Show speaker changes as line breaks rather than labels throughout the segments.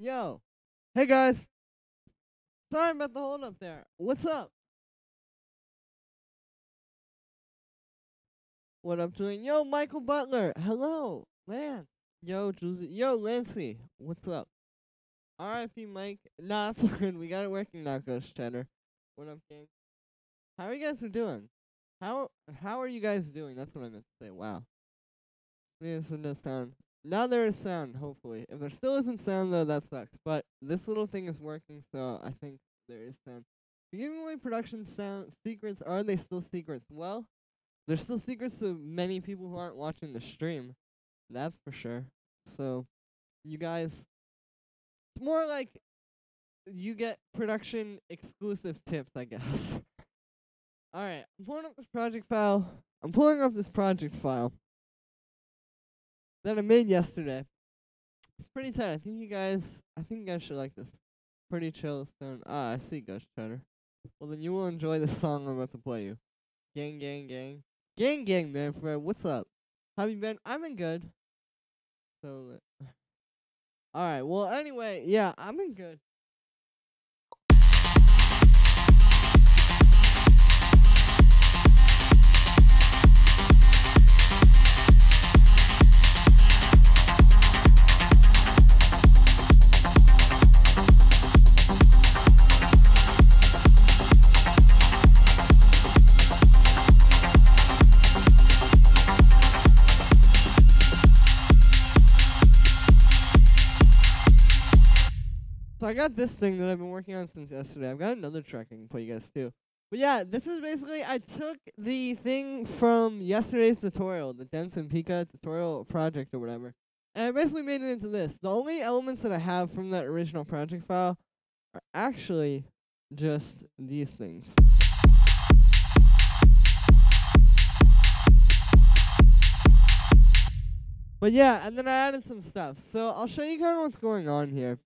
Yo. Hey guys. Sorry about the hold up there. What's up? What up doing? Yo, Michael Butler. Hello. Man. Yo, Juicy. Yo, Lancy. What's up? R.I.P. Mike. Nah, it's good. We got it working now, Ghost Cheddar. What up, gang? How are you guys doing? How how are you guys doing? That's what I meant to say. Wow. There's no sound. Now there is sound, hopefully. If there still isn't sound, though, that sucks. But this little thing is working, so I think there is sound. Giving away production sound secrets, are they still secrets? Well, they're still secrets to many people who aren't watching the stream. That's for sure. So, you guys, it's more like you get production exclusive tips, I guess. Alright, I'm pulling up this project file. I'm pulling up this project file that I made yesterday. It's pretty tight. I think you guys, I think you guys should like this. Pretty chill stone. Ah, I see Ghost Cheddar. Well, then you will enjoy the song I'm about to play you. Gang, gang, gang. Gang, gang, man, friend. What's up? How you been? I've been good. So, uh, alright. Well, anyway, yeah, I've been good. I got this thing that I've been working on since yesterday. I've got another track I can play you guys too. But yeah, this is basically I took the thing from yesterday's tutorial, the Dense & Pika tutorial project or whatever, and I basically made it into this. The only elements that I have from that original project file are actually just these things. But yeah, and then I added some stuff. So I'll show you kind of what's going on here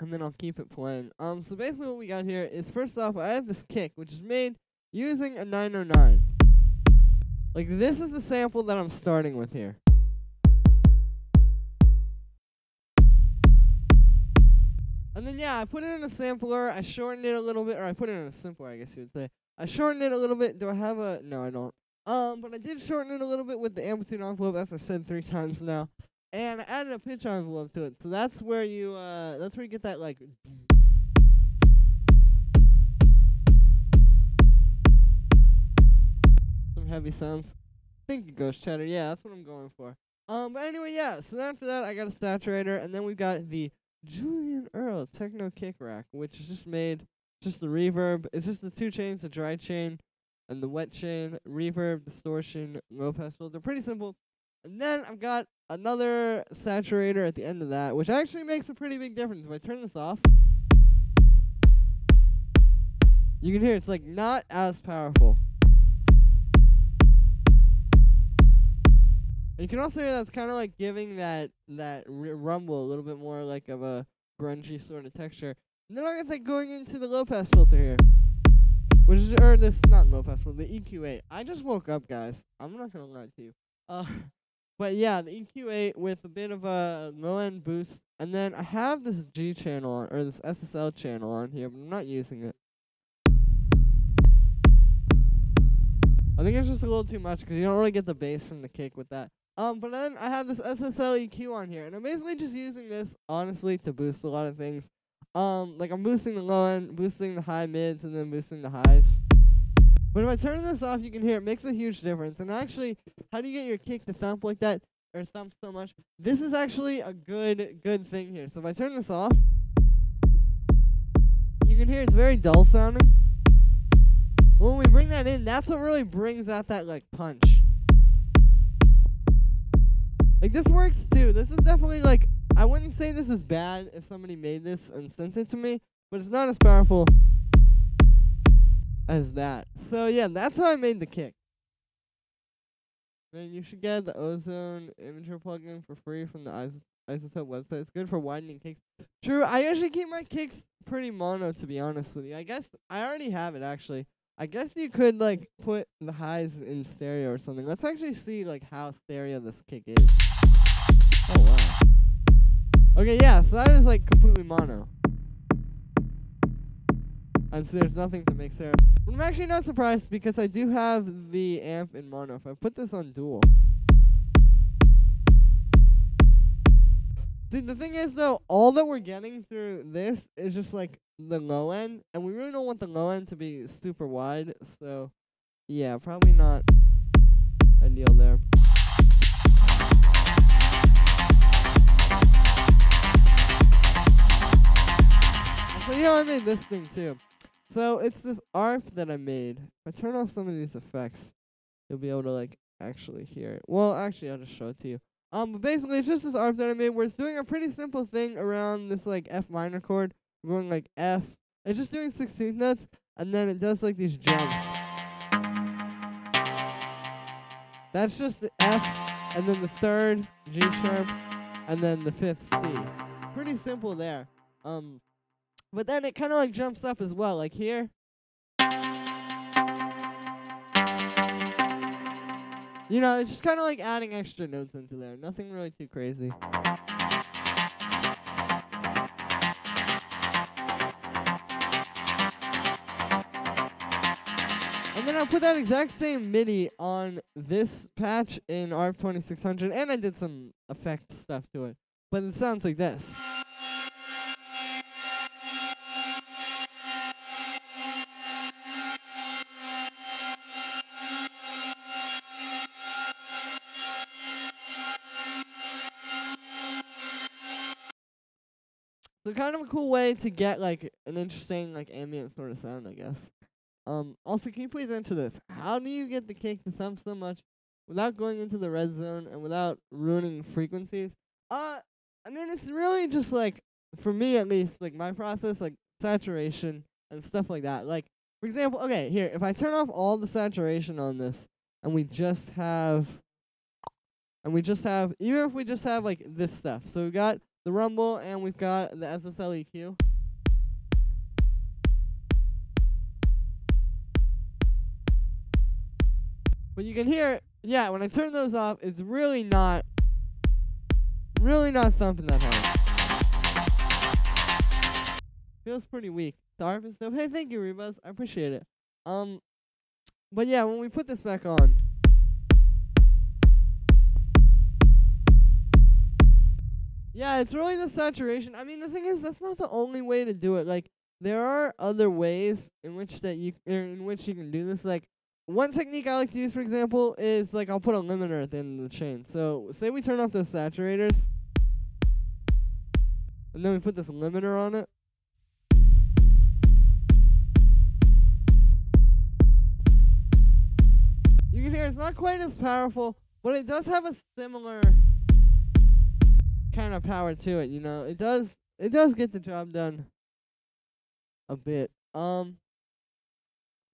and then I'll keep it playing. Um, so basically what we got here is first off, I have this kick, which is made using a 909. Like this is the sample that I'm starting with here. And then yeah, I put it in a sampler, I shortened it a little bit, or I put it in a simpler, I guess you would say. I shortened it a little bit. Do I have a no I don't. Um, but I did shorten it a little bit with the amplitude envelope, as I've said three times now and I added a pitch envelope to it. So that's where you uh that's where you get that like some heavy sounds. I Think it Ghost Cheddar, yeah, that's what I'm going for. Um but anyway, yeah, so then after that I got a saturator and then we've got the Julien Earle Techno Kick Rack, which is just made just the reverb. It's just the two chains, the dry chain and the wet chain, reverb, distortion, low pass filter. They're pretty simple. And then I've got another saturator at the end of that, which actually makes a pretty big difference. If I turn this off, you can hear it's like not as powerful. you can also hear that's kind of like giving that that rumble a little bit more like of a grungy sort of texture. And then I got that going into the low pass filter here. Which is, or this, not low pass filter, the EQ8. I just woke up, guys. I'm not gonna lie to you. Uh, but yeah, the EQ8 with a bit of a low end boost. And then I have this G channel on, or this SSL channel on here, but I'm not using it. I think it's just a little too much because you don't really get the bass from the kick with that. Um, but then I have this SSL EQ on here, and I'm basically just using this, honestly, to boost a lot of things. Um, like I'm boosting the low end, boosting the high mids, and then boosting the highs. But if I turn this off, you can hear it makes a huge difference. And actually, how do you get your kick to thump like that, or thump so much? This is actually a good, good thing here. So if I turn this off, you can hear it's very dull sounding. When we bring that in, that's what really brings out that, like, punch. Like, this works, too. This is definitely, like, I wouldn't say this is bad if somebody made this and sent it to me, but it's not as powerful as that. So yeah, that's how I made the kick. Then you should get the Ozone Imager plugin for free from the Iso- iZotope website. It's good for widening kicks. True, I usually keep my kicks pretty mono to be honest with you. I guess I already have it actually. I guess you could like put the highs in stereo or something. Let's actually see like how stereo this kick is. Oh wow. Okay, yeah, so that is like completely mono. And so there's nothing to there. But I'm actually not surprised because I do have the amp in mono. If I put this on dual. See, the thing is though, all that we're getting through this is just like the low end, and we really don't want the low end to be super wide, so yeah, probably not ideal there. So yeah, I made this thing too. So it's this ARP that I made. If I turn off some of these effects, you'll be able to like actually hear it. Well, actually, I'll just show it to you. Um, but basically, it's just this ARP that I made where it's doing a pretty simple thing around this like F minor chord. Going like F. It's just doing 16th notes, and then it does like these jumps. That's just the F, and then the third G sharp, and then the fifth C. Pretty simple there. Um, but then it kind of like jumps up as well, like here. You know, it's just kind of like adding extra notes into there. Nothing really too crazy. And then I put that exact same MIDI on this patch in ARP 2600, and I did some effect stuff to it. But it sounds like this. So kind of a cool way to get like an interesting like ambient sort of sound, I guess. Um, also, can you please enter this? How do you get the kick to thump so much without going into the red zone and without ruining frequencies? Uh, I mean, it's really just like, for me at least, like my process, like saturation and stuff like that. Like, for example, okay, here, if I turn off all the saturation on this and we just have, and we just have, even if we just have like this stuff. So we got the rumble and we've got the SSL EQ. But you can hear, yeah, when I turn those off, it's really not, really not thumping that hard. Feels pretty weak. The ARP. Hey, thank you, Rebuzz. I appreciate it. Um, but yeah, when we put this back on, yeah, it's really the saturation. I mean, the thing is, that's not the only way to do it. Like, there are other ways in which that you, er, in which you can do this. Like, one technique I like to use, for example, is like I'll put a limiter at the end of the chain. So say we turn off those saturators, and then we put this limiter on it. You can hear it's not quite as powerful, but it does have a similar kind of power to it. You know, it does it does get the job done a bit. Um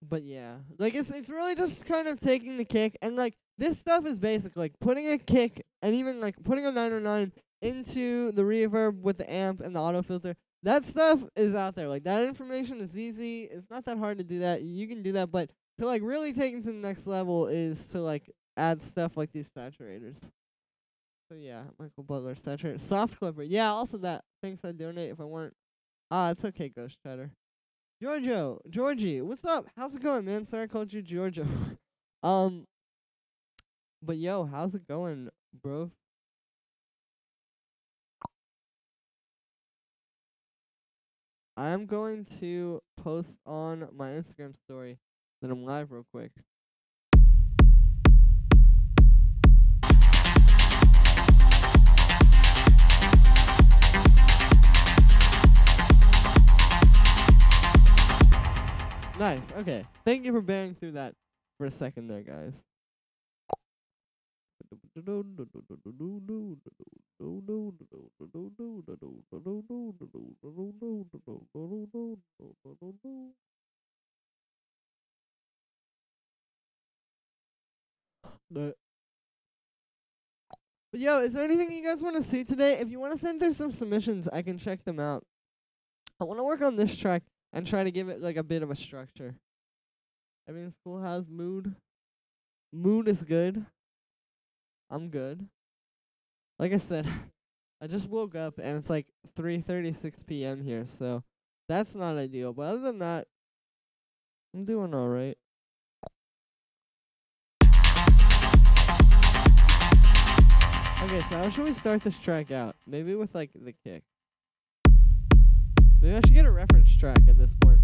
but yeah, like it's it's really just kind of taking the kick and like this stuff is basic, like putting a kick and even like putting a 909 into the reverb with the amp and the auto filter. That stuff is out there. Like that information is easy. It's not that hard to do that. You can do that, but to like really take it to the next level is to like add stuff like these saturators. So yeah, Michael Butler saturator, soft clipper. Yeah, also that. Thanks, I'd donate if I weren't. Ah, it's okay, Ghost Cheddar. Giorgio, Georgie, what's up? How's it going, man? Sorry I called you Giorgio. um, but yo, how's it going, bro? I'm going to post on my Instagram story that I'm live real quick. Nice. Okay. Thank you for bearing through that for a second there, guys. But, yo, is there anything you guys want to see today? If you want to send through some submissions, I can check them out. I want to work on this track and try to give it like a bit of a structure. I mean, school has mood. Mood is good. I'm good. Like I said, I just woke up and it's like 3:36 p.m. here, so that's not ideal. But other than that, I'm doing all right. Okay, so how should we start this track out? Maybe with like the kick. Maybe I should get a reference track at this point.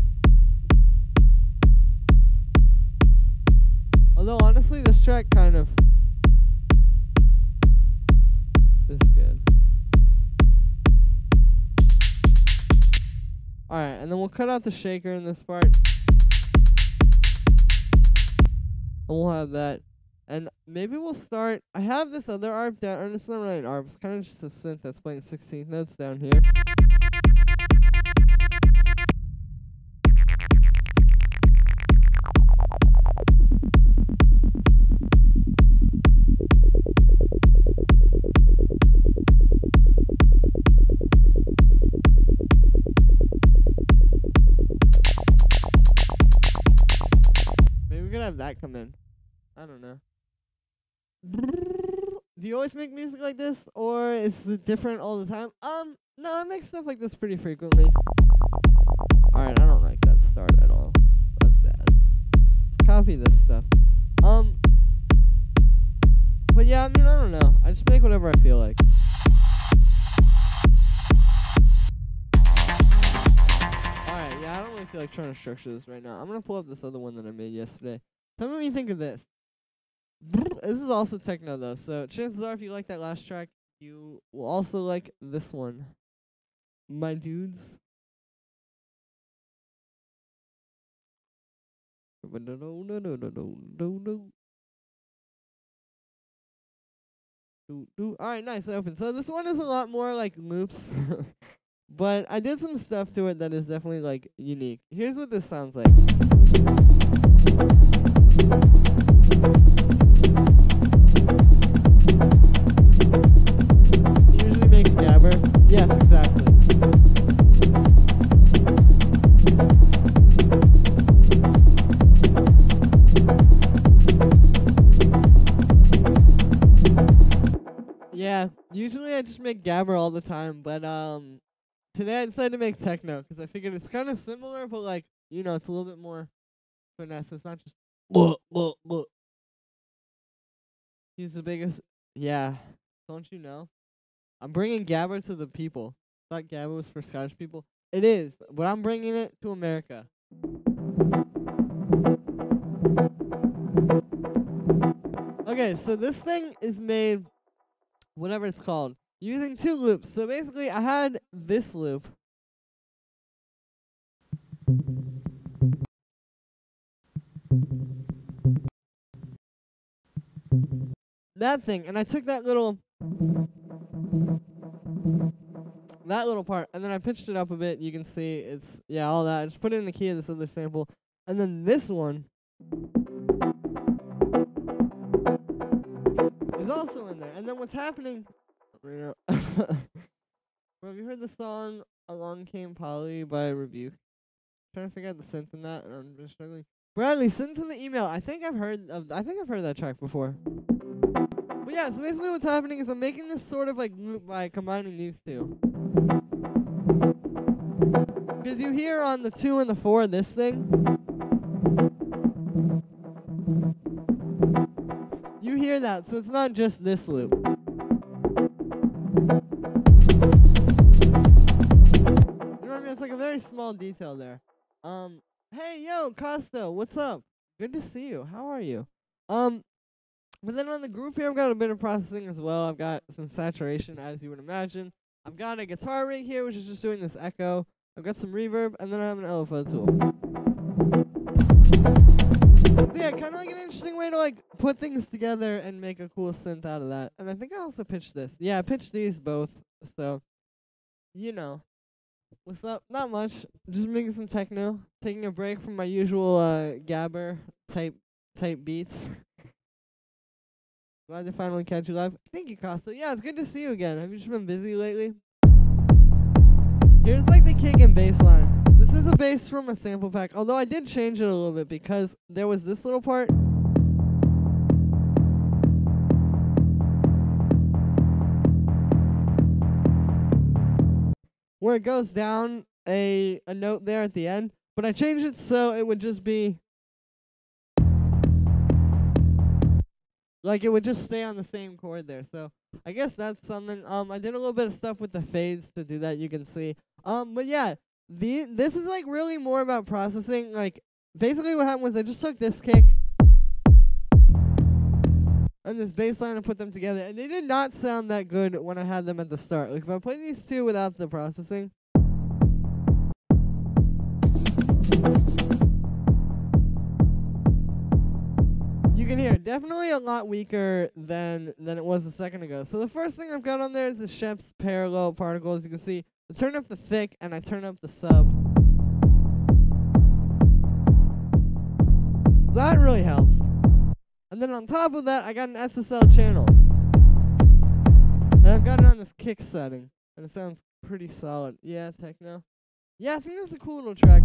Although honestly, this track kind of is good. Alright, and then we'll cut out the shaker in this part. And we'll have that. And maybe we'll start. I have this other ARP down, and it's not really an ARP. It's kind of just a synth that's playing 16th notes down here. That come in. I don't know. Do you always make music like this, or is it different all the time? Um, no, I make stuff like this pretty frequently. Alright, I don't like that start at all. That's bad. Let's copy this stuff. Um, but yeah, I mean, I don't know. I just make whatever I feel like. Alright, yeah, I don't really feel like trying to structure this right now. I'm gonna pull up this other one that I made yesterday. Tell me what you think of this. This is also techno though, so chances are if you like that last track, you will also like this one. My dudes. Alright, nice open. So this one is a lot more like loops. but I did some stuff to it that is definitely like unique. Here's what this sounds like. Yeah, usually I just make gabber all the time, but um, today I decided to make techno because I figured it's kind of similar, but like you know, it's a little bit more finesse. It's not just look, look, look. He's the biggest. Yeah, don't you know? I'm bringing gabber to the people. Thought gabber was for Scottish people. It is, but I'm bringing it to America. Okay, so this thing is made, whatever it's called, using two loops. So basically, I had this loop. That thing, and I took that little, that little part, and then I pitched it up a bit. You can see it's, yeah, all that. I just put it in the key of this other sample. And then this one is also in there. And then what's happening? Well, have you heard the song "Along Came Polly" by Rebuke? trying to figure out the synth in that, and I'm just struggling. Bradley, send to the email. I think I've heard of. I think I've heard that track before. But yeah, so basically what's happening is I'm making this sort of like loop by combining these two. Because you hear on the two and the four this thing. Hear that, so it's not just this loop. You know what I mean? It's like a very small detail there. Um, hey, yo, Costa, what's up? Good to see you. How are you? Um, but then on the group here, I've got a bit of processing as well. I've got some saturation, as you would imagine. I've got a guitar rig here, which is just doing this echo. I've got some reverb, and then I have an LFO tool. Yeah, kind of like an interesting way to like put things together and make a cool synth out of that. And I think I also pitched this. Yeah, I pitched these both. So, you know, what's up? Not much. Just making some techno. Taking a break from my usual uh, gabber type type beats. Glad to finally catch you live. Thank you, Costa. Yeah, it's good to see you again. Have you just been busy lately? Here's like the kick and bass line. This is a bass from a sample pack, although I did change it a little bit because there was this little part. where it goes down a a note there at the end, but I changed it so it would just be like it would just stay on the same chord there. So I guess that's something. Um, I did a little bit of stuff with the fades to do that. You can see. Um, but yeah, the this is like really more about processing. Like basically, what happened was I just took this kick and this bass line and put them together, and they did not sound that good when I had them at the start. Like if I play these two without the processing. You can hear definitely a lot weaker than than it was a second ago. So the first thing I've got on there is the Scheps parallel particles. You can see I turn up the thick and I turn up the sub. That really helps. And then on top of that, I got an SSL channel. And I've got it on this kick setting. And it sounds pretty solid. Yeah, techno. Yeah, I think that's a cool little track.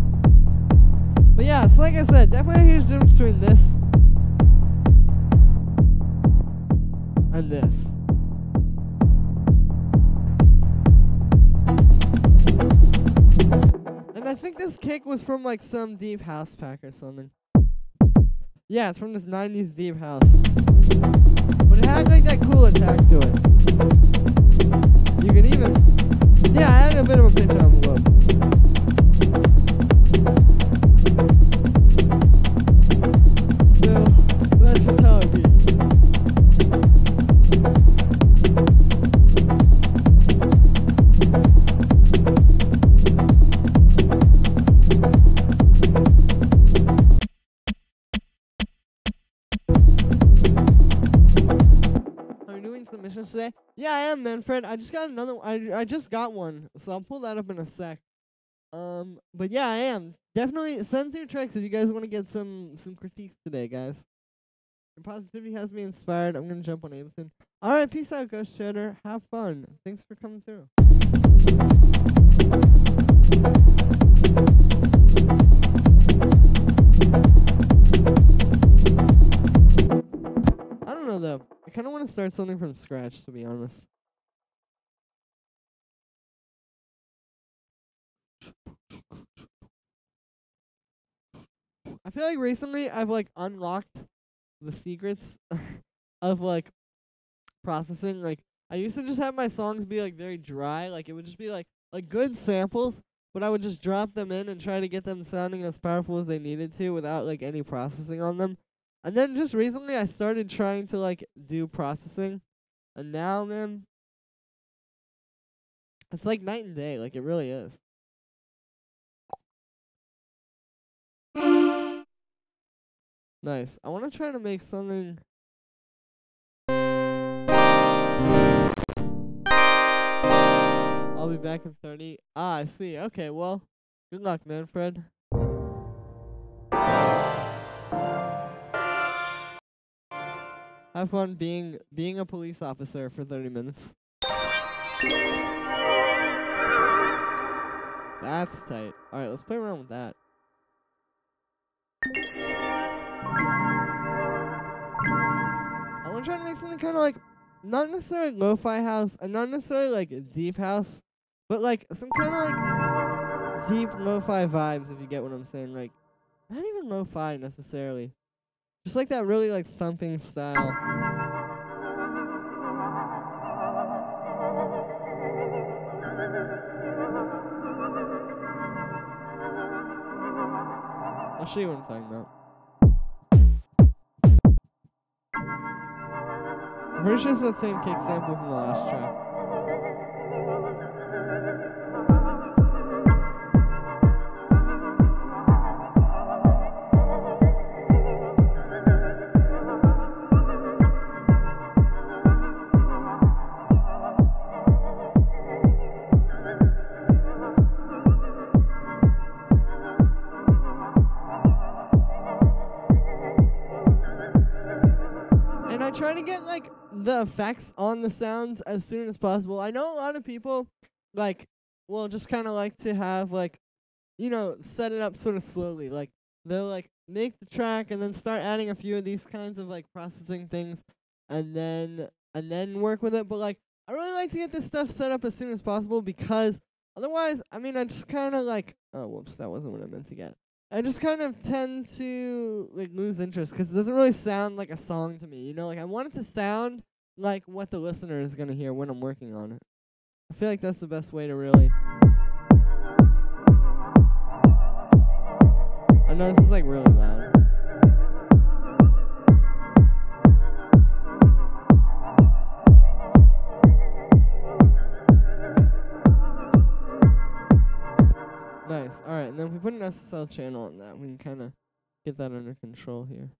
But yeah, so like I said, definitely a huge difference between this and this. And I think this kick was from like some deep house pack or something. Yeah, it's from this 90s deep house. But it had like that cool attack to it. You can even. Yeah, I had a bit of a pitch envelope. Today? Yeah, I am, Manfred. I just got another. I I just got one, so I'll pull that up in a sec. Um, but yeah, I am definitely send through tracks if you guys want to get some some critiques today, guys. Your positivity has me inspired. I'm gonna jump on Ableton. All right, peace out, Ghost Cheddar. Have fun. Thanks for coming through. Know though. I kind of want to start something from scratch, to be honest. I feel like recently I've like unlocked the secrets of like processing. Like I used to just have my songs be like very dry, like it would just be like like good samples, but I would just drop them in and try to get them sounding as powerful as they needed to without like any processing on them. And then just recently I started trying to like do processing. And now, man, it's like night and day, like it really is. Nice. I want to try to make something I'll be back in 30. Ah, I see. Okay, well, good luck, Manfred. Have fun being being a police officer for 30 minutes. That's tight. All right, let's play around with that. I want to try to make something kind of like not necessarily lo-fi house and not necessarily like deep house, but like some kind of like deep lo-fi vibes if you get what I'm saying. Like not even lo-fi necessarily. Just like that really like thumping style. I'll show you what I'm talking about. I'm pretty sure it's that same kick sample from the last track. Try to get like the effects on the sounds as soon as possible. I know a lot of people like will just kind of like to have like you know set it up sort of slowly. Like they'll like make the track and then start adding a few of these kinds of like processing things and then and then work with it. But like I really like to get this stuff set up as soon as possible because Otherwise, I mean, I just kind of like. Oh, whoops, that wasn't what I meant to get. I just kind of tend to like lose interest 'cause it doesn't really sound like a song to me. You know, like I want it to sound like what the listener is gonna hear when I'm working on it. I feel like that's the best way to really. I know this is like really loud. And then if we put an SSL channel on that, we can kind of get that under control here.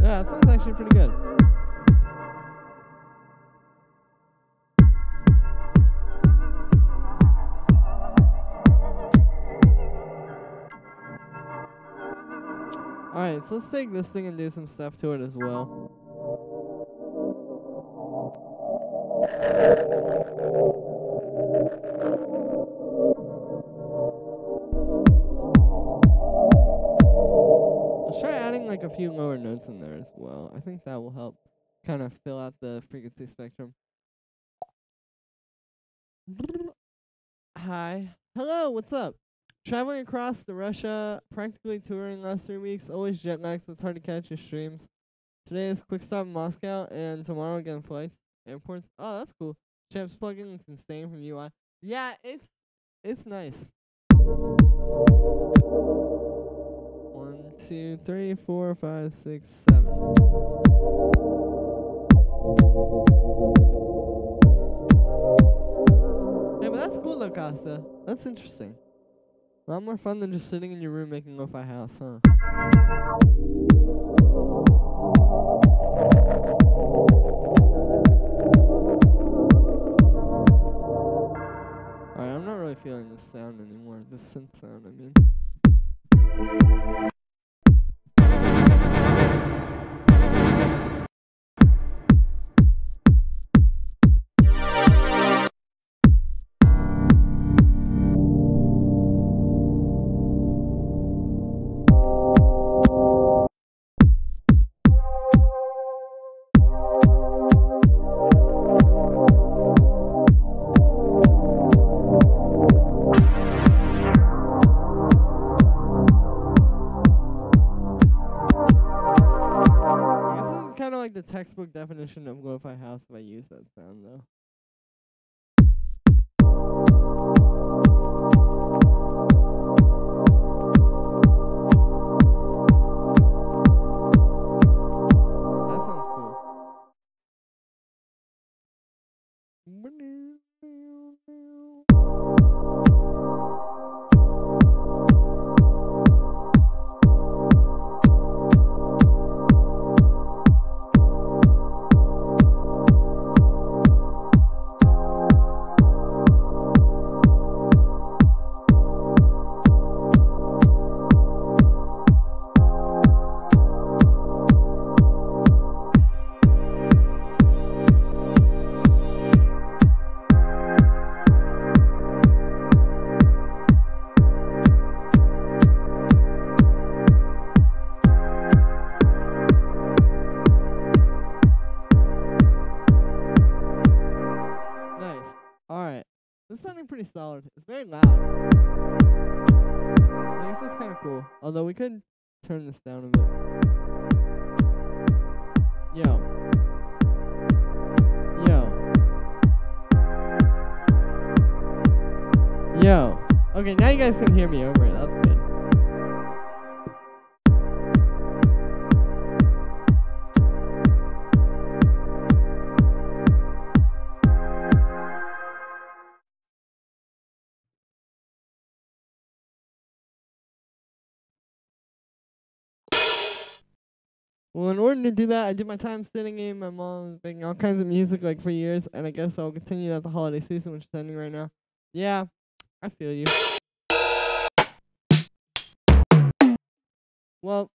Yeah, that sounds actually pretty good. Alright, so let's take this thing and do some stuff to it as well. Let's try adding like a few lower notes in there as well. I think that will help kind of fill out the frequency spectrum. Hi. Hello, what's up? Traveling across the Russia, practically touring last three weeks, always jet lagged, so it's hard to catch your streams. Today is quick stop in Moscow, and tomorrow again flights, airports. Oh, that's cool. Champs plugins and staying from UI. Yeah, it's it's nice. One, two, three, four, five, six, seven. Yeah, but that's cool though, Costa. That's interesting. A lot more fun than just sitting in your room making lo-fi house, huh? Alright, I'm not really feeling this sound anymore. This synth sound, I mean. Textbook definition of lo-fi house if I use that sound though. Solid. It's very loud. I guess that's kind of cool. Although we could turn this down a bit. Yo. Yo. Yo. Okay, now you guys can hear me over it. That's Well, in order to do that, I did my time sitting in. My mom was making all kinds of music like for years, and I guess I'll continue that the holiday season, which is ending right now. Yeah, I feel you. Well,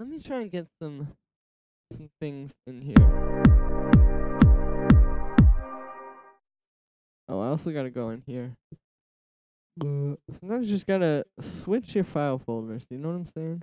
let me try and get some some things in here. Oh, I also gotta go in here. Sometimes you just gotta switch your file folders. You know what I'm saying?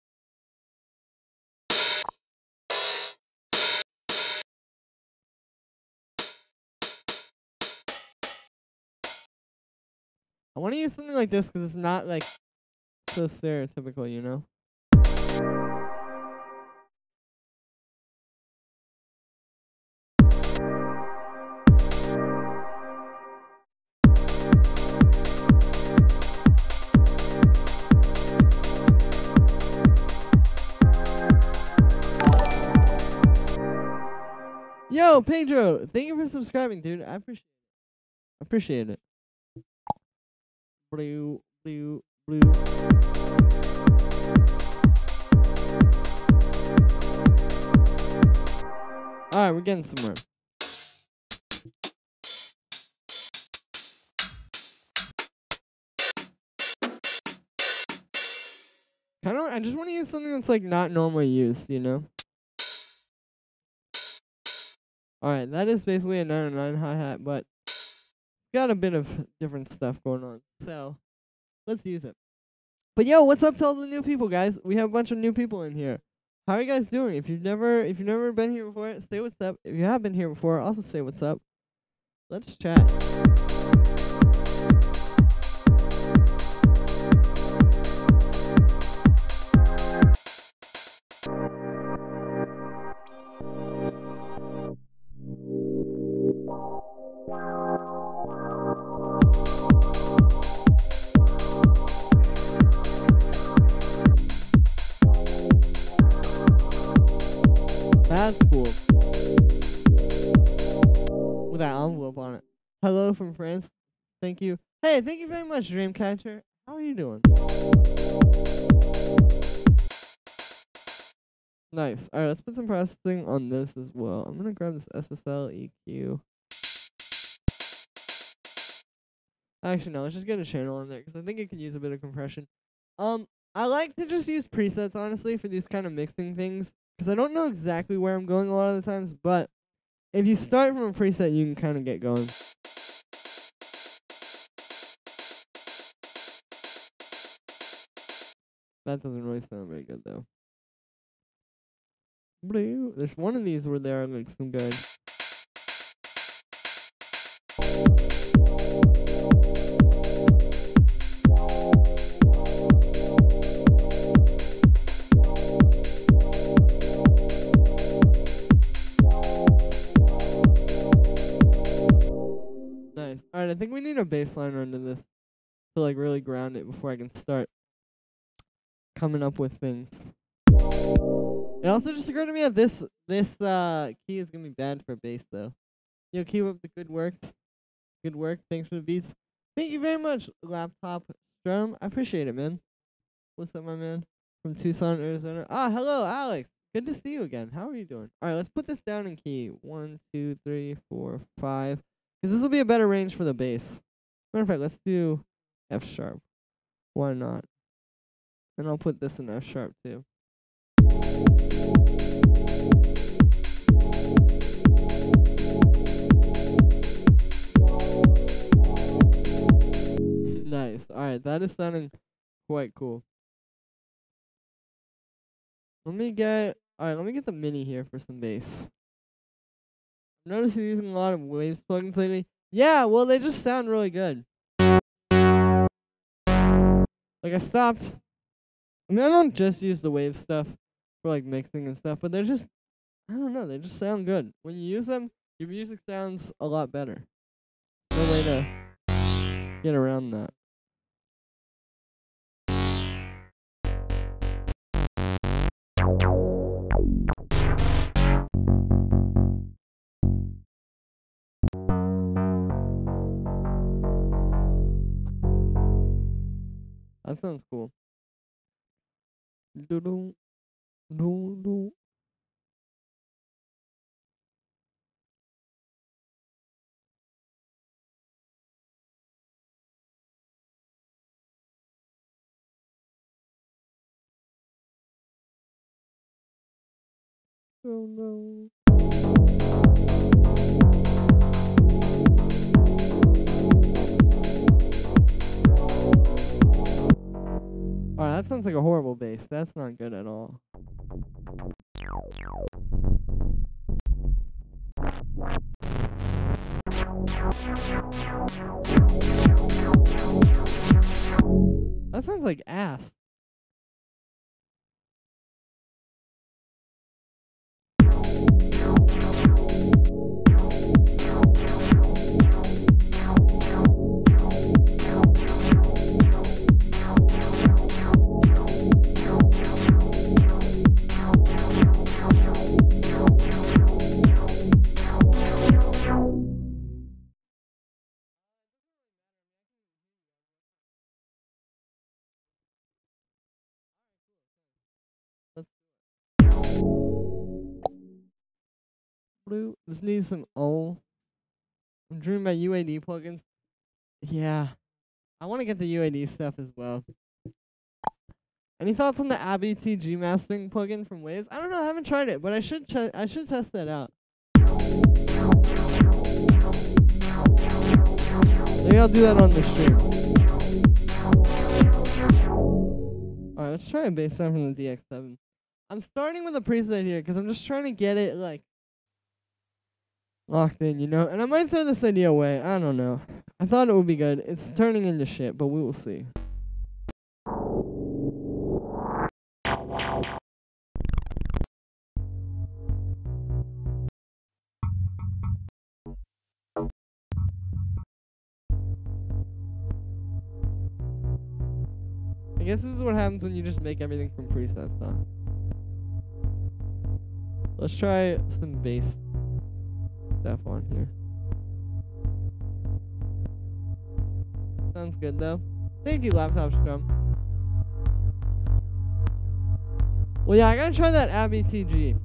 I want to use something like this because it's not like so stereotypical, you know. Yo, Pedro, thank you for subscribing, dude. I appreciate it. Appreciate it. Blue, blue, blue. Alright, we're getting somewhere. Kind of, I just want to use something that's like not normally used, you know? Alright, that is basically a 909 hi hat, but got a bit of different stuff going on. So, let's use it. But yo, what's up to all the new people, guys? We have a bunch of new people in here. How are you guys doing? If you've never if you've never been here before, say what's up. If you have been here before, also say what's up. Let's chat. Hello from France. Thank you. Hey, thank you very much, Dreamcatcher. How are you doing? Nice. Alright, let's put some processing on this as well. I'm gonna grab this SSL EQ. Actually, no, let's just get a channel on there because I think it could use a bit of compression. Um, I like to just use presets, honestly, for these kind of mixing things because I don't know exactly where I'm going a lot of the times, but if you start from a preset, you can kind of get going. That doesn't really sound very good, though. Blue. There's one of these where there are like some good. Nice. Alright, I think we need a bassline run to this to like really ground it before I can start coming up with things. It also just occurred to me that this this uh key is gonna be bad for bass though. Yo, keep up the good works. Good work. Thanks for the beats. Thank you very much, laptop Strum. I appreciate it, man. What's up, my man? From Tucson, Arizona. Ah, hello, Alex. Good to see you again. How are you doing? All right, let's put this down in key. One, two, three, four, five. Because this will be a better range for the bass. Matter of fact, let's do F sharp. Why not? And I'll put this in F sharp too. nice. Alright, that is sounding quite cool. Let me get alright, let me get the mini here for some bass. Notice you're using a lot of waves plugins lately. Yeah, well they just sound really good. Like I stopped I mean I don't just use the wave stuff for like mixing and stuff, but they're just I don't know, they just sound good. When you use them, your music sounds a lot better. No way to get around that. That sounds cool. Do-do, do-do. Oh no. Alright, that sounds like a horrible bass. That's not good at all. That sounds like ass. Blue. This needs some O. I'm dreaming about UAD plugins. Yeah. I want to get the UAD stuff as well. Any thoughts on the Abbey TG mastering plugin from Waves? I don't know. I haven't tried it, but I should I should test that out. Maybe I'll do that on the stream. Alright, let's try a bass sound from the DX7. I'm starting with a preset here because I'm just trying to get it like locked in, you know. And I might throw this idea away. I don't know. I thought it would be good. It's turning into shit, but we will see. I guess this is what happens when you just make everything from presets, huh? Let's try some bass stuff on here. Sounds good though. Thank you, Laptop Scrum. Well, yeah, I gotta try that Abbey TG.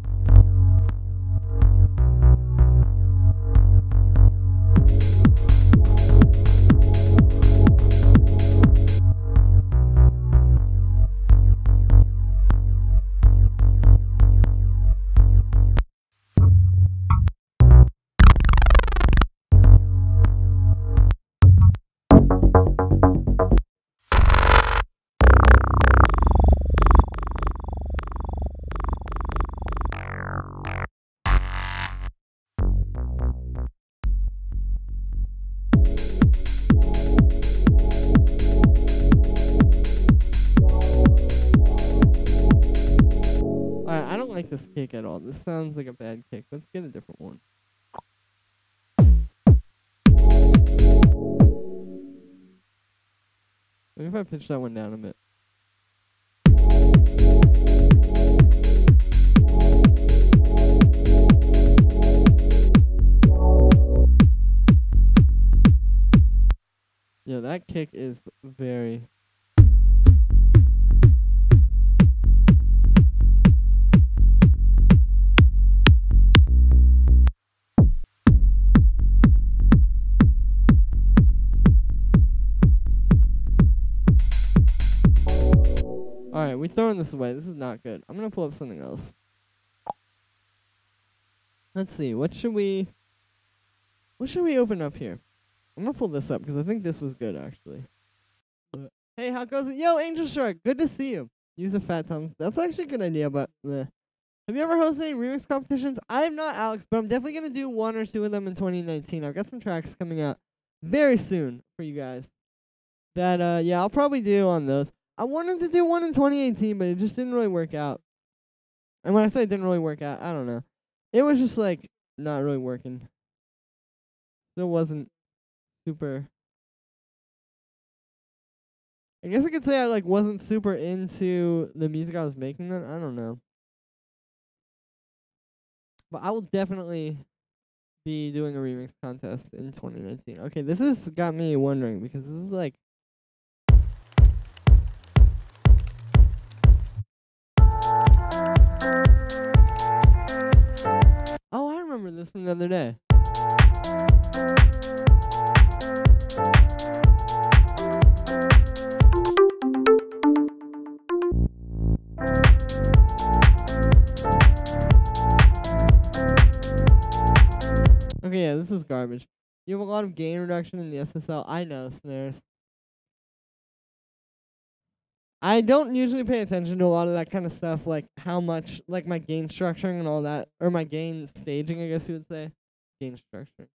This kick at all. This sounds like a bad kick. Let's get a different one. Maybe if I pitch that one down a bit. Yeah, that kick is very throwing this away. This is not good. I'm gonna pull up something else. Let's see. What should we? What should we open up here? I'm gonna pull this up because I think this was good actually. Hey, how goes it? Yo, Angel Shark, good to see you. Use a fat tongue. That's actually a good idea, but bleh. have you ever hosted any remix competitions? I'm not Alex, but I'm definitely gonna do one or two of them in 2019. I've got some tracks coming out very soon for you guys. That uh, yeah, I'll probably do on those. I wanted to do one in 2018, but it just didn't really work out. And when I say it didn't really work out, I don't know. It was just like not really working. Still wasn't super. I guess I could say I like wasn't super into the music I was making then. I don't know. But I will definitely be doing a remix contest in 2019. Okay, this has got me wondering because this is like this from the other day. Okay, yeah, this is garbage. You have a lot of gain reduction in the SSL. I know, snares. I don't usually pay attention to a lot of that kind of stuff, like how much, like my gain structuring and all that, or my gain staging, I guess you would say. Gain structuring.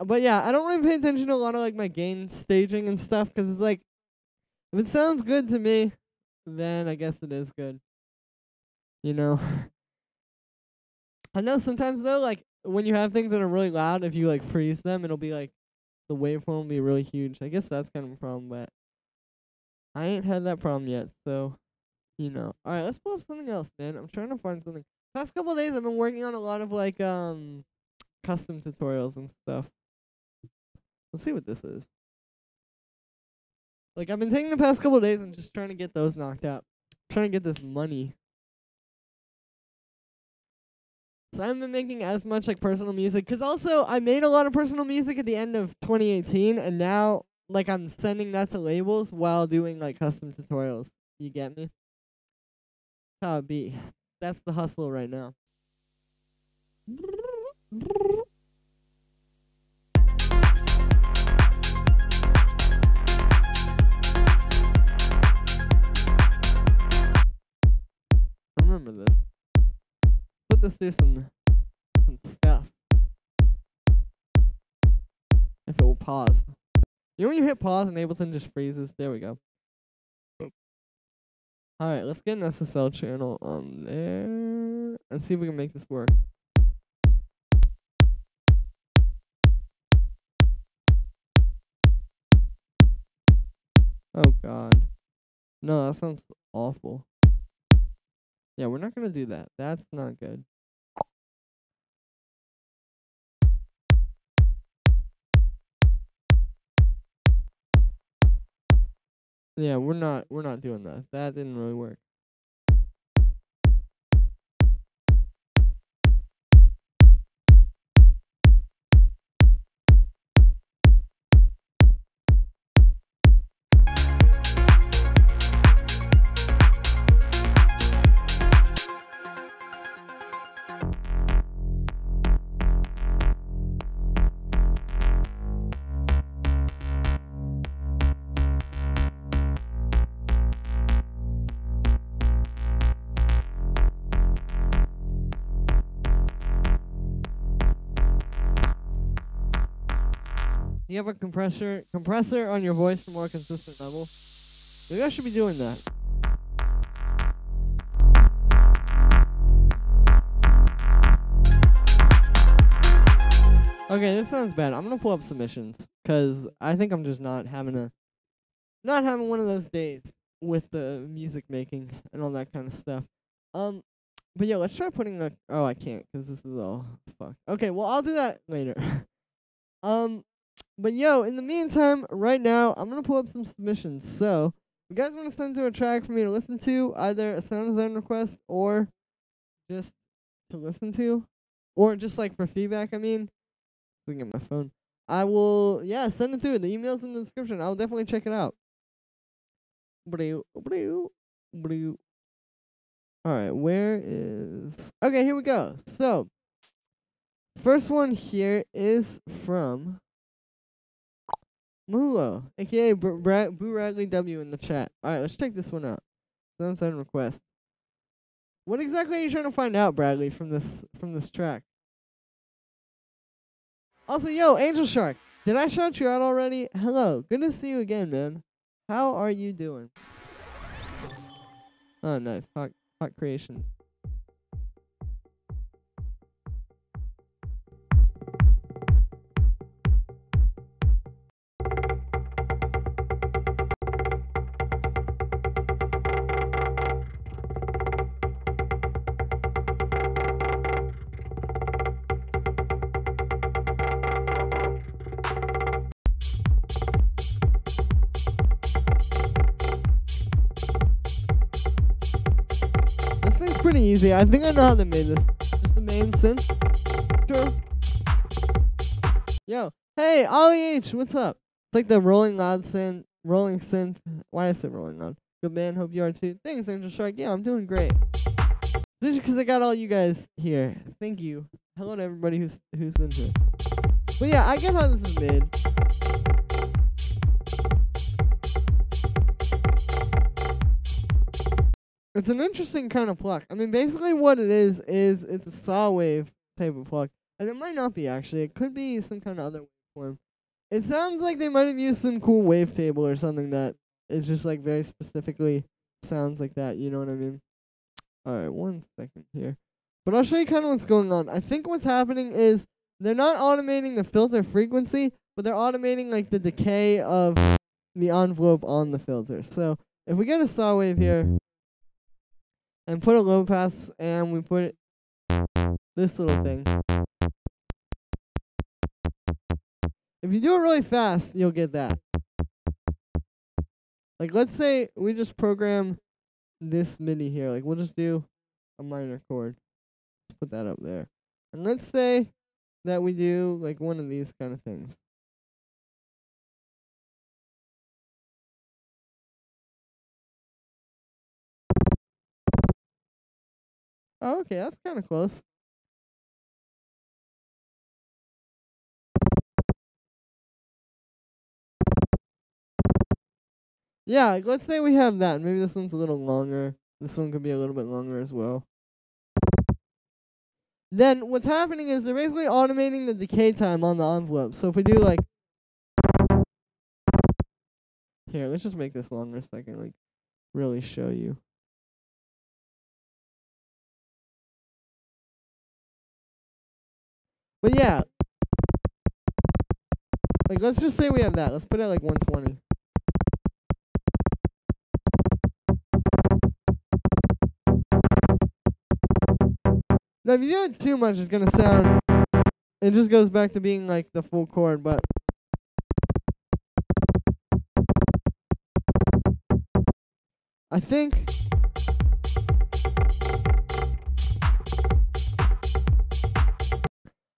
Uh, But yeah, I don't really pay attention to a lot of like my gain staging and stuff because it's like, if it sounds good to me, then I guess it is good. You know? I know sometimes though, like when you have things that are really loud, if you like freeze them, it'll be like the waveform will be really huge. I guess that's kind of a problem, but I ain't had that problem yet, so you know. All right, let's pull up something else, man. I'm trying to find something. Past couple days, I've been working on a lot of like um custom tutorials and stuff. Let's see what this is. Like I've been taking the past couple days and just trying to get those knocked out. trying to get this money. So I haven't been making as much like personal music cuz also I made a lot of personal music at the end of 2018 and now like I'm sending that to labels while doing like custom tutorials. You get me? How it be. That's the hustle right now. Remember this. Put this through some some stuff. If it will pause. You know when you hit pause and Ableton just freezes? There we go. Alright, let's get an SSL channel on there and see if we can make this work. Oh god. No, that sounds awful. Yeah, we're not gonna do that. That's not good. Yeah, we're not we're not doing that. That didn't really work. You have a compressor compressor on your voice for more consistent level. Maybe I should be doing that. Okay, this sounds bad. I'm gonna pull up submissions because I think I'm just not having a, not having one of those days with the music making and all that kind of stuff. Um, but yeah, let's try putting a. Oh, I can't because this is all fuck. Okay, well I'll do that later. um, but yo, in the meantime, right now I'm gonna pull up some submissions. So, if you guys want to send through a track for me to listen to, either a sound design request or just to listen to, or just like for feedback. I mean, looking at my phone. I will, yeah, send it through. The email's in the description. I'll definitely check it out. All right, where is? Okay, here we go. So, first one here is from Mulo, aka Boo Radley W in the chat. All right, let's check this one out. Sound request. What exactly are you trying to find out, Bradley, from this from this track? Also, yo, Angel Shark, did I shout you out already? Hello, good to see you again, man. How are you doing? Oh, nice, hot hot creations. Easy. I think I know how they made this. Just the main synth. Sure. Yo, hey, Ollie H, what's up? It's like the Rolling Loud synth, Rolling Synth. Why did I say Rolling Loud? Good man, hope you are too. Thanks, Angel Shark. Yeah, I'm doing great. Just because I got all you guys here. Thank you. Hello to everybody who's who's into it. But yeah, I get how this is made. It's an interesting kind of pluck. I mean, basically what it is is it's a saw wave type of pluck, and it might not be actually. It could be some kind of other waveform. It sounds like they might have used some cool wavetable or something that is just like very specifically sounds like that. You know what I mean? All right, one second here. But I'll show you kind of what's going on. I think what's happening is they're not automating the filter frequency, but they're automating like the decay of the envelope on the filter. So if we get a saw wave here and put a low pass and we put this little thing. If you do it really fast, you'll get that. Like let's say we just program this MIDI here. Like we'll just do a minor chord. Let's put that up there. And let's say that we do like one of these kind of things. Oh, okay, that's kind of close. Yeah, let's say we have that. Maybe this one's a little longer. This one could be a little bit longer as well. Then what's happening is they're basically automating the decay time on the envelope. So if we do like here, let's just make this longer so I can like really show you. But yeah, like let's just say we have that. Let's put it at like 120. Now, if you do it too much, it's gonna sound. It just goes back to being like the full chord, but. I think.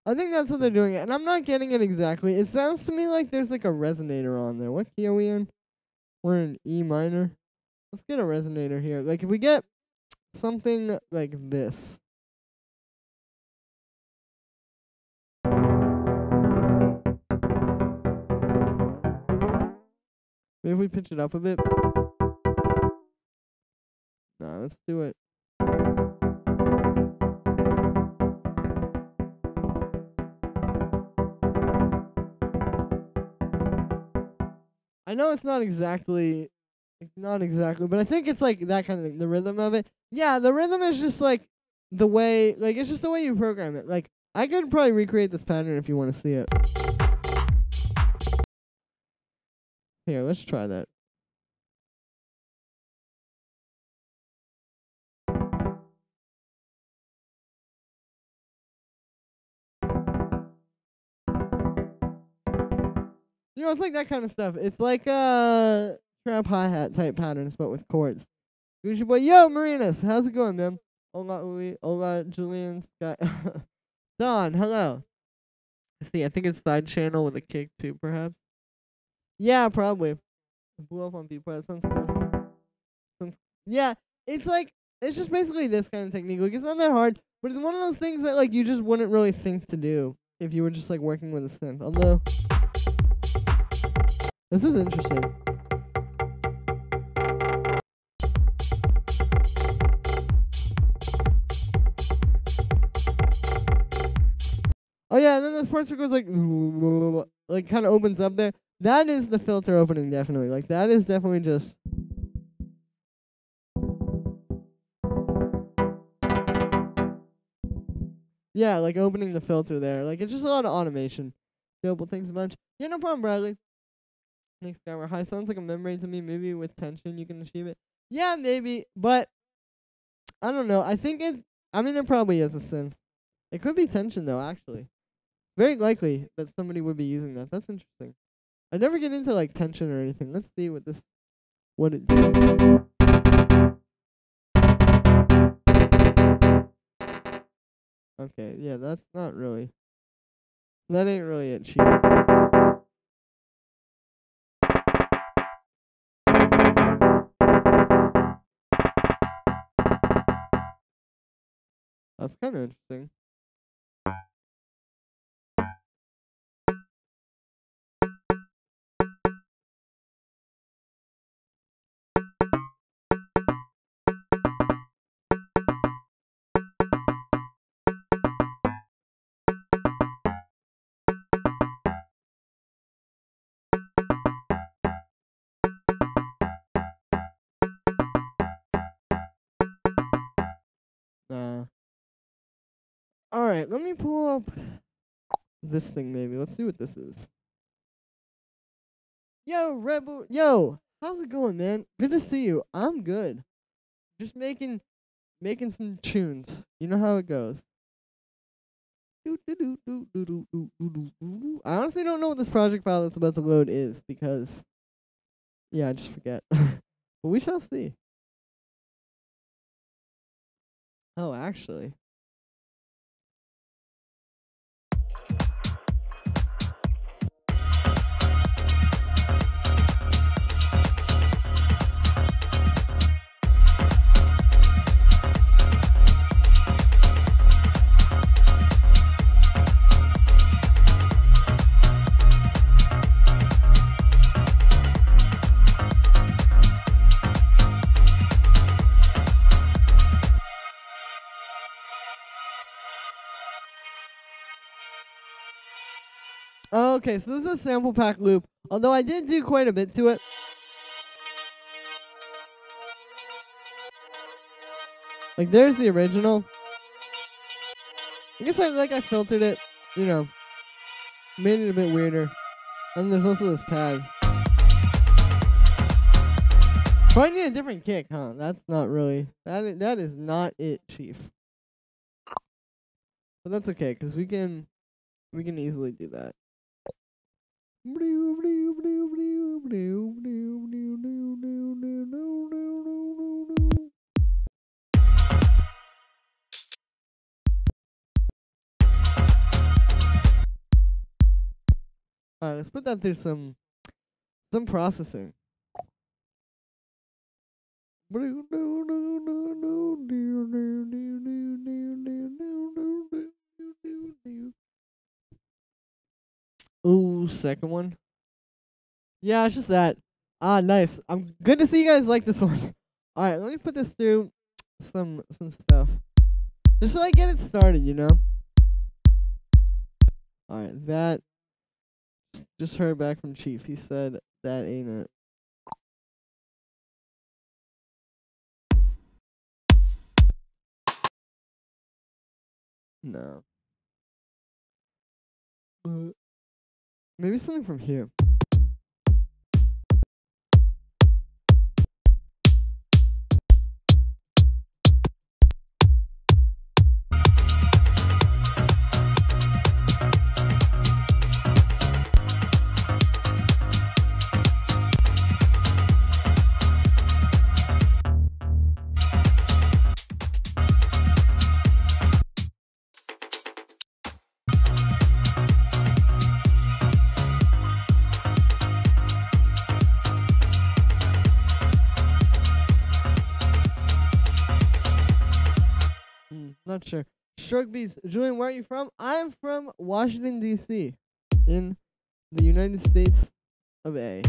I think that's what they're doing and I'm not getting it exactly. It sounds to me like there's like a resonator on there. What key are we in? We're in E minor. Let's get a resonator here. Like if we get something like this. Maybe if we pitch it up a bit. Nah, let's do it. I know it's not exactly, not exactly, but I think it's like that kind of thing. The rhythm of it. Yeah, the rhythm is just like the way, like it's just the way you program it. Like I could probably recreate this pattern if you want to see it. Here, let's try that. You know, it's like that kind of stuff. It's like uh trap hi hat type patterns, but with chords. Gucci boy, yo, Marinas, how's it going, man? Hola, Uli, hola, Julian, Scott, Don, hello. See, I think it's sidechained with a kick too, perhaps. Yeah, probably. Blew up on people. That sounds cool. Yeah, it's like it's just basically this kind of technique. Like it's not that hard, but it's one of those things that like you just wouldn't really think to do if you were just like working with a synth. Although this is interesting. Oh yeah, and then this part goes like like kind of opens up there. That is the filter opening, definitely. Like that is definitely just. Yeah, like opening the filter there. Like it's just a lot of automation. Doable things a bunch. Yeah, no problem, Bradley. Next guy, where high sounds like a memory to me. Maybe with tension you can achieve it. Yeah, maybe, but I don't know. I think it. I mean, it probably is a synth. It could be tension though. Actually, very likely that somebody would be using that. That's interesting. I never get into like tension or anything. Let's see what this what it. Okay, yeah, that's not really That ain't really it, Chief. That's kind of interesting. Nah. Alright, let me pull up this thing maybe. Let's see what this is. Yo, Rebel. Yo, how's it going, man? Good to see you. I'm good. Just making making some tunes. You know how it goes. I honestly don't know what this project file that's about to load is because yeah, I just forget. but we shall see. Oh, actually. Okay, so this is a sample pack loop. Although I did do quite a bit to it. Like there's the original. I guess I like I filtered it, you know, made it a bit weirder. And there's also this pad. Probably need a different kick, huh? That's not really that. Is, that is not it, Chief. But that's okay, cause we can we can easily do that. Alright, let's put that through some some processing. Ooh, second one. Yeah, it's just that. Ah, nice. I'm good to see you guys like this one. All right, let me put this through some some stuff, just so I get it started. You know. All right, that. Just heard back from Chief. He said that ain't it. No. Uh, maybe something from here. Sure. Julian, where are you from? I'm from Washington D.C. in the United States of A.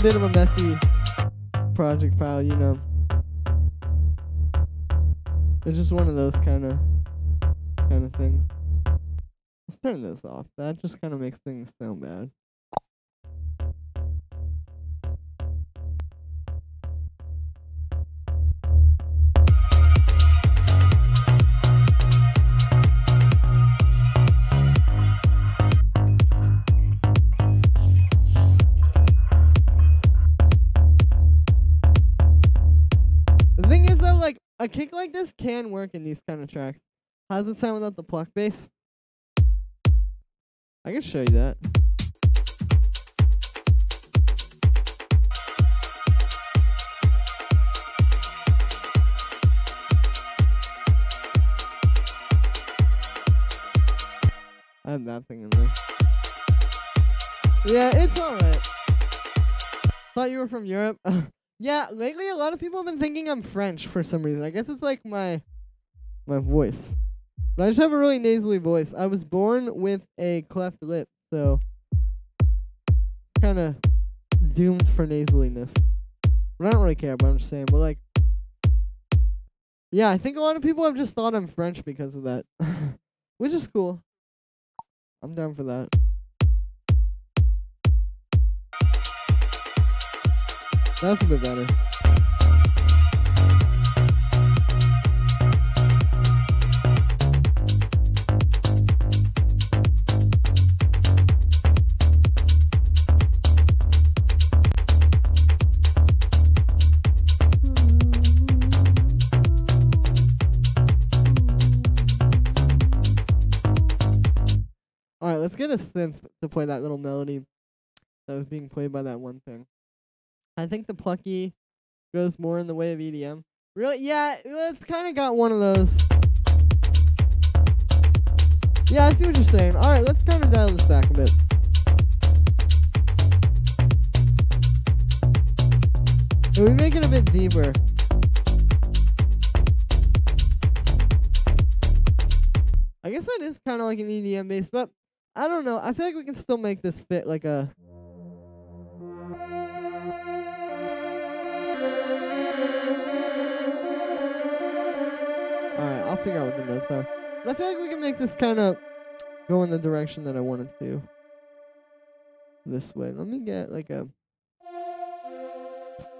a bit of a messy project file, you know. It's just one of those kind of kind of things. Let's turn this off. That just kind of makes things sound bad. Like this can work in these kind of tracks. How does it sound without the pluck bass? I can show you that. I have that thing in there. Yeah, it's alright. Thought you were from Europe. yeah, lately a lot of people have been thinking I'm French for some reason. I guess it's like my my voice. But I just have a really nasally voice. I was born with a cleft lip, so kind of doomed for nasaliness. But I don't really care, but I'm just saying. But like, yeah, I think a lot of people have just thought I'm French because of that, which is cool. I'm down for that. That's a bit better. Alright, let's get a synth to play that little melody that was being played by that one thing. I think the plucky goes more in the way of EDM. Really? Yeah, it's kind of got one of those. Yeah, I see what you're saying. Alright, let's kind of dial this back a bit. And we make it a bit deeper. I guess that is kind of like an EDM bass, but I don't know. I feel like we can still make this fit like a. figure out what the notes are. But I feel like we can make this kind of go in the direction that I want it to. This way. Let me get like a.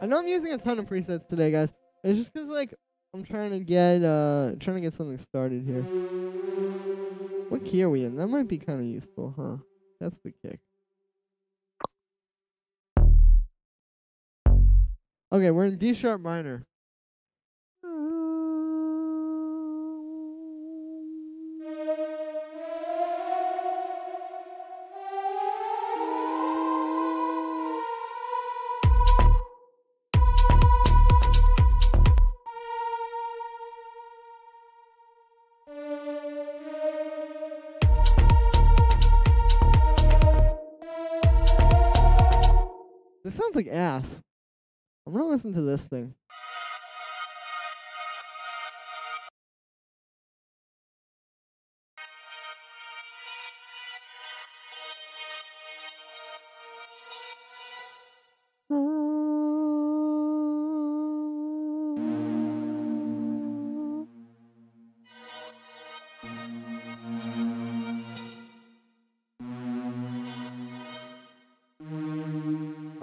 I know I'm using a ton of presets today, guys. It's just because like I'm trying to get uh trying to get something started here. What key are we in? That might be kind of useful, huh? That's the kick. Okay, we're in D sharp minor. Listen to this thing.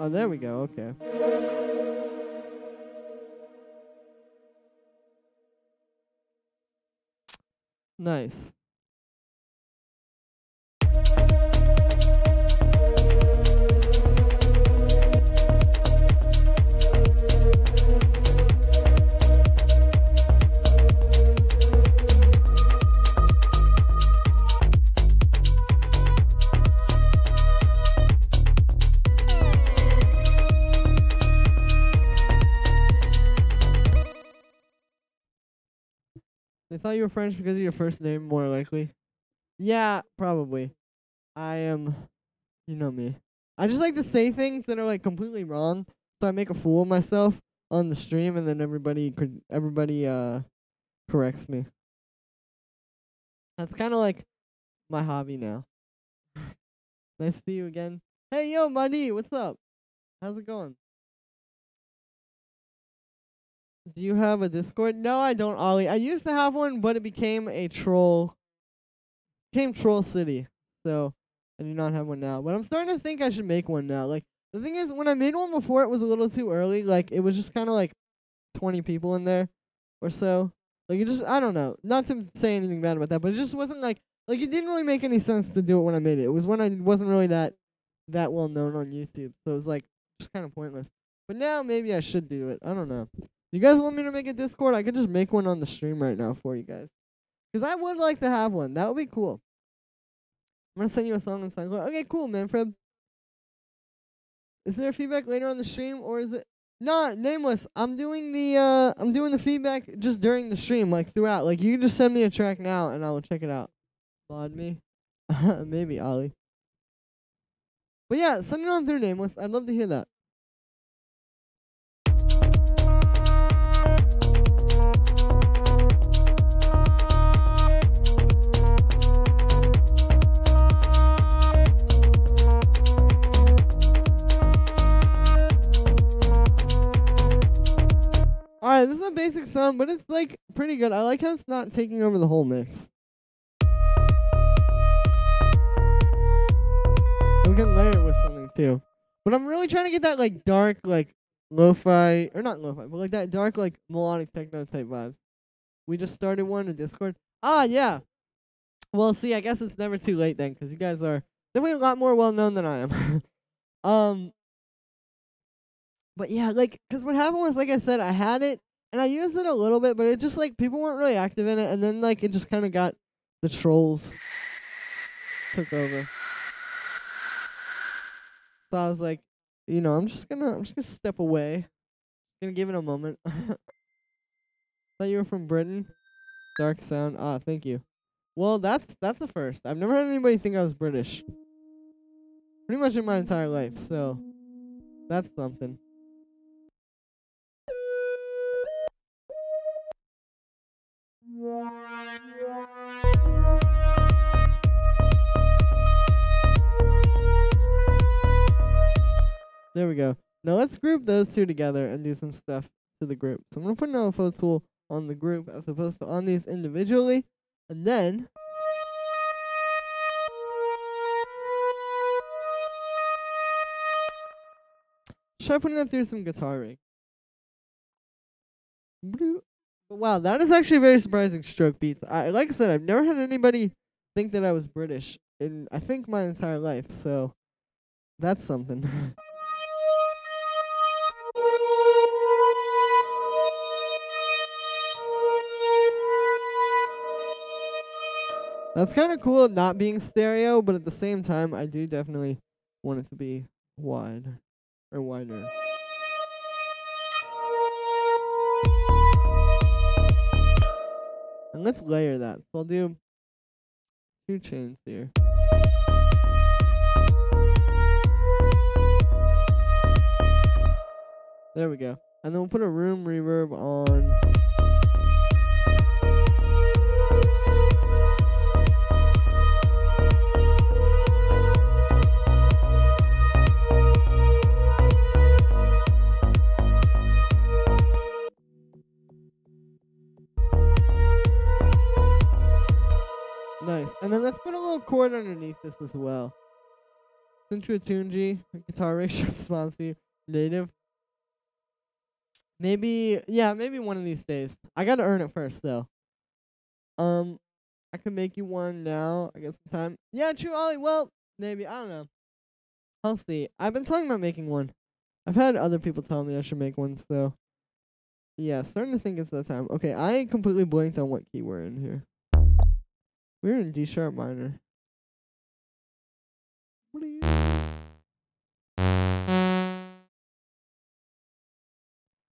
Oh, there we go. Okay. Nice. French because of your first name, more likely. Yeah, probably. I am. You know me. I just like to say things that are like completely wrong, so I make a fool of myself on the stream, and then everybody could everybody uh corrects me. That's kind of like my hobby now. nice to see you again. Hey, yo, Muddy, what's up? How's it going? Do you have a Discord? No, I don't, Ollie. I used to have one, but it became a troll. Became Troll City, so I do not have one now. But I'm starting to think I should make one now. Like the thing is, when I made one before, it was a little too early. Like it was just kind of like 20 people in there, or so. Like it just, I don't know. Not to say anything bad about that, but it just wasn't like, like it didn't really make any sense to do it when I made it. It was when I wasn't really that, that well known on YouTube, so it was like just kind of pointless. But now maybe I should do it. I don't know. You guys want me to make a Discord? I could just make one on the stream right now for you guys. Cause I would like to have one. That would be cool. I'm gonna send you a song on SoundCloud. Okay, cool, Manfred. Is there feedback later on the stream, or is it? Nah, nameless. I'm doing the uh, I'm doing the feedback just during the stream, like throughout. Like you can just send me a track now, and I will check it out. Me, maybe Ollie. But yeah, send it on through nameless. I'd love to hear that. Alright, this is a basic song, but it's like pretty good. I like how it's not taking over the whole mix. We can layer it with something too. But I'm really trying to get that like dark, like lo-fi, or not lo-fi, but like that dark, like melodic techno type vibes. We just started one in Discord. Ah, yeah. Well, see, I guess it's never too late then, because you guys are definitely a lot more well known than I am. um, but yeah, like, cause what happened was, like I said, I had it and I used it a little bit, but it just like people weren't really active in it, and then like it just kind of got the trolls took over. So I was like, you know, I'm just gonna, I'm just gonna step away, gonna give it a moment. Thought you were from Britain. Dark sound. Ah, thank you. Well, that's that's a first. I've never had anybody think I was British. Pretty much in my entire life, so that's something. There we go. Now let's group those two together and do some stuff to the group. So I'm going to put an OFO tool on the group as opposed to on these individually. And then... Try putting that through some guitar rig. Wow, that is actually very surprising stroke beats. I like I said, I've never had anybody think that I was British in I think my entire life, so that's something. That's kind of cool not being stereo, but at the same time, I do definitely want it to be wide or wider. And let's layer that. So I'll do two chains here. There we go. And then we'll put a room reverb on chord underneath this as well. Sintra Tunji, Guitar should sponsor Native. Maybe, yeah, maybe one of these days. I gotta earn it first, though. Um, I can make you one now. I got some time. Yeah, true, Ollie. Well, maybe. I don't know. I'll see. I've been talking about making one. I've had other people tell me I should make one, so. Yeah, starting to think it's that time. Okay, I completely blanked on what key we're in here. We're in D sharp minor.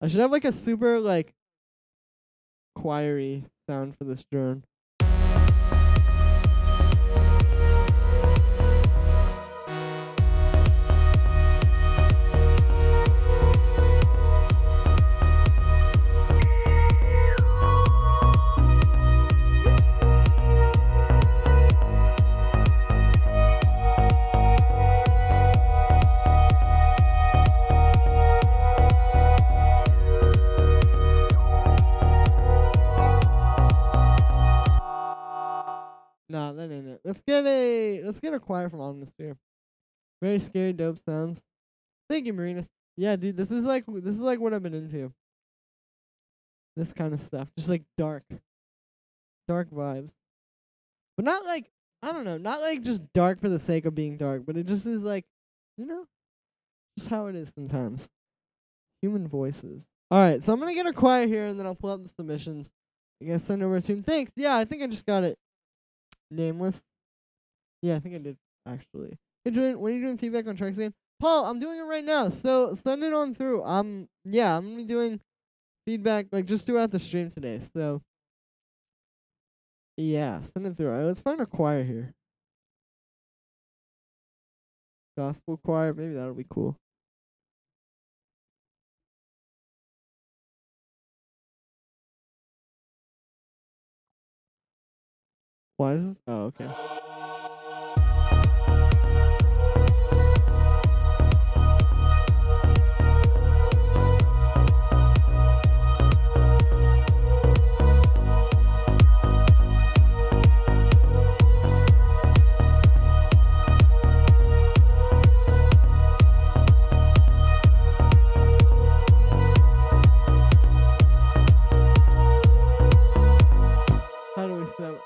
I should have like a super like choiry sound for this drone. Nah, that ain't it. Let's get a let's get a choir from Atmosphere. Very scary, dope sounds. Thank you, Marina. Yeah, dude, this is like this is like what I've been into. This kind of stuff, just like dark, dark vibes, but not like I don't know, not like just dark for the sake of being dark, but it just is like, you know, just how it is sometimes. Human voices. All right, so I'm gonna get a choir here, and then I'll pull up the submissions. I guess send over to him. Thanks. Yeah, I think I just got it. Nameless. Yeah, I think I did actually. Hey, doing? When are you doing feedback on tracks again? Paul, I'm doing it right now. So send it on through. Um, yeah, I'm gonna be doing feedback like just throughout the stream today. So yeah, send it through. Right, let's find a choir here. Gospel choir, maybe that'll be cool. Why is this? Oh, okay.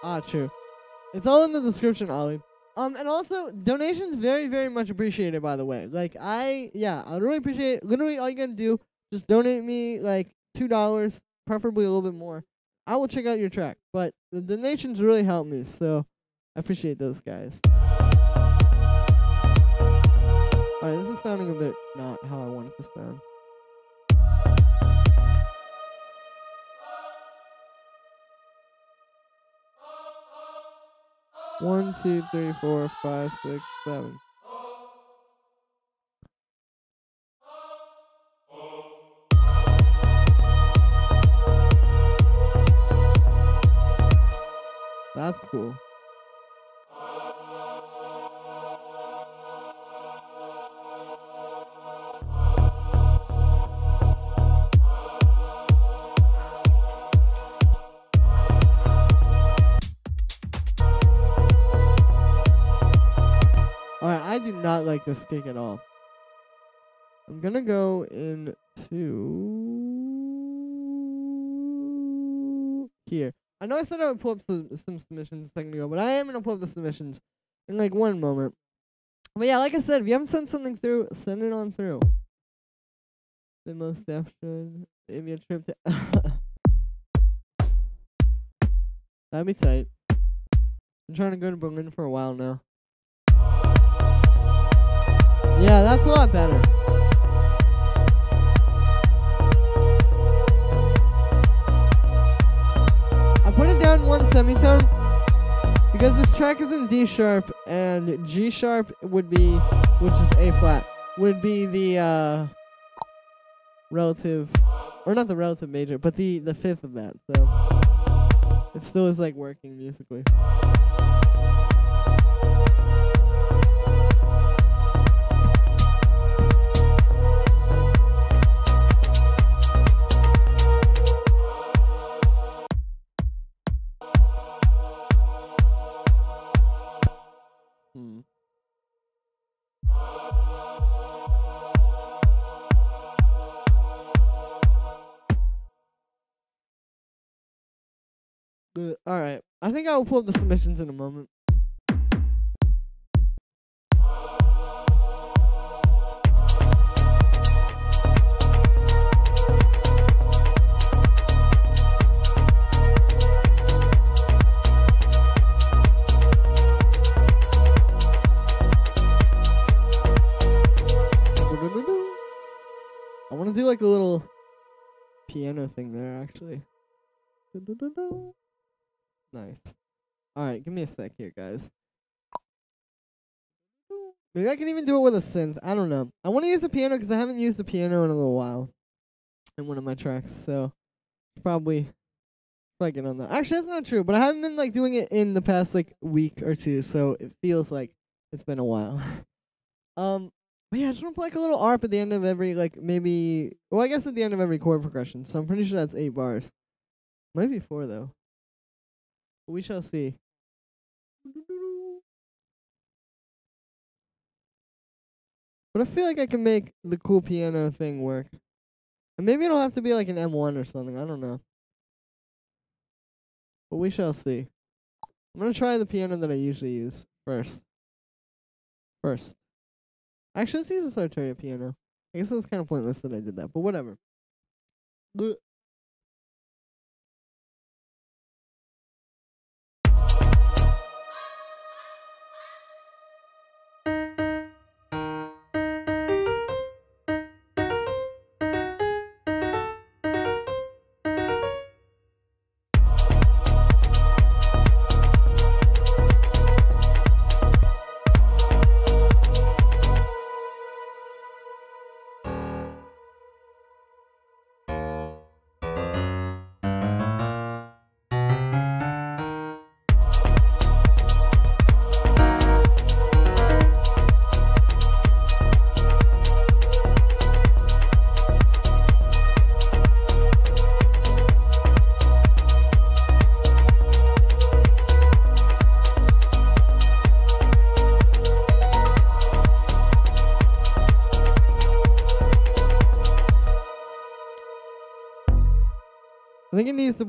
Ah, true. It's all in the description, Ollie. Um, and also donations very, very much appreciated. By the way, like I, yeah, I really appreciate. It. Literally, all you gotta do just donate me like two dollars, preferably a little bit more. I will check out your track, but the donations really help me, so I appreciate those guys. Alright, this is sounding a bit not how I want it to sound. One, two, three, four, five, six, seven. That's cool. I do not like this kick at all. I'm gonna go in into here. I know I said I would pull up some, some submissions a second ago, but I am gonna pull up the submissions in like one moment. But yeah, like I said, if you haven't sent something through, send it on through. The most deaf should maybe a trip to That'd be tight. I'm trying to go to Berlin for a while now. Yeah, that's a lot better. I put it down one semitone because this track is in D sharp and G sharp would be, which is A flat, would be the uh, relative, or not the relative major, but the the fifth of that. So it still is like working musically. I will pull up the submissions in a moment. I want to do like a little piano thing there, actually. Nice. All right, give me a sec here, guys. Maybe I can even do it with a synth. I don't know. I want to use the piano because I haven't used the piano in a little while in one of my tracks, so probably probably get on that. Actually, that's not true, but I haven't been like doing it in the past like week or two, so it feels like it's been a while. um, but yeah, I just want to put like a little ARP at the end of every like maybe. Well, I guess at the end of every chord progression. So I'm pretty sure that's eight bars. Might be four though. We shall see. But I feel like I can make the cool piano thing work. And maybe it'll have to be like an M1 or something. I don't know. But we shall see. I'm going to try the piano that I usually use first. First. Actually, let's use the Sartoria piano. I guess it was kind of pointless that I did that, but whatever.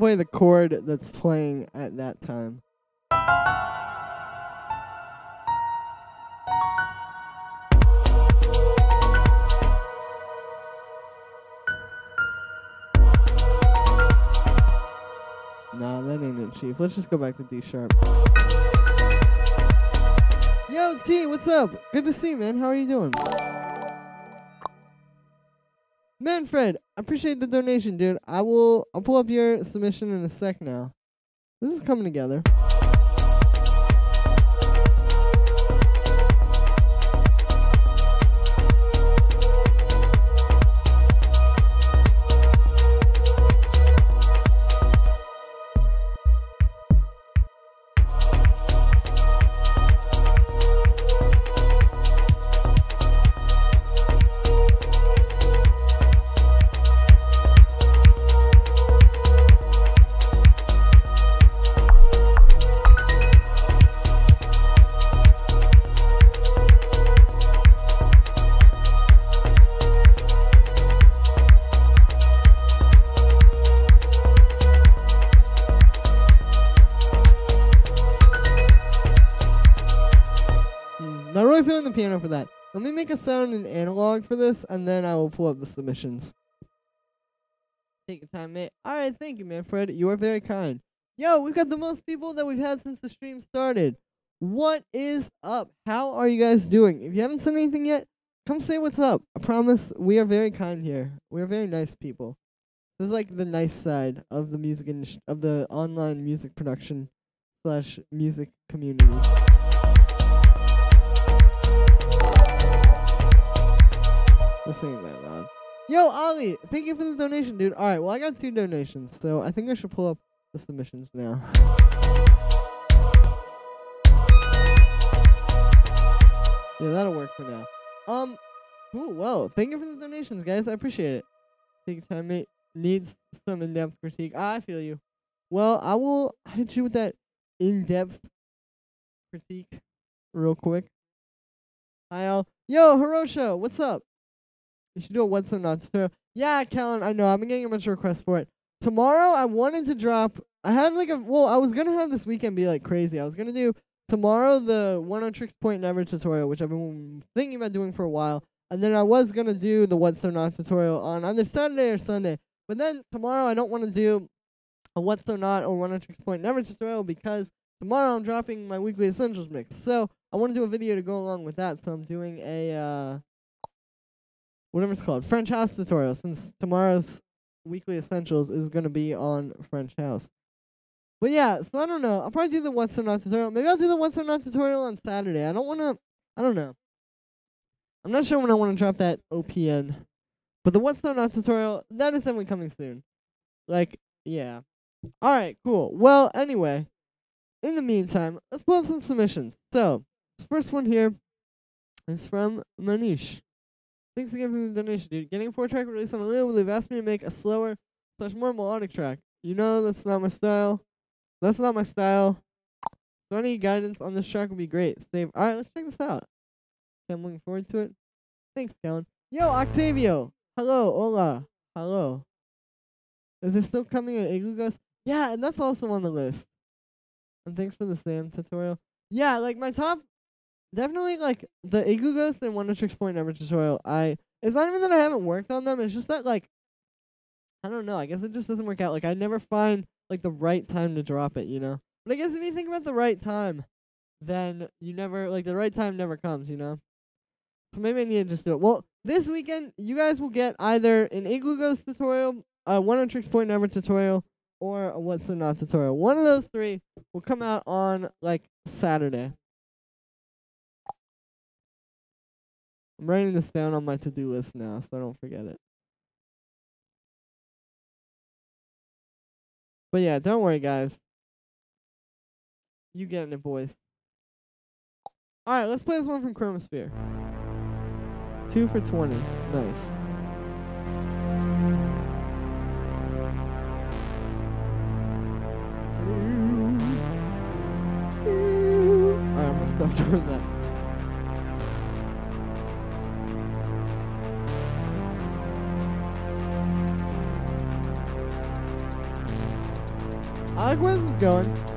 Play the chord that's playing at that time. Nah, that ain't it, Chief. Let's just go back to D sharp. Yo, T, what's up? Good to see you, man. How are you doing? Manfred, I appreciate the donation, dude. I will I'll pull up your submission in a sec now. This is coming together. For this, and then I will pull up the submissions. Take your time, mate. All right, thank you, Manfred. You are very kind. Yo, we've got the most people that we've had since the stream started. What is up? How are you guys doing? If you haven't said anything yet, come say what's up. I promise we are very kind here. We are very nice people. This is like the nice side of the music indus- of the online music production slash music community. This that loud. Yo, Ollie, thank you for the donation, dude. All right, well, I got two donations, so I think I should pull up the submissions now. Yeah, that'll work for now. Um, cool. Well, thank you for the donations, guys. I appreciate it. Take time, mate. Needs some in-depth critique. Ah, I feel you. Well, I will hit you with that in-depth critique real quick. Hi, all. Yo, Hirosha, what's up? You should do a What So Not. Yeah, Kellen, I know. I've been getting a bunch of requests for it. Tomorrow, I wanted to drop. I had like a. Well, I was gonna have this weekend be like crazy. I was gonna do tomorrow the Oneohtrix Point Never tutorial, which I've been thinking about doing for a while, and then I was gonna do the What So Not tutorial on either Saturday or Sunday. But then tomorrow, I don't want to do a What So Not or Oneohtrix Point Never tutorial because tomorrow I'm dropping my weekly essentials mix. So I want to do a video to go along with that. So I'm doing a uh, whatever it's called, French house tutorial. Since tomorrow's weekly essentials is gonna be on French house. But yeah, so I don't know. I'll probably do the What So Not tutorial. Maybe I'll do the What So Not tutorial on Saturday. I don't wanna. I don't know. I'm not sure when I want to drop that OPN. But the What So Not tutorial that is definitely coming soon. Like yeah. All right, cool. Well, anyway, in the meantime, let's pull up some submissions. So, this first one here is from Manish. Thanks again for the donation, dude. Getting a four track release on a label, they've asked me to make a slower slash more melodic track. You know that's not my style. That's not my style. So any guidance on this track would be great. Save. All right, let's check this out. I'm looking forward to it. Thanks, Kellen. Yo, Octavio. Hello, hola, hello. Is there still coming an Igloo Ghost? Yeah, and that's also on the list. And thanks for the Sam tutorial. Yeah, like my top, definitely like the Igloo Ghost and Oneohtrix Point Never tutorial. I it's not even that I haven't worked on them. It's just that like I don't know. I guess it just doesn't work out. Like I never find like the right time to drop it, you know. But I guess if you think about the right time, then you never like the right time never comes, you know. So maybe I need to just do it. Well, this weekend you guys will get either an Igloo Ghost tutorial, a Oneohtrix Point Never tutorial, or a What's the Not tutorial. One of those three will come out on like Saturday. I'm writing this down on my to-do list now, so I don't forget it. But yeah, don't worry, guys. You getting it, boys. Alright, let's play this one from Chromosphere. Two for 20. Nice. Alright, I'm gonna stop doing that. I like going.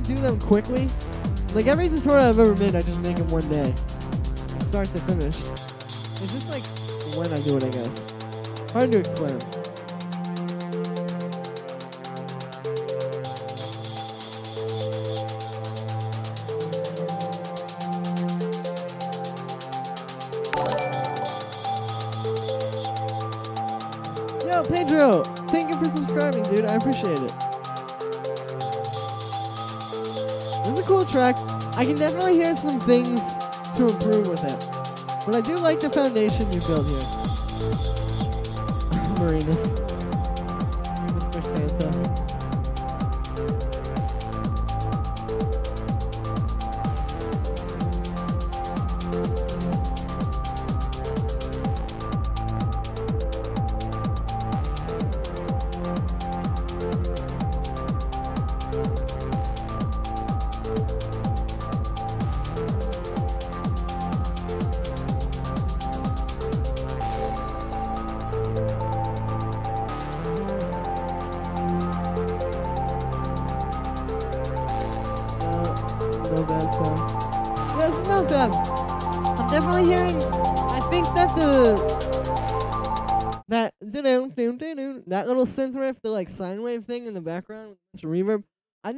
Could do them quickly. Like every tutorial I've ever made, I just make it one day, start to finish. It's just like when I do it, I guess. Hard to explain. Definitely hear some things to improve with it. But I do like the foundation you built here.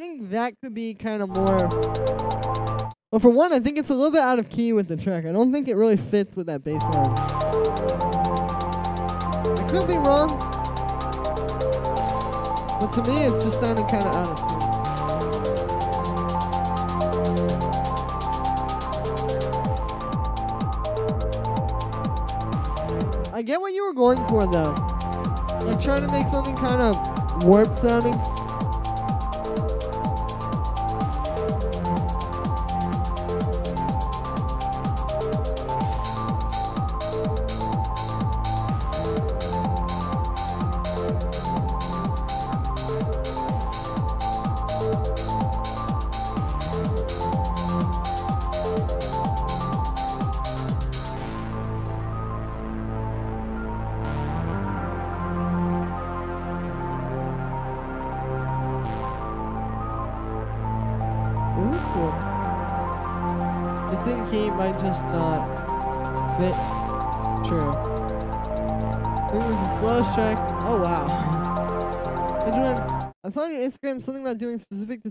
Think that could be kind of more. Well, for one, I think it's a little bit out of key with the track. I don't think it really fits with that bass line. I could be wrong, but to me, it's just sounding kind of out of tune. I get what you were going for though. Like trying to make something kind of warped sounding.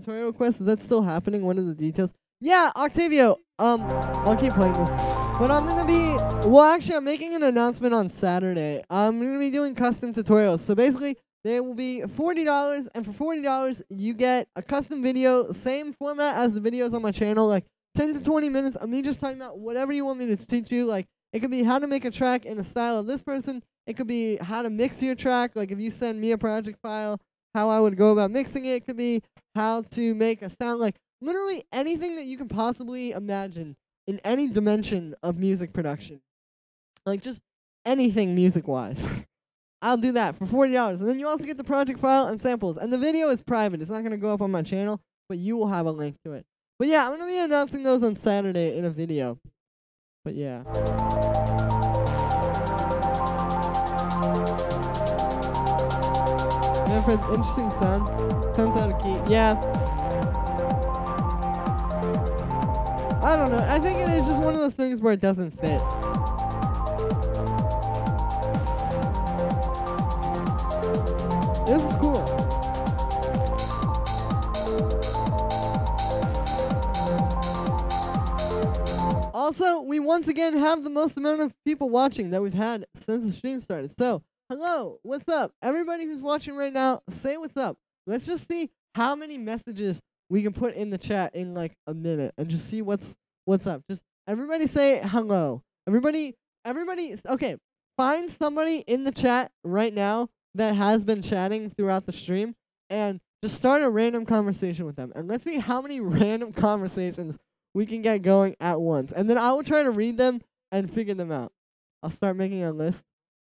Tutorial requests. Is that still happening? What are the details? Yeah, Octavio. Um, I'll keep playing this. But I'm gonna be well actually I'm making an announcement on Saturday. I'm gonna be doing custom tutorials. So basically they will be $40 and for $40 you get a custom video, same format as the videos on my channel, like 10 to 20 minutes of me just talking about whatever you want me to teach you. Like it could be how to make a track in the style of this person. It could be how to mix your track, like if you send me a project file, how I would go about mixing it. Could be how to make a sound like literally anything that you can possibly imagine in any dimension of music production. Like just anything music wise. I'll do that for forty dollars, and then you also get the project file and samples. And the video is private; it's not gonna go up on my channel, but you will have a link to it. But yeah, I'm gonna be announcing those on Saturday in a video. But yeah. Interesting sound. Sounds out of key. Yeah. I don't know. I think it is just one of those things where it doesn't fit. This is cool. Also, we once again have the most amount of people watching that we've had since the stream started. So, hello, what's up? Everybody who's watching right now, say what's up. Let's just see how many messages we can put in the chat in like a minute and just see what's what's up. Just everybody say hello. Everybody everybody okay, find somebody in the chat right now that has been chatting throughout the stream and just start a random conversation with them. And let's see how many random conversations we can get going at once. And then I will try to read them and figure them out. I'll start making a list.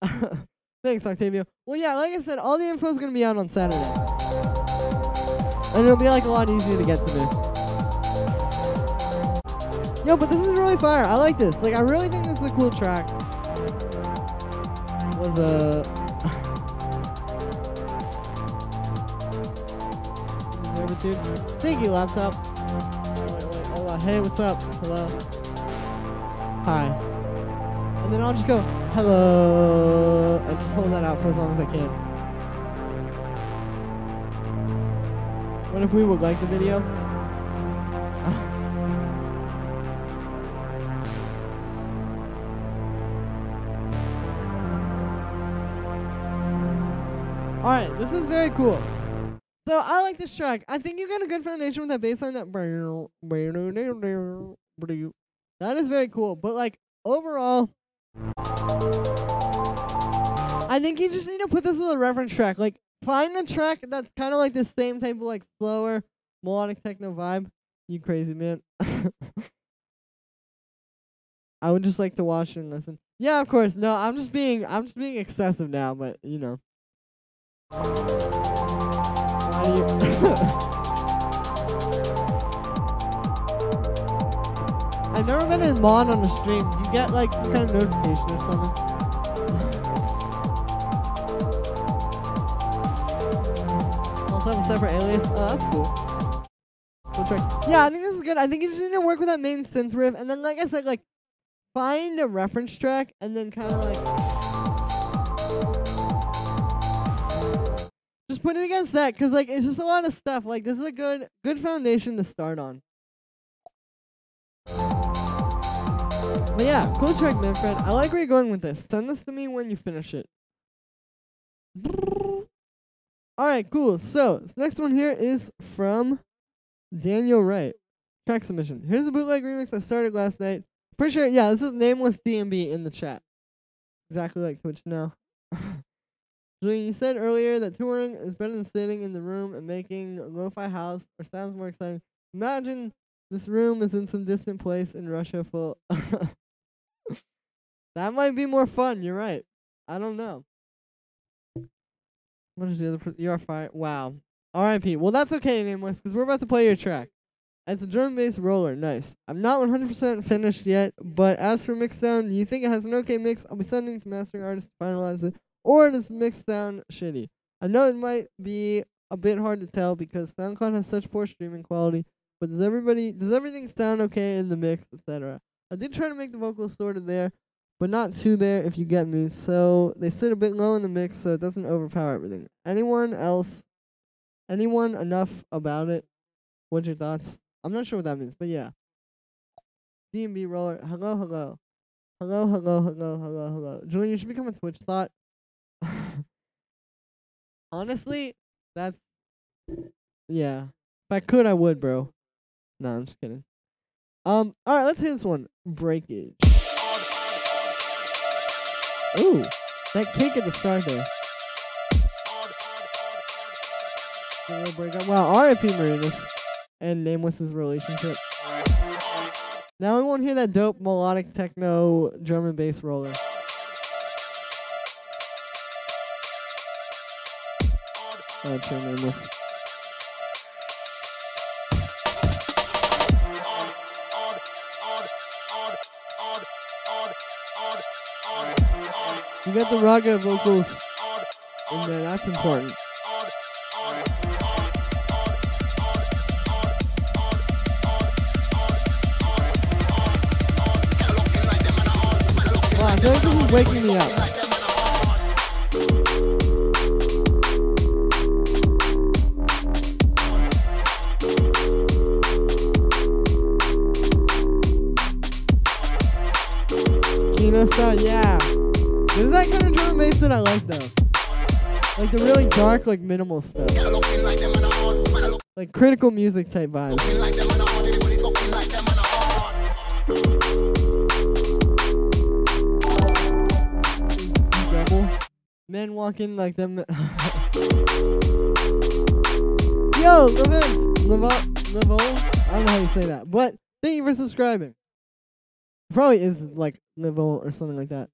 Thanks, Octavio. Well, yeah, like I said, all the info is going to be out on Saturday. And it'll be like a lot easier to get to me. Yo, but this is really fire. I like this. Like, I really think this is a cool track. Was uh, a. Thank you, laptop. Wait, wait, hold on. Hey, what's up? Hello. Hi. And then I'll just go, hello, and just hold that out for as long as I can. What if we would like the video? Alright, this is very cool. So I like this track. I think you got a good foundation with that bass line that that is very cool. But like overall I think you just need to put this with a reference track. Like find a track that's kind of like the same type of like slower melodic techno vibe. You crazy man. I would just like to watch and listen. Yeah, of course. No, I'm just being I'm just being excessive now, but you know. I've never been in mod on a stream. Do you get like some kind of notification or something? also have a separate alias. Oh, that's cool. Cool track. Yeah, I think this is good. I think you just need to work with that main synth riff, and then, like I said, like find a reference track, and then kind of like just put it against that, cause like it's just a lot of stuff. Like this is a good good foundation to start on. But yeah, cool track, Manfred. I like where you're going with this. Send this to me when you finish it. Alright, cool. So, next one here is from Daniel Wright. Track submission. Here's a bootleg remix I started last night. Pretty sure, yeah, this is nameless DMB in the chat. Exactly like Twitch now. Julian, you said earlier that touring is better than sitting in the room and making lo-fi house or sounds more exciting. Imagine this room is in some distant place in Russia full That might be more fun. You're right. I don't know. What is the other? you are fire. Wow. R.I.P. Well, that's okay, nameless, because we're about to play your track. It's a drum bass roller. Nice. I'm not 100% finished yet, but as for mix sound, do you think it has an okay mix? I'll be sending to mastering artists to finalize it. Or does mix sound shitty? I know it might be a bit hard to tell because SoundCloud has such poor streaming quality, but does everybody does everything sound okay in the mix, etc.? I did try to make the vocals sort of there, but not too there if you get me. So they sit a bit low in the mix so it doesn't overpower everything. Anyone else? Anyone enough about it? What's your thoughts? I'm not sure what that means, but yeah. DMB roller. Hello, hello. Hello, hello, hello, hello, hello. Julian, you should become a Twitch thought. Honestly, that's yeah. If I could, I would, bro. No, I'm just kidding. Um, all right, let's hear this one. Breakage. Ooh, that kick at the start there. A breakup. Wow, RIP Marinus and Nameless's relationship. Now we won't hear that dope melodic techno drum and bass roller. Oh, turn Nameless. Got the ragga vocals in there, that's important. Wow, I feel like this is waking me up. Style, yeah. Is that kind of drum bass that I like though. Like the really dark, like minimal stuff. Like critical music type vibes. Men walking like them. Yo, Levent, Levo, Levo. I don't know how you say that, but thank you for subscribing. Probably is like Levo or something like that.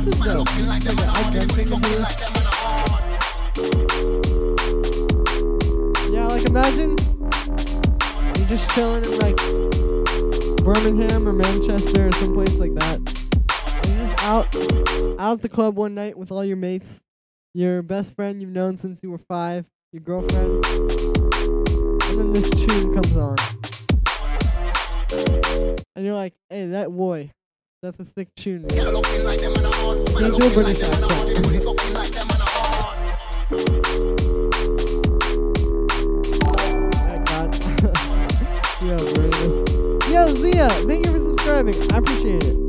This is dope. Yeah, like imagine you're just chilling in like Birmingham or Manchester or someplace like that. You're just out out at the club one night with all your mates, your best friend you've known since you were five, your girlfriend, and then this tune comes on. And you're like, hey, that boy, that's a sick tune. Do a British accent. Oh British. Yo, Zia, thank you for subscribing. I appreciate it.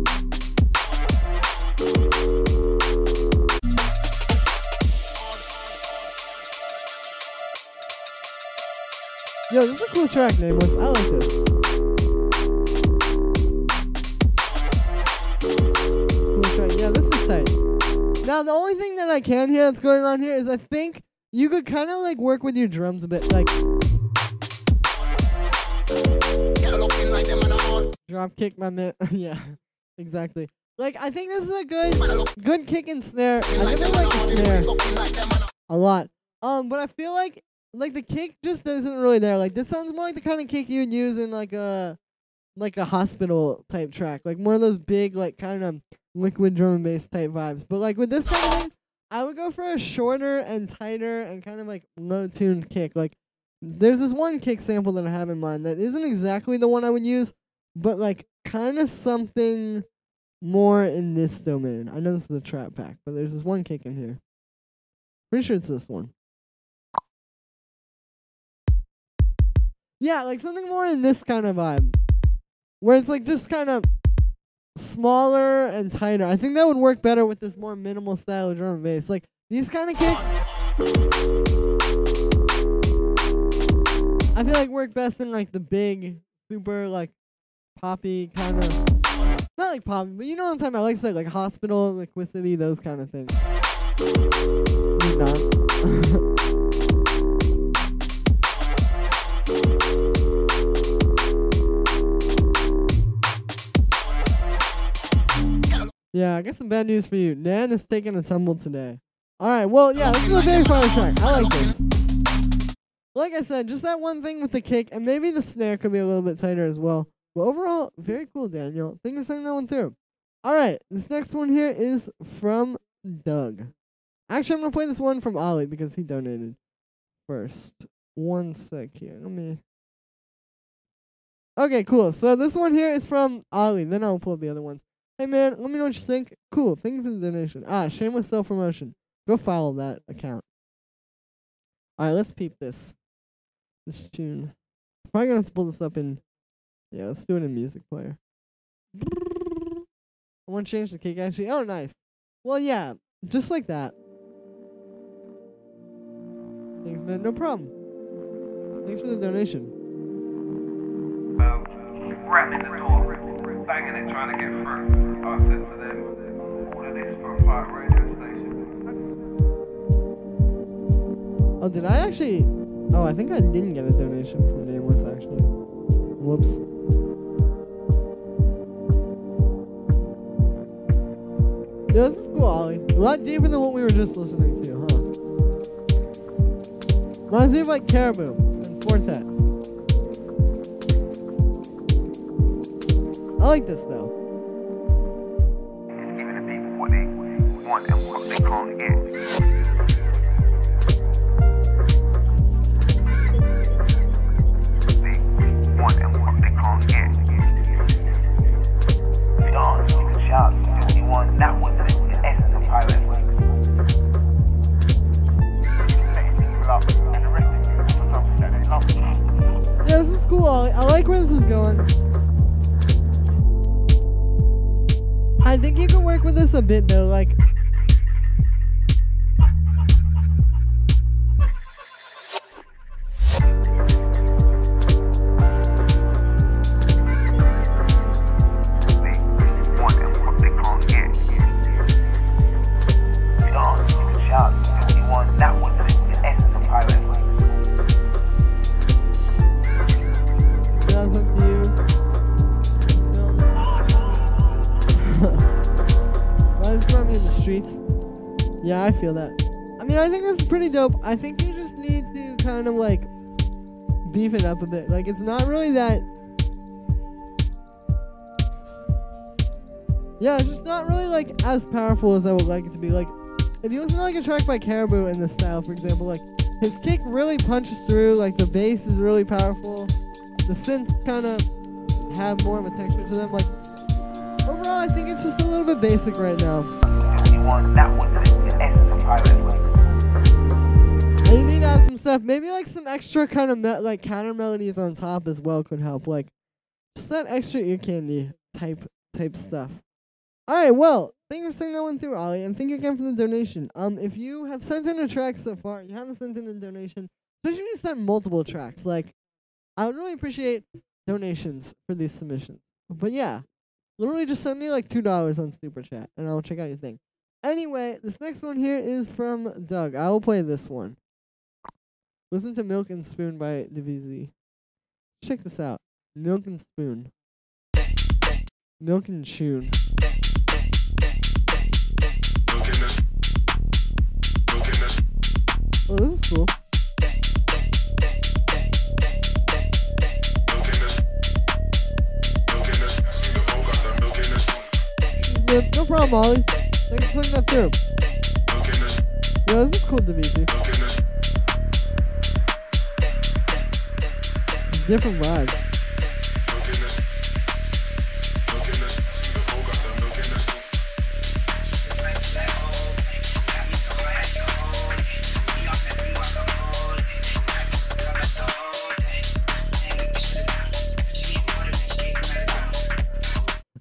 Yo, this is a cool track, Nameless. I like this. Cool track. Yeah, this is tight. Now, the only thing that I can hear that's going on here is I think you could kind of like work with your drums a bit, like drop kick my man. yeah, exactly. Like I think this is a good, good kick and snare. I really like the snare a lot. Um, but I feel like like the kick just isn't really there. Like this sounds more like the kind of kick you'd use in like a like a hospital type track, like one of those big like kind of liquid drum and bass type vibes. But like with this kind of thing, I would go for a shorter and tighter and kind of like low tuned kick. Like there's this one kick sample that I have in mind that isn't exactly the one I would use, but like kind of something more in this domain. I know this is a trap pack, but there's this one kick in here. Pretty sure it's this one. Yeah, like something more in this kind of vibe. Where it's like just kind of smaller and tighter. I think that would work better with this more minimal style of drum and bass. Like these kind of kicks I feel like work best in like the big, super like poppy kind of not like poppy, but you know what I'm talking about. Like say like hospital, Liquicity, those kind of things. Yeah, I got some bad news for you. Nan is taking a tumble today. Alright, well, yeah, this is a very fire track. I like this. Like I said, just that one thing with the kick, and maybe the snare could be a little bit tighter as well. But overall, very cool, Daniel. Thank you for sending that one through. Alright, this next one here is from Doug. Actually, I'm to play this one from Ollie because he donated first. One sec here. Let me. Okay, cool. So this one here is from Ollie. Then I'll pull up the other ones. Hey man, let me know what you think. Cool. Thank you for the donation. Ah, shameless self promotion. Go follow that account. Alright, let's peep this. This tune. Probably gonna have to pull this up in Yeah, let's do it in music player. I wanna change the kick actually. Oh nice. Well yeah, just like that. Thanks man, no problem. Thanks for the donation.
Ramming the door, banging it, trying to get.
Oh, did I actually? Oh, I think I didn't get a donation from Nameless actually. Whoops. Yeah, this is cool, Ollie. A lot deeper than what we were just listening to, huh? Reminds me of like Caribou and Four Tet. I like this though.
And what they they love.
Yeah, this is cool, I like where this is going. I think you can work with this a bit though, like dope. I think you just need to kind of like beef it up a bit. Like, it's not really that. Yeah, it's just not really like as powerful as I would like it to be. Like, if you listen to like a track by Caribou in this style, for example, like his kick really punches through. Like the bass is really powerful the synths kind of have more of a texture to them. Like overall, I think it's just a little bit basic right now. Add some stuff. Maybe like some extra kind of me- like counter melodies on top as well could help. Like just that extra ear candy type type stuff. All right, well, thank you for sending that one through, Ollie, and thank you again for the donation. Um, if you have sent in a track so far, you haven't sent in a donation, especially if you sent multiple tracks. Like, I would really appreciate donations for these submissions. But yeah, literally just send me like two dollars on Super Chat, and I'll check out your thing. Anyway, this next one here is from Doug. I will play this one. Listen to Milk and Spoon by DVZ. Check this out. Milk and Spoon. Milk and Tune. Oh, this is cool. No problem, Ollie. Thanks for putting that through. Yeah, this is cool, Different vibe.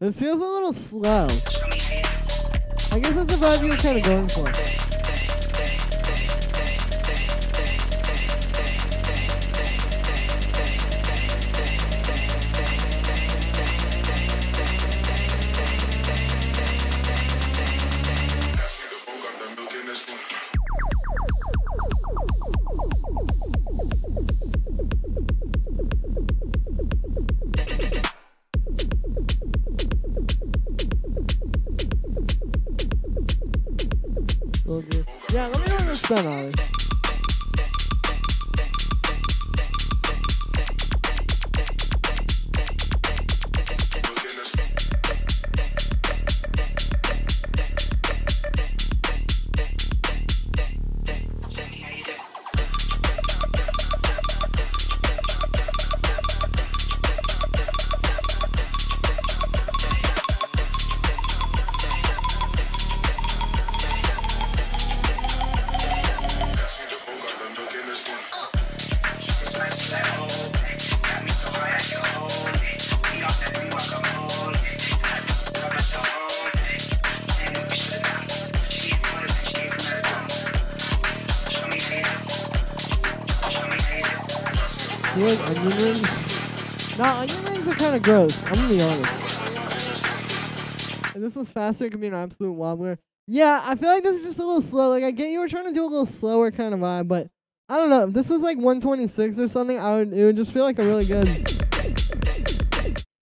It feels a little slow. I guess that's the vibe you were kind of going for. This was faster, it could be an absolute wobbler. Yeah, I feel like this is just a little slow. Like, I get you were trying to do a little slower kind of vibe, but I don't know. If this was like 126 or something, I would it would just feel like a really good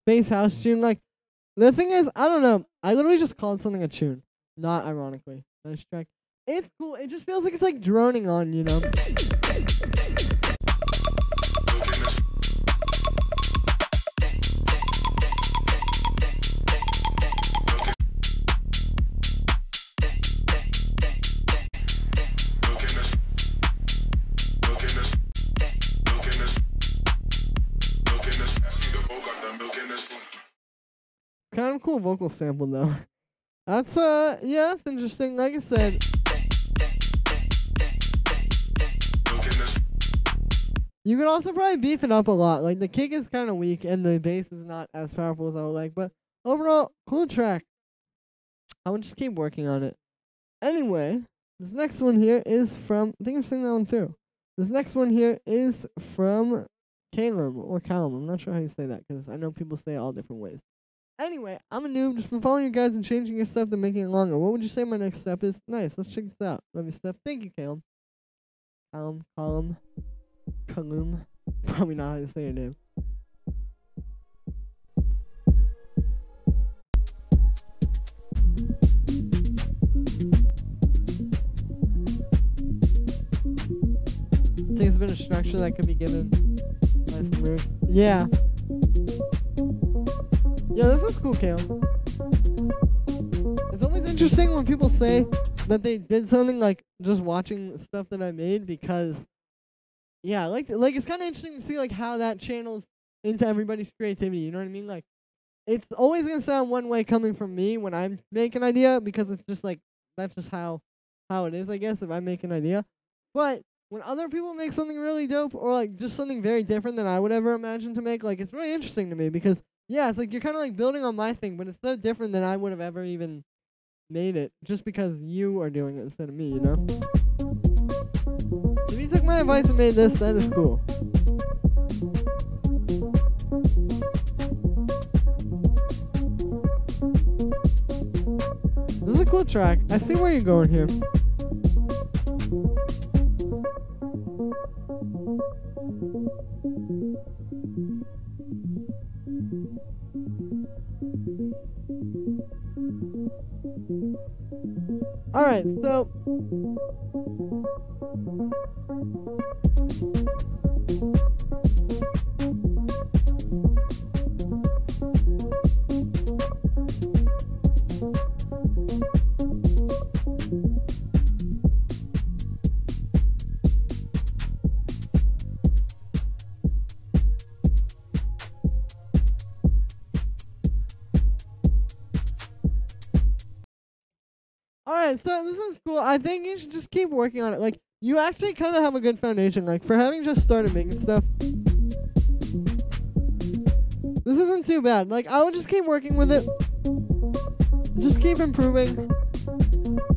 bass house tune. Like, the thing is, I don't know. I literally just called something a tune. Not ironically. Nice track. It's cool. It just feels like it's like droning on, you know. Cool vocal sample though. That's uh yeah, that's interesting. Like I said, you could also probably beef it up a lot. Like the kick is kind of weak and the bass is not as powerful as I would like, but overall, cool track. I would just keep working on it. Anyway, this next one here is from. I think I'm saying that one through. This next one here is from Calum or Callum. I'm not sure how you say that because I know people say it all different ways. Anyway, I'm a noob. Just been following you guys and changing your stuff to making it longer. What would you say my next step is? Nice. Let's check this out. Love you, stuff. Thank you, Calum. Calum, Calum, Calum. Probably not how you say your name. think it's been a structure that could be given. Yeah. Yeah, this is cool, Kale. It's always interesting when people say that they did something like just watching stuff that I made because yeah, like like it's kind of interesting to see like how that channels into everybody's creativity. You know what I mean? Like it's always gonna sound one way coming from me when I make an idea because it's just like that's just how how it is, I guess. If I make an idea, but when other people make something really dope or like just something very different than I would ever imagine to make, like it's really interesting to me because yeah, it's like you're kind of like building on my thing, but it's so different than I would have ever even made it just because you are doing it instead of me, you know? If you took my advice and made this, that is cool. This is a cool track. I see where you're going here. Alright, so... All right, so this is cool. I think you should just keep working on it. Like, you actually kind of have a good foundation. Like, for having just started making stuff, this isn't too bad. Like, I would just keep working with it. Just keep improving.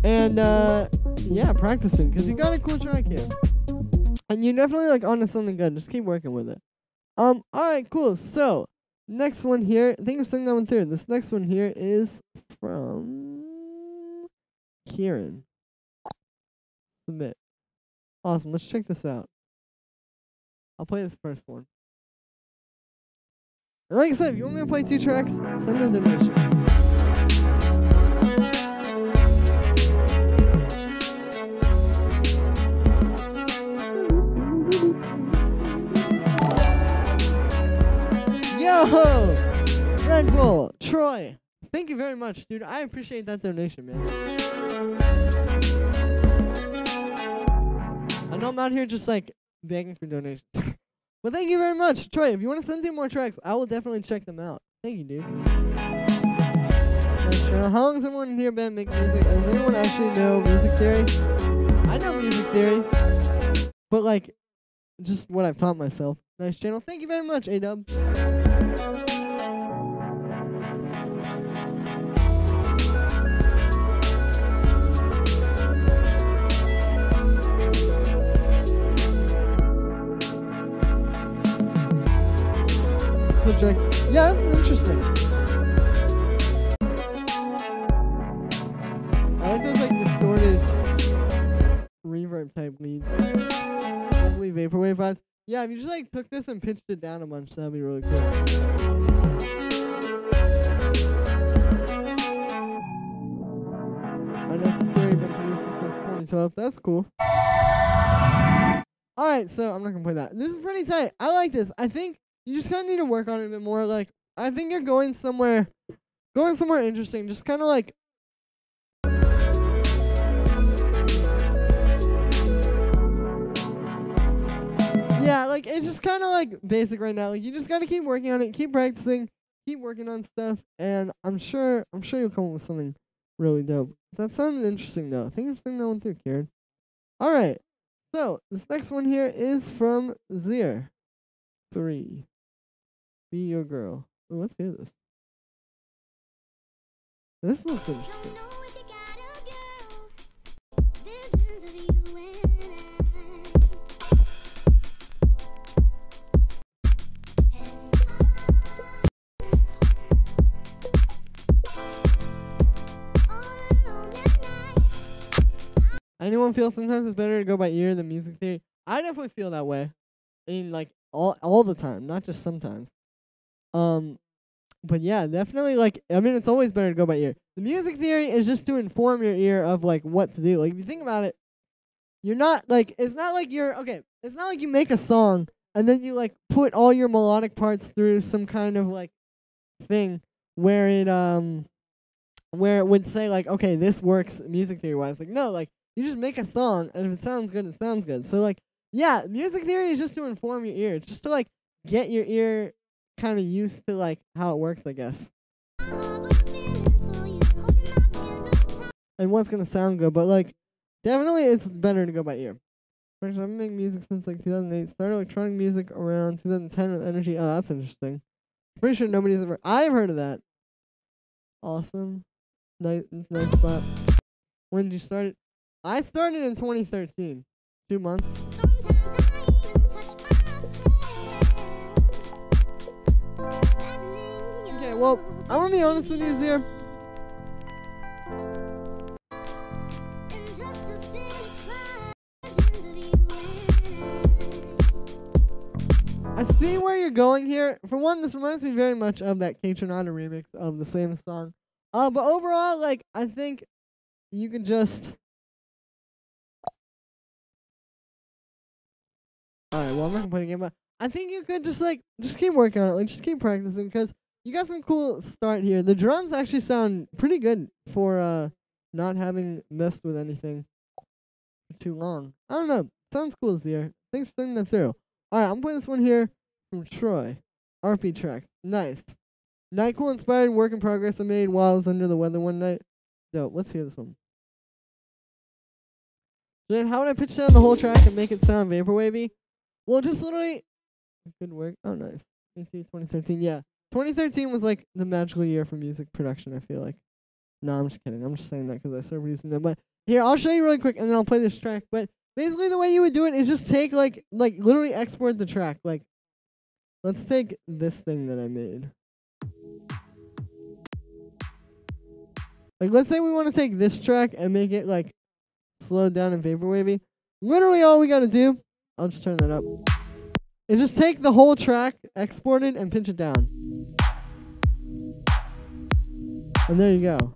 And, uh, yeah, practicing. Because you got a cool track here. And you're definitely, like, onto something good. Just keep working with it. Um, alright, cool. So, next one here. I think I'm saying that one through. This next one here is from... Kieran. Submit. Awesome. Let's check this out. I'll play this first one. And like I said, if you want me to play two tracks, send me a donation. Yo! Red Bull, Troy, thank you very much, dude. I appreciate that donation, man. I know I'm out here just like begging for donations. well, thank you very much. Troy, if you want to send in more tracks, I will definitely check them out. Thank you, dude. Sure. How long has everyone here been making music? Does anyone actually know music theory? I know music theory. But like just what I've taught myself. Nice channel. Thank you very much, A-Dub. project. Reverb type leads. Hopefully vaporwave vibes. Yeah, if you just like took this and pitched it down a bunch, that'd be really cool. 12. That's cool. All right, so I'm not gonna play that. This is pretty tight. I like this. I think you just kind of need to work on it a bit more. Like, I think you're going somewhere, going somewhere interesting. Just kind of like. Yeah, like it's just kind of like basic right now. Like you just gotta keep working on it, keep practicing, keep working on stuff, and I'm sure I'm sure you'll come up with something really dope. That sounded interesting though. I think I'm saying that one through, Karen. All right. So this next one here is from Zier. Three. Be your girl. Ooh, let's hear this. This looks interesting. Anyone feel sometimes it's better to go by ear than music theory? I definitely feel that way. I mean, like all all the time, not just sometimes. Um, but yeah, definitely. Like, I mean, it's always better to go by ear. The music theory is just to inform your ear of like what to do. Like, if you think about it, you're not like it's not like you're okay. It's not like you make a song and then you like put all your melodic parts through some kind of like thing where it um where it would say like okay this works music theory wise like no like you just make a song, and if it sounds good, it sounds good. So like, yeah, music theory is just to inform your ear. It's just to like get your ear kind of used to like how it works, I guess. And what's gonna sound good, but like, definitely it's better to go by ear. I've been making music since like 2008. Started electronic music around 2010 with Energy. Oh, that's interesting. Pretty sure nobody's ever. I've heard of that. Awesome. Nice, nice spot. When did you start it? I started in 2013. Two months. Okay, well, I'm gonna be honest with you, Zir. I see where you're going here. For one, this reminds me very much of that Kaytranada remix of the same song. Uh, but overall, like, I think you can just Alright, well, I'm not complaining but I think you could just, like, just keep working on it. Like, just keep practicing, because you got some cool start here. The drums actually sound pretty good for, uh, not having messed with anything too long. I don't know. Sounds cool, Zier. Thanks for sending that through. Alright, I'm putting this one here from Troy. RP tracks. Nice. Nyquil inspired work in progress I made while I was under the weather one night. Dope. Let's hear this one. Then how would I pitch down the whole track and make it sound vaporwavy? Well, just literally, good work. Oh, nice. 2013. Yeah, 2013 was like the magical year for music production. I feel like. No, I'm just kidding. I'm just saying that because I started using them. But here, I'll show you really quick, and then I'll play this track. But basically, the way you would do it is just take like like literally export the track. Like, let's take this thing that I made. Like, let's say we want to take this track and make it like slowed down and vaporwavy. Literally, all we gotta do I'll just turn that up. And just take the whole track, export it, and pinch it down. And there you go.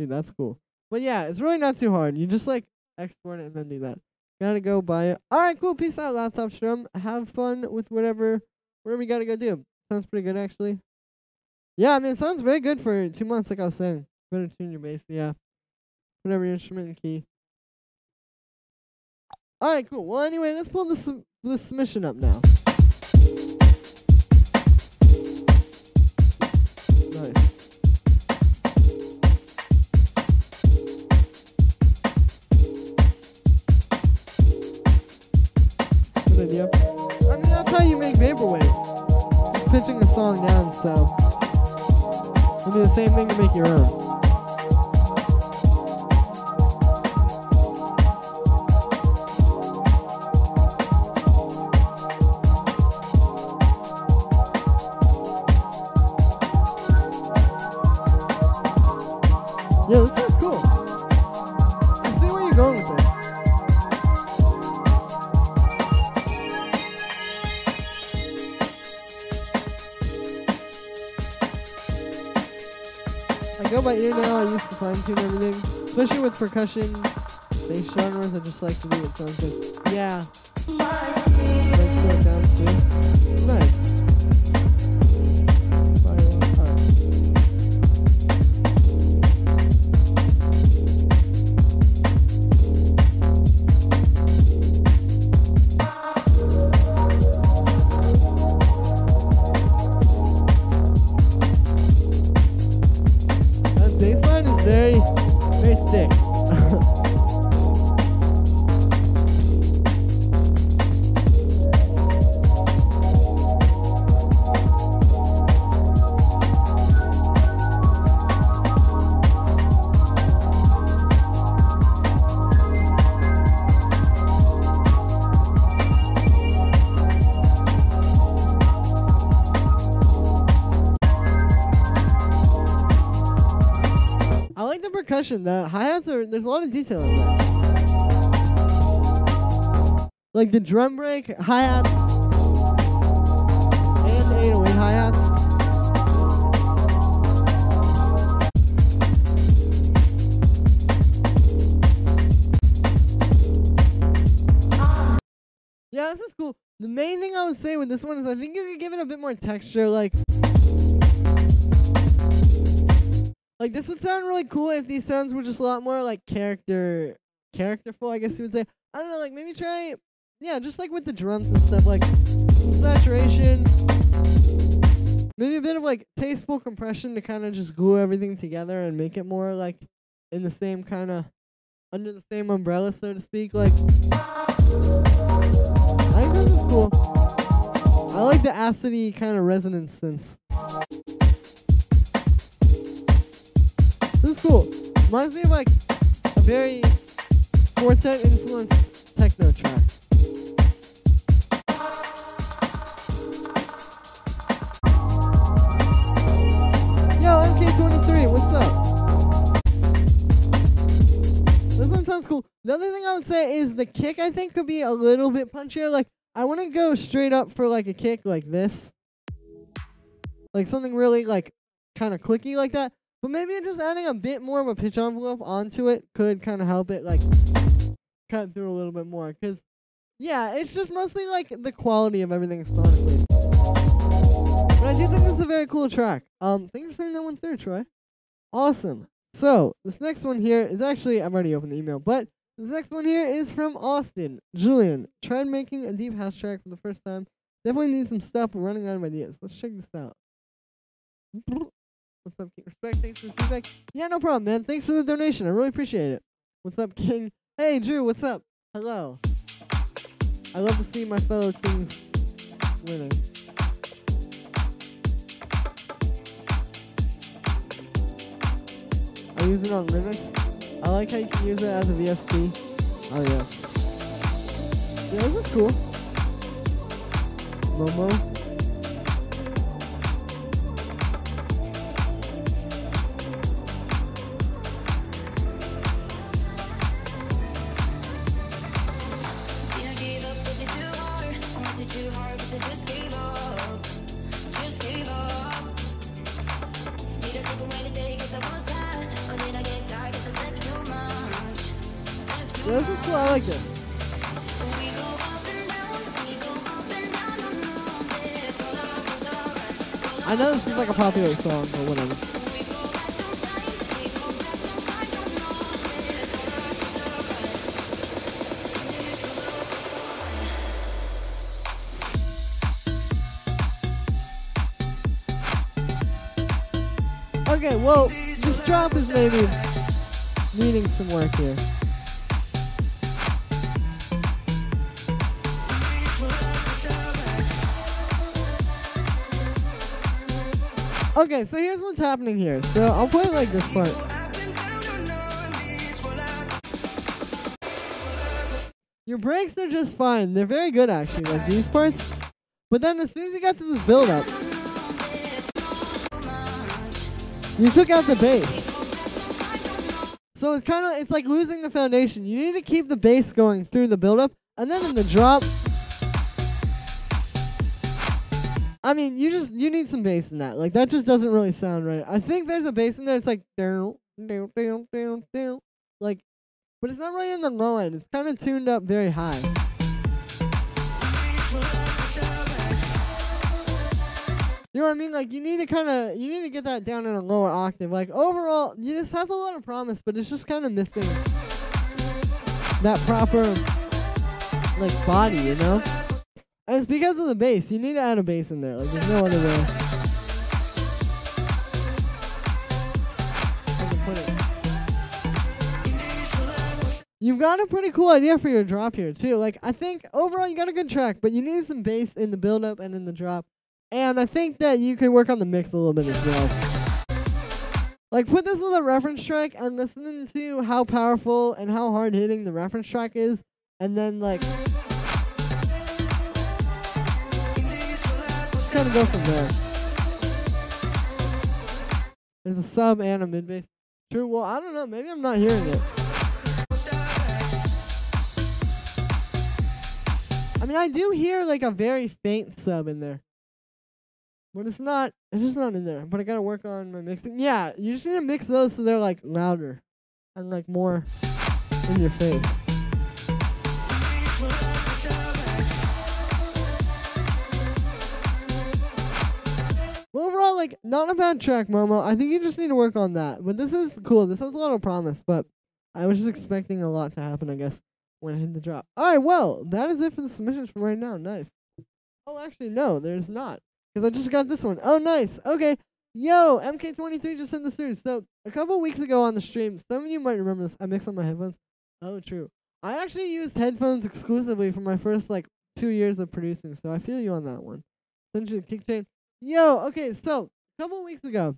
See, that's cool. But yeah, it's really not too hard. You just like export it and then do that. Gotta go buy it. Alright, cool. Peace out, laptop strum. Have fun with whatever whatever you gotta go do. Sounds pretty good actually. Yeah, I mean it sounds very good for two months, like I was saying. Better tune your bass, yeah whatever your instrument key. All right, cool. Well, anyway, let's pull this this submission up now. Nice. Good idea. I mean, that's how you make vaporwave. Just pitching a song down, so it'll be the same thing to make your own. Percussion based genres. I just like to do it sounds good. Yeah. The hi hats are there's a lot of detail in there. Like the drum break, hi hats, and 808 hi hats. Yeah, this is cool. The main thing I would say with this one is I think you could give it a bit more texture, like really cool if these sounds were just a lot more like character characterful, I guess you would say. I don't know, like maybe try yeah, just like with the drums and stuff, like saturation. Maybe a bit of like tasteful compression to kind of just glue everything together and make it more like in the same kind of under the same umbrella, so to speak. Like I think this is cool. I like the acidy kind of resonance synths. This is cool. Reminds me of like a very Four Tet influenced techno track. Yo, MK23, what's up? This one sounds cool. The other thing I would say is the kick I think could be a little bit punchier. Like I want to go straight up for like a kick like this. Like something really like kind of clicky like that. But maybe just adding a bit more of a pitch envelope onto it could kind of help it like cut through a little bit more. Cause yeah, it's just mostly like the quality of everything sonically. But I do think this is a very cool track. Um, thank you for saying that one through, Troy. Awesome. So this next one here is actually I've already opened the email, but this next one here is from Austin. Julien tried making a deep house track for the first time. Definitely need some stuff. Running out of ideas. Let's check this out. What's up, King? Respect. Thanks for the feedback. Yeah, no problem, man. Thanks for the donation. I really appreciate it. What's up, King? Hey, Drew. What's up? Hello. I love to see my fellow kings winning. I use it on Linux. I like how you can use it as a VST. Oh yeah. Yeah, this is cool. Momo.
Roll up, goes alright.
Okay, well, this drop is maybe needing some work here. Okay, so here's what's happening here. So I'll play it like this part. Your breaks are just fine. They're very good actually, like these parts. But then as soon as you got to this build up, you took out the bass. So it's kind of it's like losing the foundation. You need to keep the bass going through the build up, and then in the drop. I mean, you just you need some bass in that. Like that just doesn't really sound right. I think there's a bass in there. It's like down, down, down, down, like, but it's not really in the low end. It's kind of tuned up very high. You know what I mean? Like you need to kind of you need to get that down in a lower octave. Like overall, yeah, this has a lot of promise, but it's just kind of missing that proper like body, you know. It's because of the bass. You need to add a bass in there. Like there's no other way. You've got a pretty cool idea for your drop here too. Like I think overall you got a good track, but you need some bass in the build up and in the drop. And I think that you could work on the mix a little bit as well. Like put this with a reference track and listening to how powerful and how hard hitting the reference track is, and then like kind of go from there. There's a sub and a mid bass. True. Well, I don't know. Maybe I'm not hearing it. I mean, I do hear like a very faint sub in there. But it's not, it's just not in there. But I gotta work on my mixing. Yeah, you just need to mix those so they're like louder and like more in your face. Overall, like, not a bad track, Momo. I think you just need to work on that. But this is cool. This has a lot of promise, but I was just expecting a lot to happen, I guess, when I hit the drop. Alright, well, that is it for the submissions for right now. Nice. Oh, actually, no, there's not. Because I just got this one. Oh, nice. Okay. Yo, MK23 just sent this through. So, a couple weeks ago on the stream, some of you might remember this. I mixed on my headphones. Oh, true. I actually used headphones exclusively for my first, like, two years of producing. So, I feel you on that one. Essentially, kick chain. Yo, okay, so, a couple weeks ago,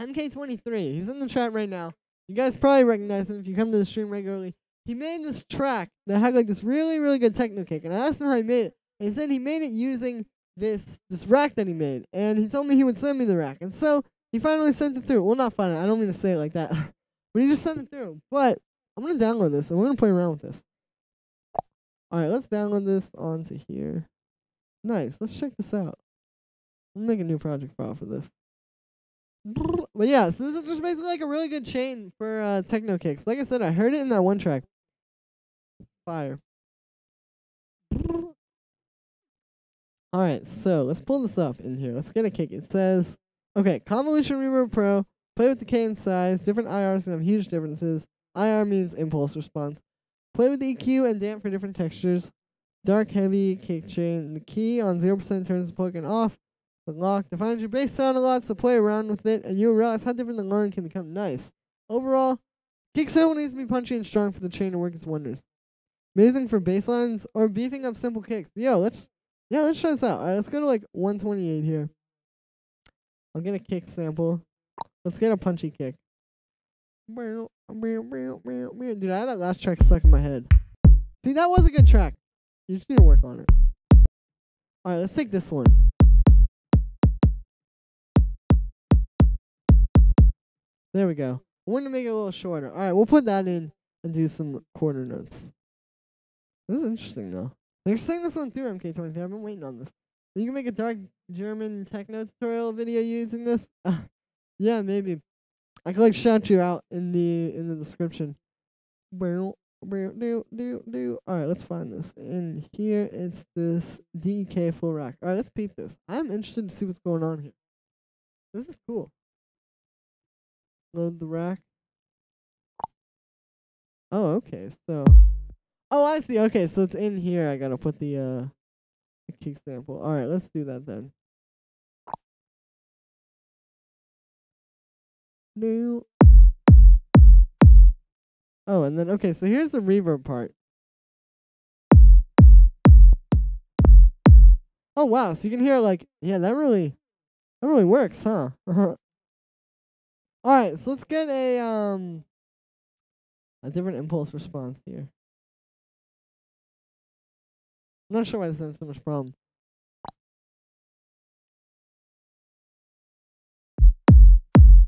MK23, he's in the chat right now. You guys probably recognize him if you come to the stream regularly. He made this track that had, like, this really, really good techno kick. And I asked him how he made it. And he said he made it using this this rack that he made, and he told me he would send me the rack, and so he finally sent it through. Well, not finally. I don't mean to say it like that, but he just sent it through. But I'm gonna download this, and we're gonna play around with this. All right, let's download this onto here. Nice. Let's check this out. Gonna make a new project file for this. But yeah, so this is just basically like a really good chain for uh, techno kicks. Like I said, I heard it in that one track. Fire. Alright, so let's pull this up in here. Let's get a kick. It says, okay, Convolution Reverb Pro, play with decay and size. Different IRs can have huge differences. IR means impulse response. Play with EQ and damp for different textures. Dark, heavy, kick chain. The key on 0% turns the plugin off. The lock defines your bass sound a lot, so play around with it, and you'll realize how different the line can become nice. Overall, kick sound needs to be punchy and strong for the chain to work its wonders. Amazing for bass lines or beefing up simple kicks. Yo, let's yeah, let's try this out. All right, let's go to like 128 here. I'll get a kick sample. Let's get a punchy kick. Dude, I had that last track stuck in my head. See, that was a good track. You just need to work on it. All right, let's take this one. There we go. I want to make it a little shorter. All right, we'll put that in and do some quarter notes. This is interesting, though. They're saying this one through MK23. I've been waiting on this. You can make a dark German techno tutorial video using this. yeah, maybe. I could like shout you out in the in the description. Do do do do. All right, let's find this. In here, it's this DK full rack. All right, let's peep this. I'm interested to see what's going on here. This is cool. Load the rack. Oh, okay. So. Oh, I see. Okay, so it's in here. I gotta put the uh the kick sample. All right, let's do that then. No. Oh, and then okay, so here's the reverb part. Oh wow, so you can hear like yeah, that really that really works, huh? All right, so let's get a um a different impulse response here. I'm not sure why this is so much problem.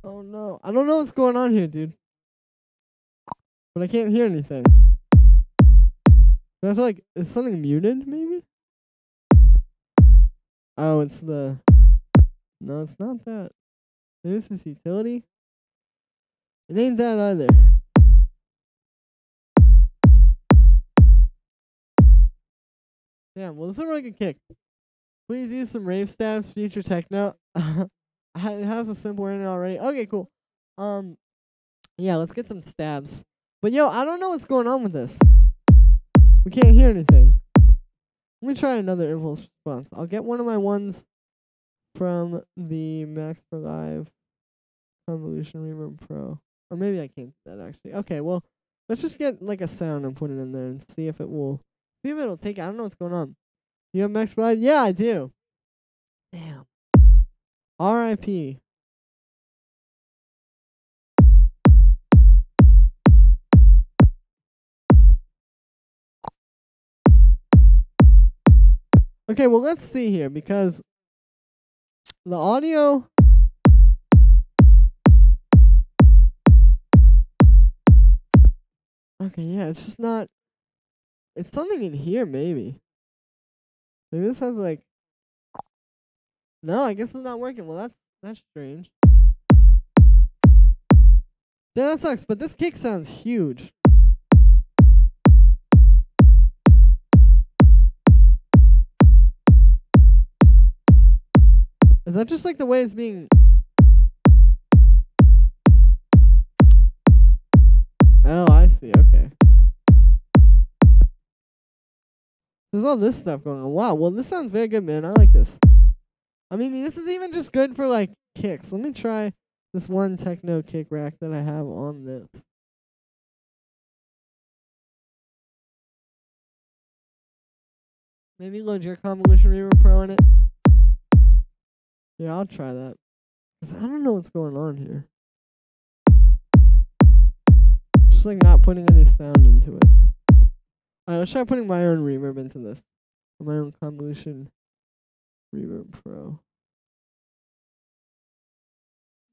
Oh no, I don't know what's going on here, dude. But I can't hear anything. That's like, is something muted, maybe? Oh, it's the. No, it's not that. Maybe this is utility. It ain't that either. Damn, well, this is a really good kick. Please use some rave stabs, future techno. it has a simple in it already. Okay, cool. Um, yeah, let's get some stabs. But yo, I don't know what's going on with this. We can't hear anything. Let me try another impulse response. I'll get one of my ones from the Max for Live Convolution Reverb Pro. Or maybe I can't do that actually. Okay, well, let's just get like a sound and put it in there and see if it will see if it'll take. I don't know what's going on. You have Max Live? Yeah, I do. Damn. R.I.P. Okay, well, let's see here because the audio. Okay, yeah, it's just not. It's something in here, maybe. Maybe this has like. No, I guess it's not working. Well, that's that's strange. Yeah, that sucks. But this kick sounds huge. Is that just like the way it's being? Oh, I see. Okay. There's all this stuff going on. Wow. Well, this sounds very good, man. I like this. I mean, this is even just good for like kicks. Let me try this one techno kick rack that I have on this. Maybe load your convolution reverb pro in it. Yeah, I'll try that. Cause I don't know what's going on here. Just like not putting any sound into it. Alright, let's try putting my own reverb into this. My own convolution reverb pro.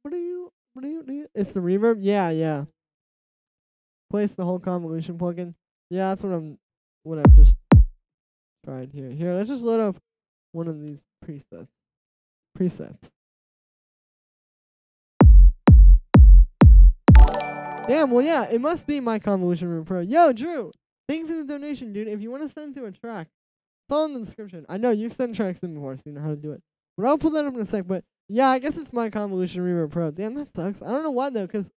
What do you what do you do? You, it's the reverb? Yeah, yeah. Place the whole convolution plugin. Yeah, that's what I'm what I've just tried here. Here, let's just load up one of these presets presets. Damn, well, yeah, it must be my convolution room pro. Yo, Drew, thank you for the donation, dude. If you want to send through a track, it's all in the description. I know you've sent tracks in before, so you know how to do it. But I'll put that up in a sec. But yeah, I guess it's my convolution reverb pro. Damn, that sucks. I don't know why though, cause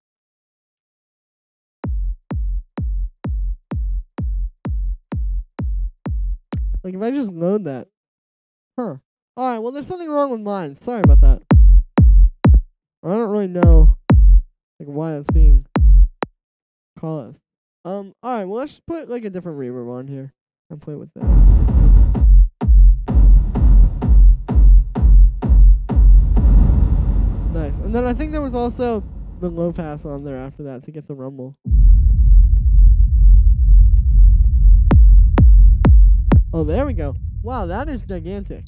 like if I just load that, huh? All right. Well, there's something wrong with mine. Sorry about that. I don't really know like why that's being caused. Um. All right. Well, let's put like a different reverb on here and play with that. Nice. And then I think there was also the low pass on there after that to get the rumble. Oh, there we go. Wow, that is gigantic.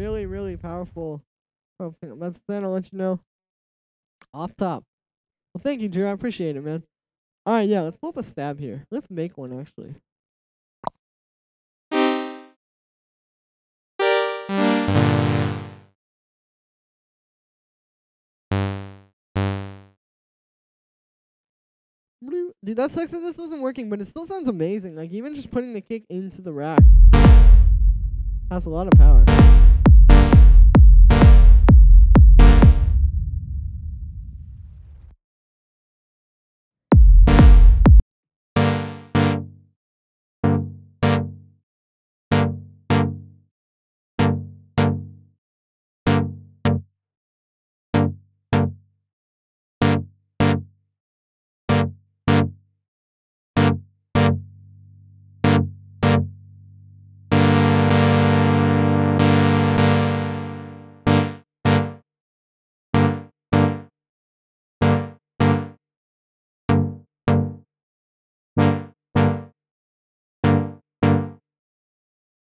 Really, really powerful. But then I'll let you know off top. Well, thank you, Drew. I appreciate it, man. All right, yeah, let's pull up a stab here. Let's make one actually. Dude, that sucks that this wasn't working, but it still sounds amazing. Like even just putting the kick into the rack has a lot of power.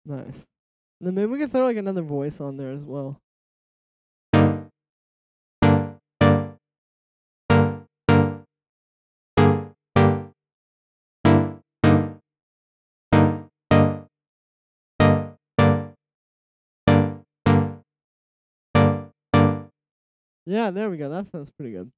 Nice. And then maybe we can throw like another voice on there as well. Yeah, there we go. That sounds pretty good.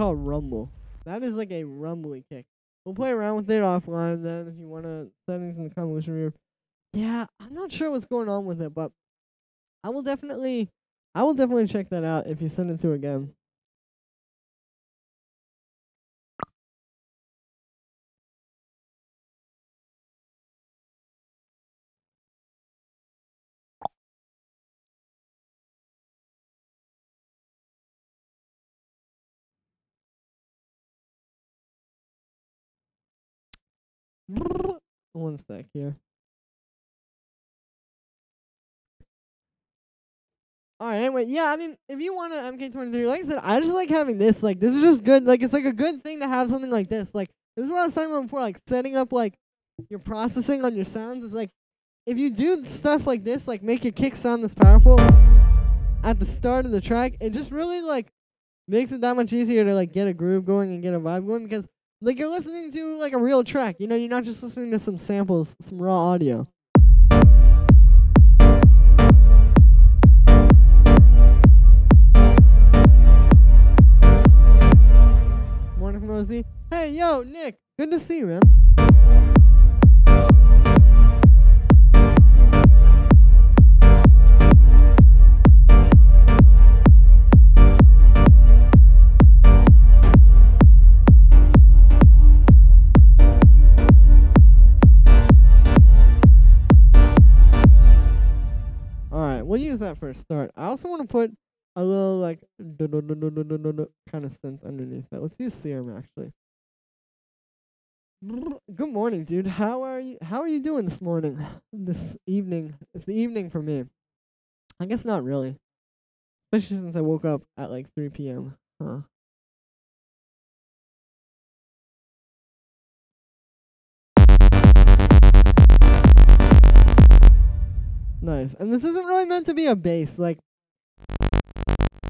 That is what we call rumble. That is like a rumbly kick. We'll play around with it offline then if you want to send settings in the convolution. Yeah, I'm not sure what's going on with it, but I will definitely I will definitely check that out if you send it through again. One sec here. Alright, anyway, yeah, I mean, if you want a MK23, like I said, I just like having this. Like, this is just good. Like, it's like a good thing to have something like this. Like, this is what I was talking about before. Like, setting up, like, your processing on your sounds is like, if you do stuff like this, like, make your kick sound this powerful at the start of the track, it just really, like, makes it that much easier to, like, get a groove going and get a vibe going because, like, you're listening to, like, a real track. You know, you're not just listening to some samples, some raw audio. Morning Rosie. Hey, yo, Nick. Good to see you, man. That for a start. I also want to put a little like kind of synth underneath that. Let's use serum actually. Good morning, dude. How are you? How are you doing this morning? This evening? It's the evening for me. I guess not really, especially since I woke up at like 3 p.m. Huh? Nice. And this isn't really meant to be a bass. Like,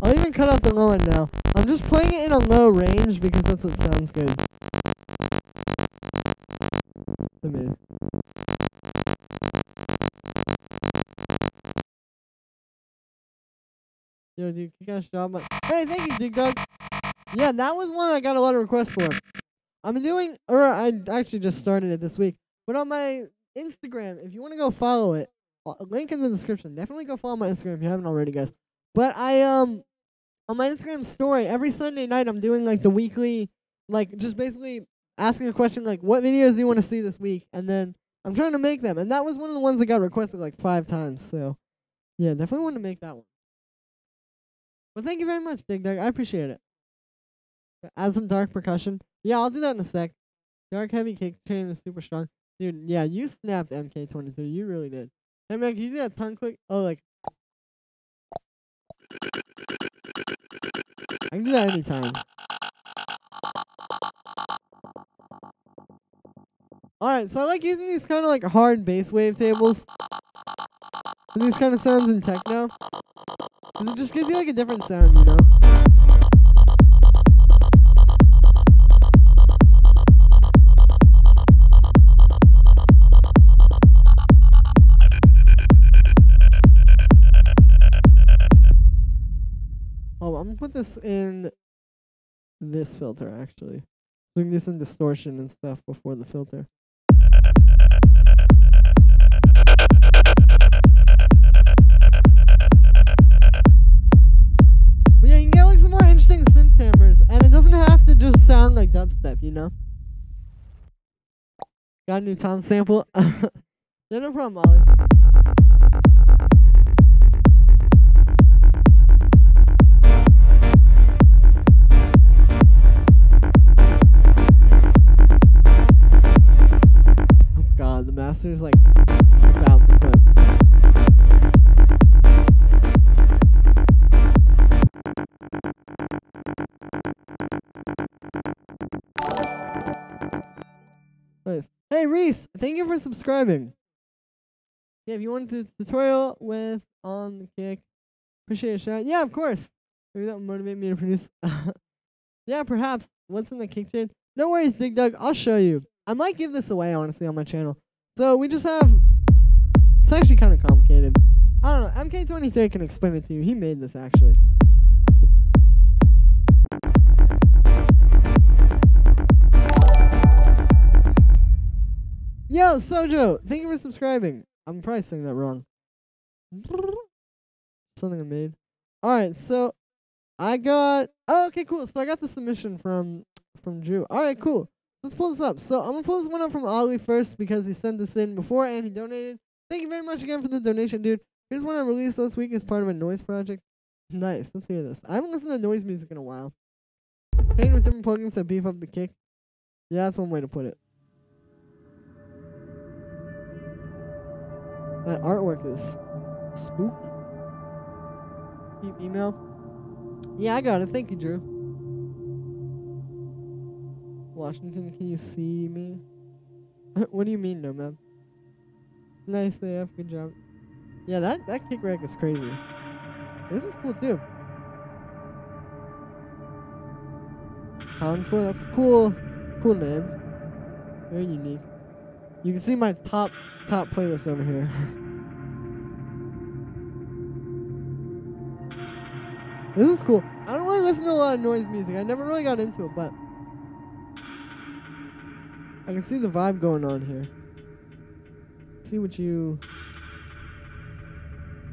I'll even cut out the low end now. I'm just playing it in a low range because that's what sounds good. To me. Yo, dude, kick ass job. Hey, thank you, Dig Dug. Yeah, that was one I got a lot of requests for. I'm doing, or I actually just started it this week. But on my Instagram, if you want to go follow it, link in the description. Definitely go follow my Instagram if you haven't already, guys. But I um on my Instagram story every Sunday night I'm doing like the weekly like just basically asking a question like what videos do you want to see this week and then I'm trying to make them and that was one of the ones that got requested like five times so yeah definitely want to make that one. But thank you very much, Dig Dug. I appreciate it. Add some dark percussion. Yeah, I'll do that in a sec. Dark heavy kick chain is super strong. Dude, yeah, you snapped MK23. You really did. Hey man, can you do that tongue click? Oh, like. I can do that anytime. Alright, so I like using these kind of like hard bass wave tables. And these kind of sounds in techno. 'Cause it just gives you like a different sound, you know? Put this in this filter actually. We can do some distortion and stuff before the filter. But yeah, you can get like some more interesting synth timbres, and it doesn't have to just sound like dubstep, you know? Got a new Tom sample? no problem. God, the like about clip. Nice. Hey Reese, thank you for subscribing. Yeah, if you want to do a tutorial with on the kick, appreciate a shout. Yeah, of course. Maybe that will motivate me to produce. yeah, perhaps. What's in the kick chain? No worries, Dig Dug. I'll show you. I might give this away, honestly, on my channel. So we just have. It's actually kind of complicated. I don't know. MK23 can explain it to you. He made this actually. Yo, Sojo, thank you for subscribing. I'm probably saying that wrong. Something I made. Alright, so I got oh, okay, cool. So I got the submission from from Drew. Alright, cool. Let's pull this up. So I'm gonna pull this one up from Ollie first because he sent this in before and he donated. Thank you very much again for the donation, dude. Here's one I released last week as part of a noise project. Nice. Let's hear this. I haven't listened to noise music in a while. Playing with different plugins that beef up the kick. Yeah, that's one way to put it. That artwork is spooky. Keep email. Yeah, I got it. Thank you, Drew. Washington, can you see me? what do you mean, no, man? Nice, they have good job. Yeah, that that kick rack is crazy. This is cool too. Pound for that's cool, cool name. Very unique. You can see my top top playlist over here. this is cool. I don't really listen to a lot of noise music. I never really got into it, but I can see the vibe going on here. See what you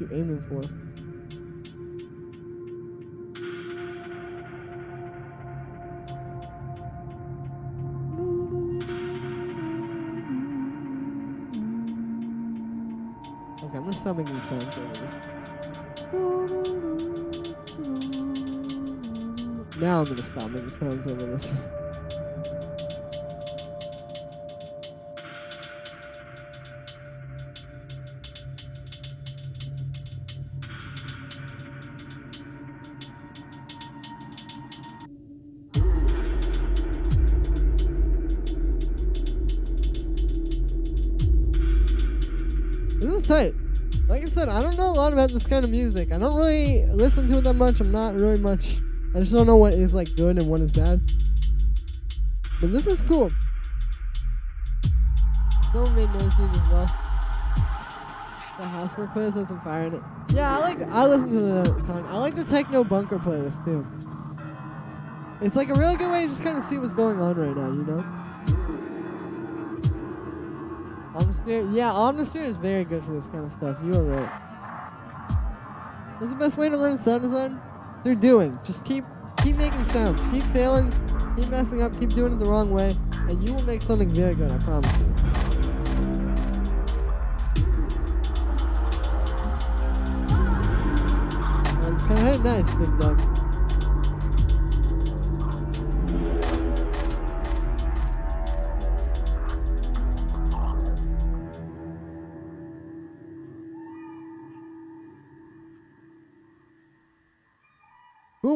you aiming for. Okay, I'm gonna stop making sounds over this. Now I'm gonna stop making sounds over. This about this kind of music. I don't really listen to it that much. I'm not really much. I just don't know what is like good and what is bad. But this is cool. Don't make noise as well. The housework playlist has some fire in it. Yeah, I like. I listen to the time. I like the techno bunker playlist too. It's like a really good way to just kind of see what's going on right now. You know. Omnisphere, yeah, Omnisphere is very good for this kind of stuff. You are right. What's the best way to learn sound design? They're doing. Just keep keep making sounds. Keep failing. Keep messing up. Keep doing it the wrong way, and you will make something very good. I promise you. Uh, It's kind of nice, Big Dog.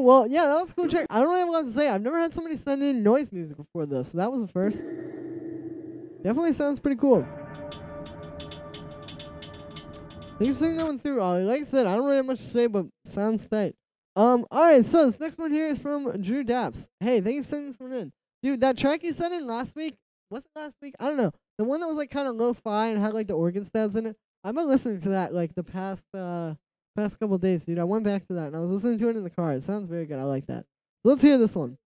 Well, yeah, that was a cool track. I don't really have a lot to say. I've never had somebody send in noise music before this, so that was the first. Definitely sounds pretty cool. Thanks for that one through, Ollie. Like I said, I don't really have much to say, but sounds tight. Um, alright, so this next one here is from Drew Daps. Hey, thank you for sending this one in. Dude, that track you sent in last week, was it last week? I don't know. The one that was like kind of lo-fi and had like the organ stabs in it. I've been listening to that like the past uh past couple days, dude. I went back to that and I was listening to it in the car. It sounds very good. I like that. Let's hear this one.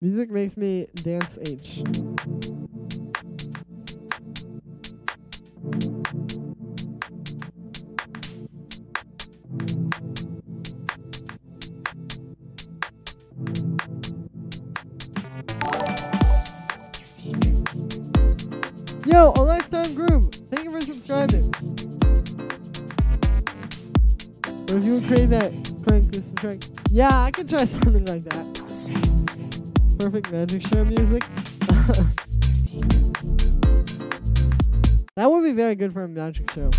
Music makes me dance H. Yo, a lifetime groove. Thank you for subscribing. Or if you would create that crank crystal track. Yeah, I could try something like that. Perfect magic show music. that would be very good for a magic show.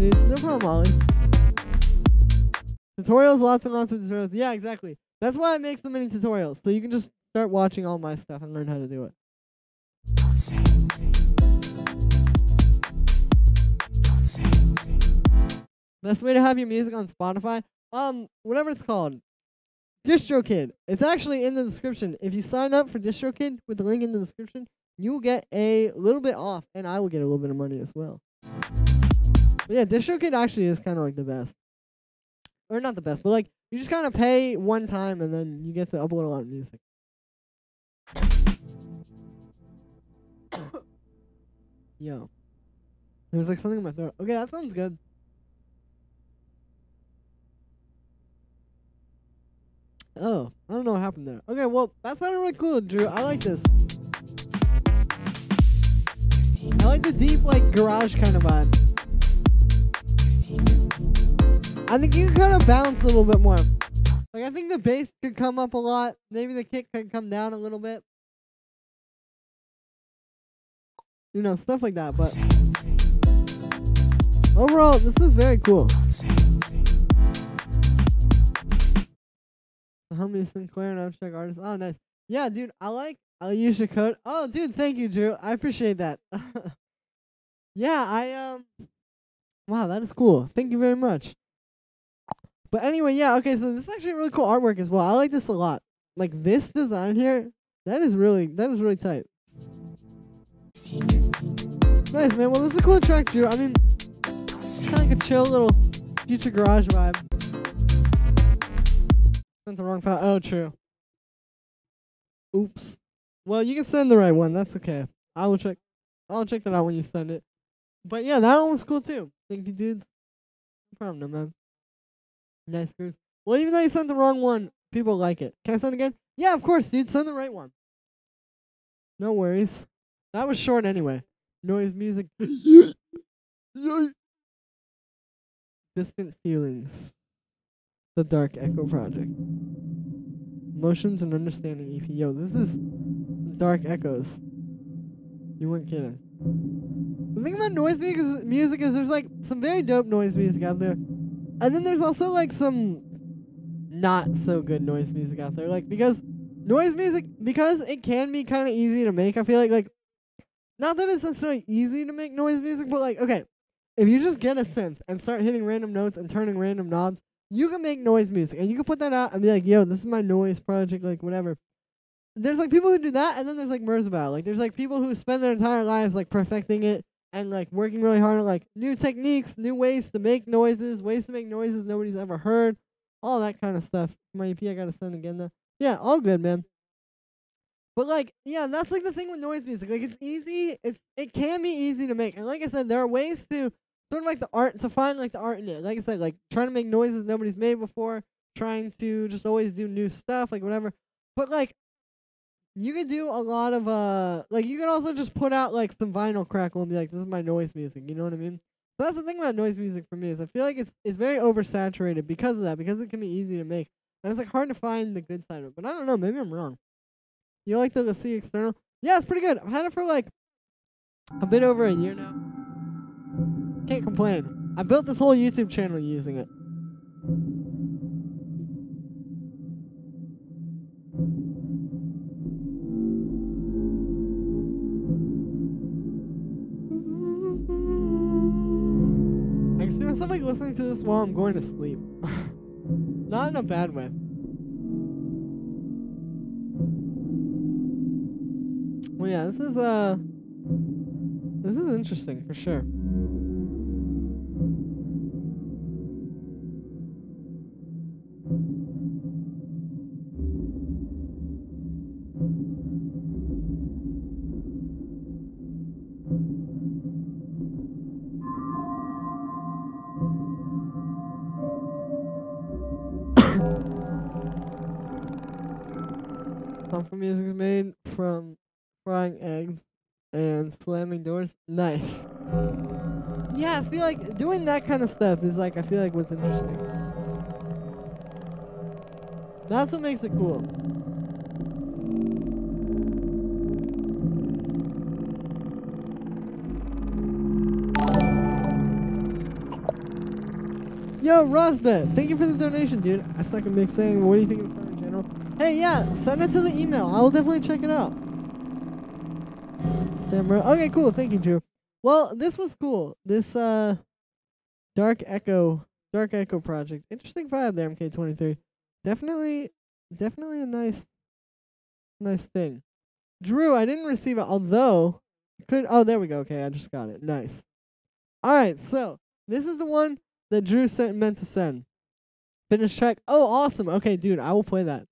No problem, Ollie. Tutorials, lots and lots of tutorials. Yeah, exactly. That's why I make so many tutorials. So you can just start watching all my stuff and learn how to do it. Best way to have your music on Spotify? Um, whatever it's called. DistroKid. It's actually in the description. If you sign up for DistroKid with the link in the description, you will get a little bit off, and I will get a little bit of money as well. But yeah, DistroKid actually is kind of like the best, or not the best, but like you just kind of pay one time, and then you get to upload a lot of music. Yo, there was like something in my throat. Okay, that sounds good. Oh, I don't know what happened there. Okay, well, that sounded really cool, Drew. I like this. I like the deep, like, garage kind of vibes. I think you can kind of balance a little bit more. Like, I think the bass could come up a lot. Maybe the kick could come down a little bit. You know, stuff like that. But overall, this is very cool. Homie Sinclair and abstract artist. Oh, nice. Yeah, dude, I like Alicia Code. Oh, dude, thank you, Drew. I appreciate that. yeah, I um. Wow, that is cool. Thank you very much. But anyway, yeah, okay, so this is actually really cool artwork as well. I like this a lot. Like this design here, that is really that is really tight. Nice man. Well, this is a cool track, Drew. I mean, it's kind of like a chill little future garage vibe. Sent the wrong file. Oh, true. Oops. Well, you can send the right one. That's okay. I will check. I'll check that out when you send it. But yeah, that one was cool too. Thank you, dudes. No problem, no man. Nice, Cruz. Well, even though you sent the wrong one, people like it. Can I send again? Yeah, of course, dude. Send the right one. No worries. That was short anyway. Noise music. Distant feelings. The Dark Echo Project. Emotions and Understanding EP. Yo, this is Dark Echoes. You weren't kidding. The thing about noise music music is there's like some very dope noise music out there. And then there's also like some not so good noise music out there. Like because noise music because it can be kind of easy to make. I feel like like not that it's necessarily easy to make noise music, but like okay, if you just get a synth and start hitting random notes and turning random knobs, you can make noise music and you can put that out and be like, yo, this is my noise project, like whatever. There's like people who do that, and then there's like Merzbow. Like there's like people who spend their entire lives like perfecting it and like working really hard on like new techniques, new ways to make noises, ways to make noises nobody's ever heard, all that kind of stuff. My EP, I gotta send again though. Yeah, all good, man. But like, yeah, that's like the thing with noise music. Like, it's easy. It's it can be easy to make, and like I said, there are ways to sort of like the art to find like the art in it. Like I said, like trying to make noises nobody's made before, trying to just always do new stuff, like whatever. But like, you can do a lot of uh, like you can also just put out like some vinyl crackle and be like, this is my noise music. You know what I mean? So that's the thing about noise music for me is I feel like it's it's very oversaturated because of that because it can be easy to make and it's like hard to find the good side of it. But I don't know, maybe I'm wrong. You like the the C external? Yeah, it's pretty good. I've had it for like a bit over a year now. Can't complain. I built this whole YouTube channel using it. I can see myself like listening to this while I'm going to sleep. Not in a bad way. Well, yeah, this is uh, this is interesting for sure. See, like doing that kind of stuff is like I feel like what's interesting. That's what makes it cool. Yo, Rosbet, thank you for the donation, dude. I suck at mixing. What do you think of the in general? Hey, yeah, send it to the email. I will definitely check it out. Damn, bro. Okay, cool. Thank you, Drew. Well, this was cool. This uh, Dark Echo, Dark Echo project. Interesting vibe there, MK23. Definitely definitely a nice, nice thing. Drew, I didn't receive it, although could. Oh, there we go. Okay, I just got it. Nice. All right, so this is the one that Drew sent meant to send. Finish track. Oh, awesome. Okay, dude, I will play that.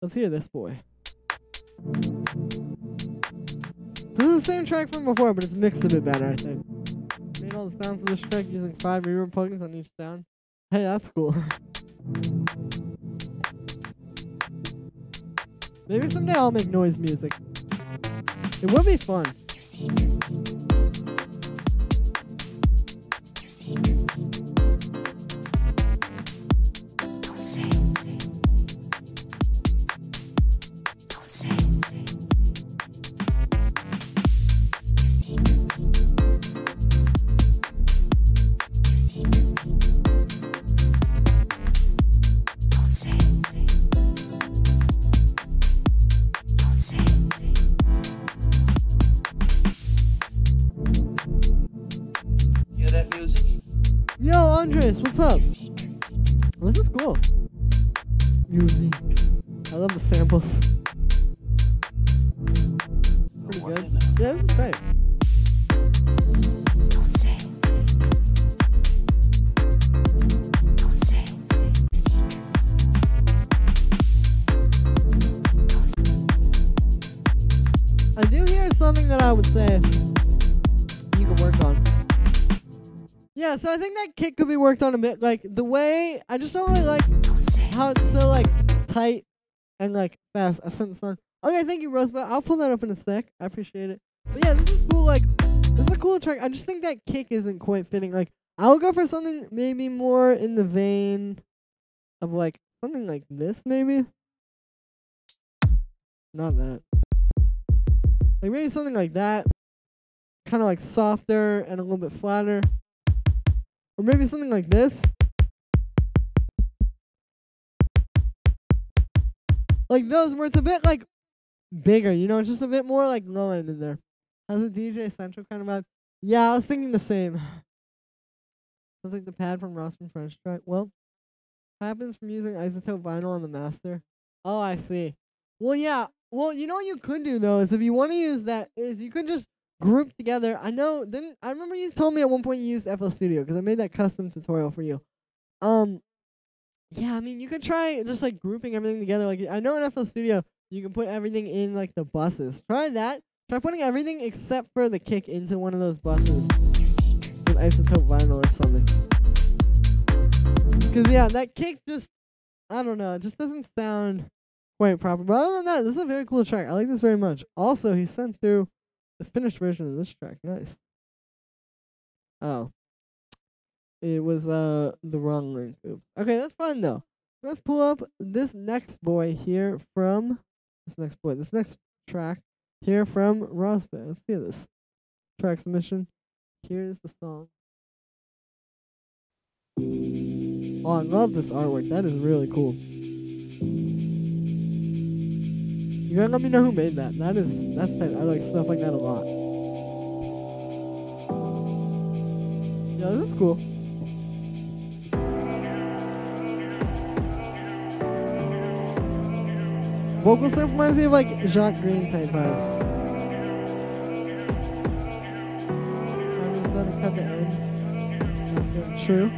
Let's hear this boy. This is the same track from before, but it's mixed a bit better, I think. Made all the sounds for this track using five reverb plugins on each sound. Hey, that's cool. Maybe someday I'll make noise music. It would be fun. Worked on a bit. Like the way I just don't really like how it's so like tight and like fast. I've sent this on. Okay, thank you, Rosebud. I'll pull that up in a sec. I appreciate it. But yeah, this is cool. Like this is a cool track. I just think that kick isn't quite fitting. Like I'll go for something maybe more in the vein of like something like this, maybe. Not that. Like maybe something like that. Kind of like softer and a little bit flatter. Or maybe something like this. Like those where it's a bit like bigger, you know, it's just a bit more like low end in there. Has a DJ Seinfeld kind of vibe. Yeah, I was thinking the same. Sounds like the pad from Ross From Friends track. Well, happens from using iZotope vinyl on the master. Oh, I see. Well, yeah. Well, you know what you could do though is if you want to use that is you could just group together. I know. Then I remember you told me at one point you used FL Studio because I made that custom tutorial for you. Um, yeah. I mean, you could try just like grouping everything together. Like I know in FL Studio you can put everything in like the buses. Try that. Try putting everything except for the kick into one of those buses with iZotope vinyl or something. Cause yeah, that kick just I don't know, it just doesn't sound quite proper. But other than that, this is a very cool track. I like this very much. Also, he sent through the finished version of this track. Nice. Oh. It was uh the wrong link. Oops. Okay, that's fine though. Let's pull up this next boy here from this next boy, this next track here from Rosbeth. Let's hear this. Track submission. Here's the song. Oh, I love this artwork. That is really cool. You gotta let me know who made that. That is that's tight. I like stuff like that a lot. Yeah, this is cool. Vocal stuff reminds me of like Jacques Greene type vibes. I was gonna cut the end. True.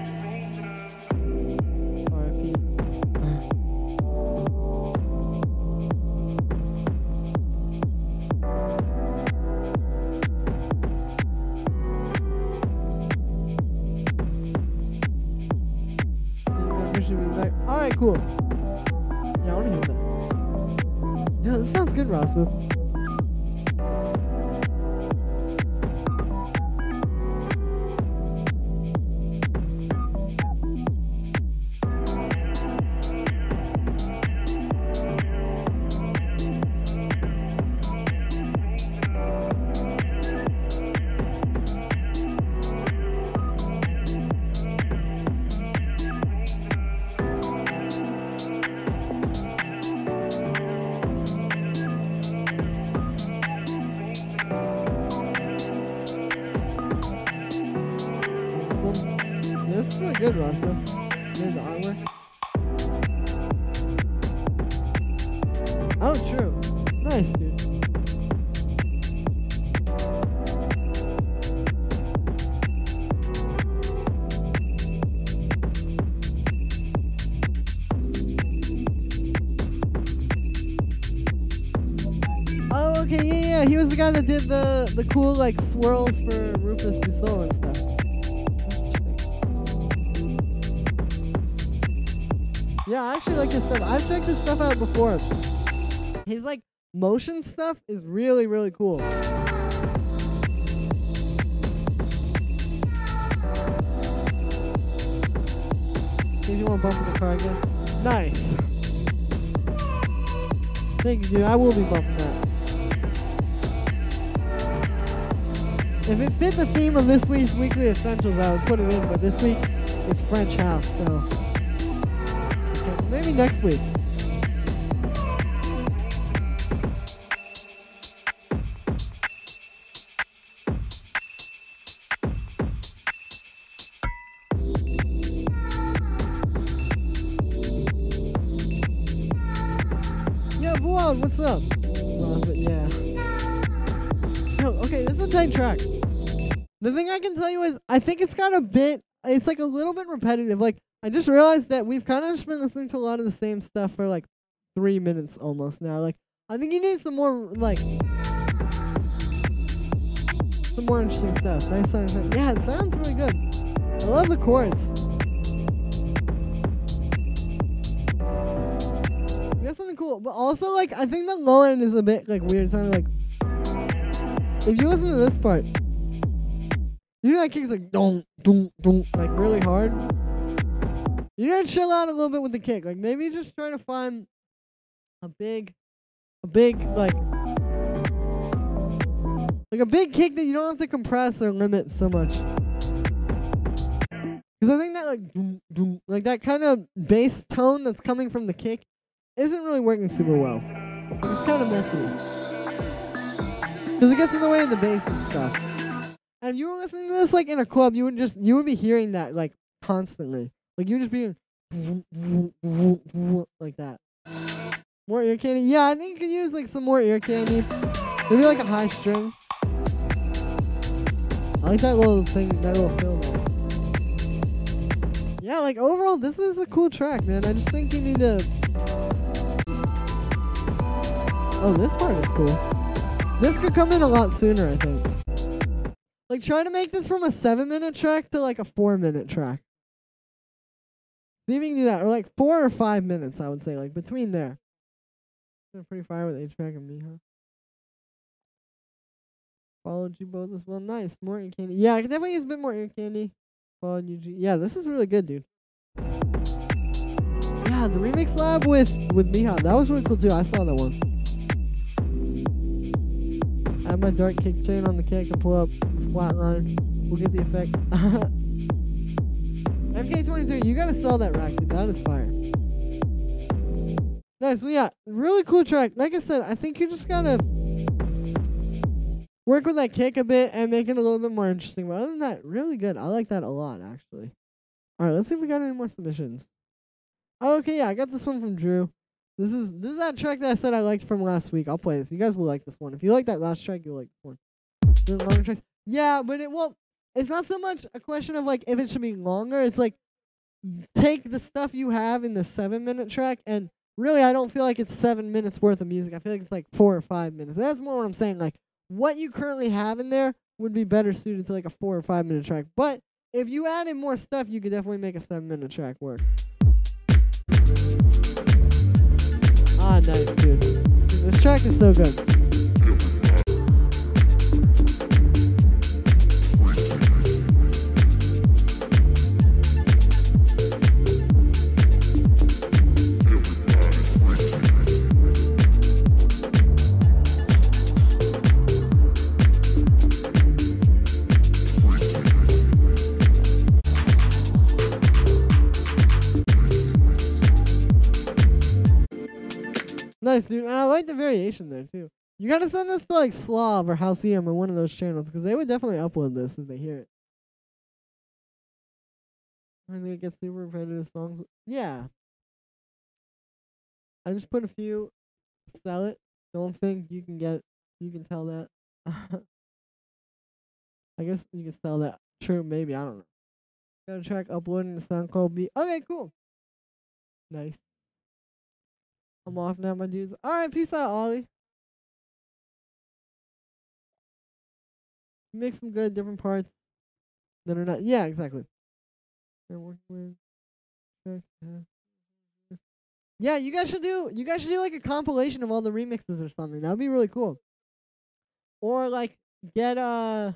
Did the the cool like swirls for Rufus Du Sol and stuff. Yeah, I actually like his stuff. I've checked his stuff out before. His like motion stuff is really, really cool. If you want to bump the car again. Nice. Thank you, dude. I will be bumping the theme of this week's weekly essentials, I would put it in. But this week, it's French House, so maybe next week. Repetitive. Like I just realized that we've kind of just been listening to a lot of the same stuff for like three minutes almost now. Like I think you need some more like some more interesting stuff. Nice sound. Yeah, it sounds really good. I love the chords. That's something cool. But also, like, I think the low end is a bit, like, weird. Sounding like. If you listen to this part, you know that kick's like, don't, don't, don't, like, really hard? You gotta chill out a little bit with the kick. Like, maybe just try to find a big, a big, like, like a big kick that you don't have to compress or limit so much. Because I think that, like, doom, doom, like, that kind of bass tone that's coming from the kick isn't really working super well. It's kind of messy. Because it gets in the way of the bass and stuff. And if you were listening to this like in a club, you would just you would be hearing that like constantly. Like you just be like that. More ear candy? Yeah, I think you could use like some more ear candy. Maybe like a high string. I like that little thing, that little fill. Yeah, like overall, this is a cool track, man. I just think you need to Oh, this part is cool. This could come in a lot sooner, I think. Like, try to make this from a seven minute track to like a four minute track. See if you can do that. Or like four or five minutes, I would say. Like, between there. They're pretty fire with A track and huh? Followed you both as well. Nice. More ear candy. Yeah, I can definitely use a bit more ear candy. Followed you. Yeah, this is really good, dude. Yeah, the remix lab with with Miha. That was really cool too. I saw that one. Add my dark kick chain on the kick and pull up flat line. We'll get the effect. MK23, you gotta sell that racket. That is fire. Nice, We got really cool track. Like I said, I think you just gotta work with that kick a bit and make it a little bit more interesting. But other than that, really good. I like that a lot, actually. All right, let's see if we got any more submissions. Oh, okay, yeah, I got this one from Drew. This is this is that track that I said I liked from last week. I'll play this. You guys will like this one. If you like that last track, you'll like this one. Yeah, but it won't. It's not so much a question of like if it should be longer. It's like take the stuff you have in the seven minute track and really I don't feel like it's seven minutes worth of music. I feel like it's like four or five minutes. That's more what I'm saying. Like what you currently have in there would be better suited to like a four or five minute track. But if you add in more stuff, you could definitely make a seven minute track work. Ah, nice, dude. This track is so good. Nice, dude. And I like the variation there, too. You gotta send this to, like, Slav or Halcyon or one of those channels, because they would definitely upload this if they hear it. I think it gets super repetitive songs. Yeah. I just put a few sell it. Don't think you can get you can tell that. I guess you can sell that. True, maybe I don't know. Got a track uploading the SoundCloud beat. Okay, cool. Nice. I'm off now, my dudes. All right, peace out, Ollie. Make some good different parts that are not. Yeah, exactly. They're working with. Yeah, you guys should do. You guys should do like a compilation of all the remixes or something. That would be really cool. Or like get uh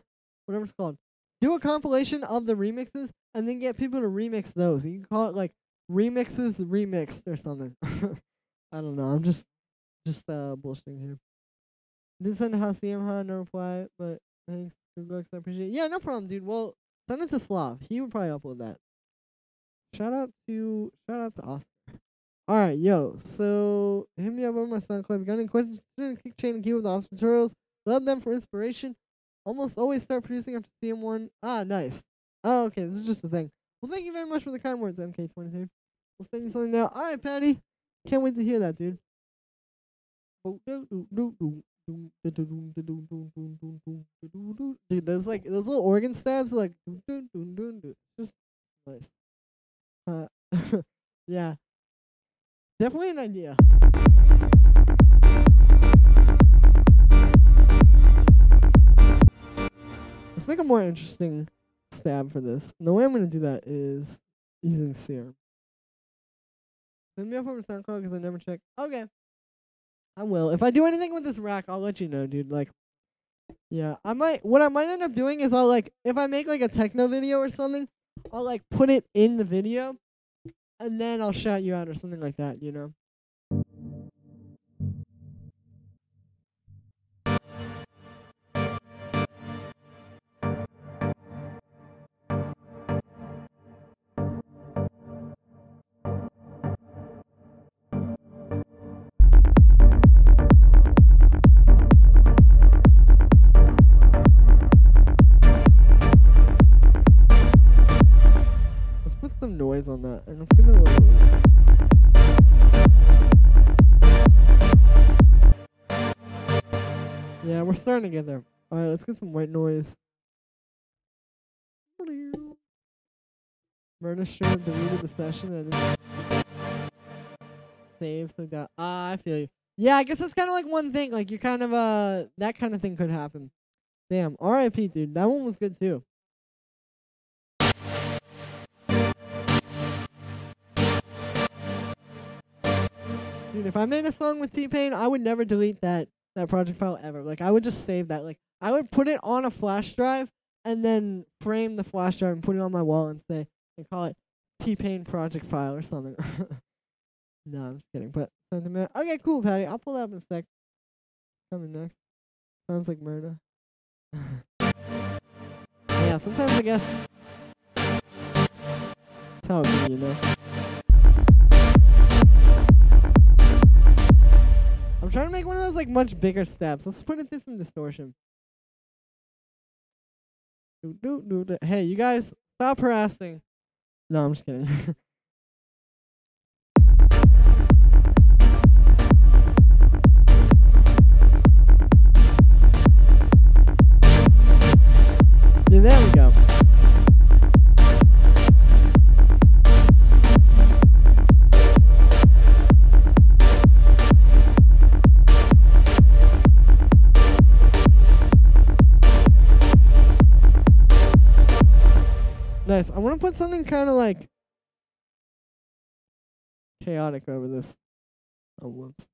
whatever it's called. Do a compilation of the remixes and then get people to remix those. You can call it like remixes remixed or something. I don't know. I'm just just uh bullshitting here. Did send Hasim Ha no reply, but thanks. Good looks, I appreciate it. Yeah, no problem, dude. Well, send it to Slav. He would probably upload that. Shout out to shout out to Oscar. Alright, yo. So hit me up on my SoundCloud. If you got any questions, kick chain and key with awesome tutorials. Love them for inspiration. Almost always start producing after CM1. Ah, nice. Oh, okay. This is just a thing. Well, thank you very much for the kind words, MK23. We'll send you something now. All right, Patty. Can't wait to hear that, dude. Dude, those like those little organ stabs, like just nice. Uh, yeah, definitely an idea. Let's make a more interesting stab for this. And the way I'm gonna do that is using serum. Send me up over SoundCloud because I never check. Okay. I will. If I do anything with this rack, I'll let you know, dude. Like, yeah, I might. What I might end up doing is I'll like, if I make like a techno video or something, I'll like put it in the video, and then I'll shout you out or something like that. You know. Yeah, we're starting to get there. All right, let's get some white noise. Murder stream deleted the session and saves like that. Ah, I feel you. Yeah, I guess that's kind of like one thing. Like you're kind of uh, that kind of thing could happen. Damn. R.I.P. Dude, that one was good too. Dude, if I made a song with T Pain, I would never delete that that project file ever. Like I would just save that. Like I would put it on a flash drive and then frame the flash drive and put it on my wall and say and call it T Pain project file or something. no, I'm just kidding. But sentiment. Okay, cool, Patty. I'll pull that up in a sec. Coming next. Sounds like murder. yeah, sometimes I guess that's how it be, you know. Trying to make one of those like much bigger steps. Let's put it through some distortion. Hey, you guys, stop harassing. No, I'm just kidding. yeah, there we go. Want to put something kind of like chaotic over this. Oh, whoops.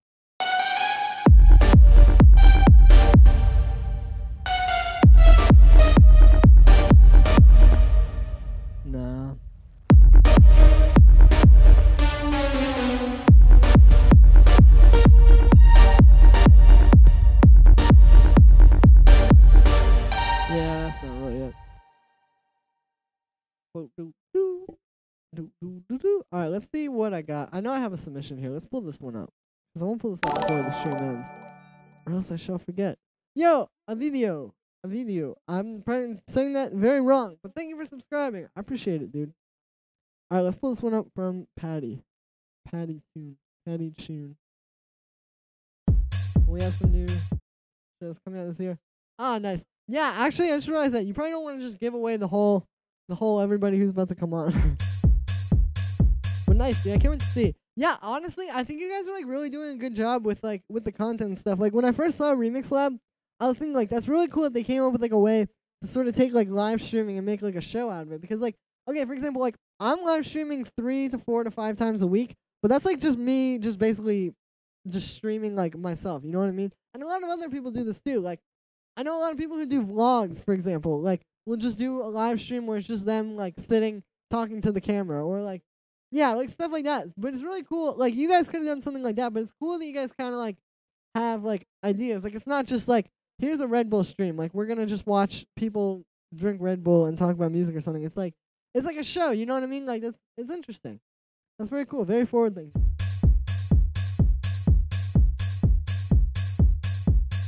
All right, let's see what I got. I know I have a submission here. Let's pull this one up. Because I won't pull this up before the stream ends. Or else I shall forget. Yo, a video. A video. I'm saying that very wrong, but thank you for subscribing. I appreciate it, dude. All right, let's pull this one up from Patty. Patty Tune. Patty Tune. We have some new shows coming out this year. Ah, nice. Yeah, actually, I just realized that you probably don't want to just give away the whole, the whole everybody who's about to come on. but nice, yeah, I can't wait to see. Yeah, honestly, I think you guys are like really doing a good job with like with the content and stuff. Like when I first saw Remix Lab, I was thinking like that's really cool that they came up with like a way to sort of take like live streaming and make like a show out of it. Because like, okay, for example, like I'm live streaming three to four to five times a week, but that's like just me just basically just streaming like myself. You know what I mean? And a lot of other people do this too. Like I know a lot of people who do vlogs, for example. Like will just do a live stream where it's just them like sitting talking to the camera or like yeah, like stuff like that. But it's really cool. Like you guys could have done something like that, but it's cool that you guys kind of like have like ideas. Like it's not just like here's a Red Bull stream. Like we're gonna just watch people drink Red Bull and talk about music or something. It's like it's like a show. You know what I mean? Like that's it's interesting. That's very cool. Very forward thinking.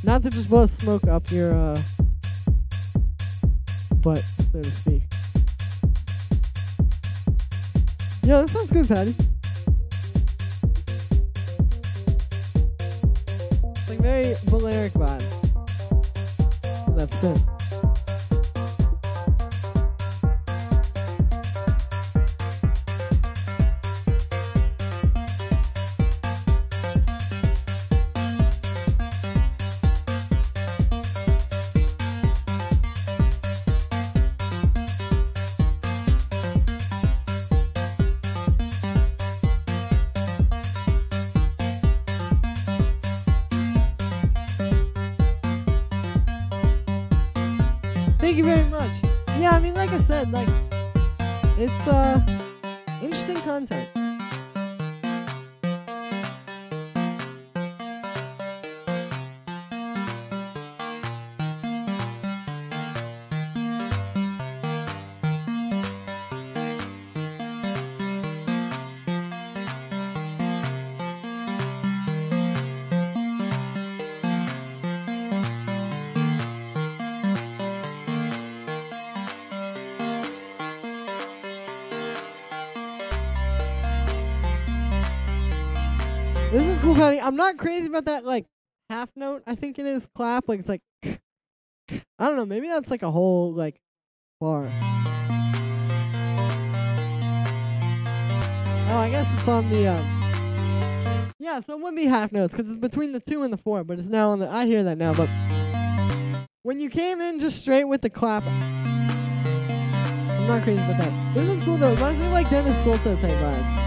Not to just blow smoke up your uh, butt, so to speak. Yeah, that sounds good, Patty. It's like very Balearic vibe. That's it. I'm not crazy about that like half note. I think it is clap. Like it's like I don't know. Maybe that's like a whole like bar. Oh, I guess it's on the um. Yeah, so it wouldn't be half notes because it's between the two and the four, but it's now on the. I hear that now, but when you came in just straight with the clap, I'm not crazy about that. This is cool though. It reminds me of like Dennis Solto type vibes.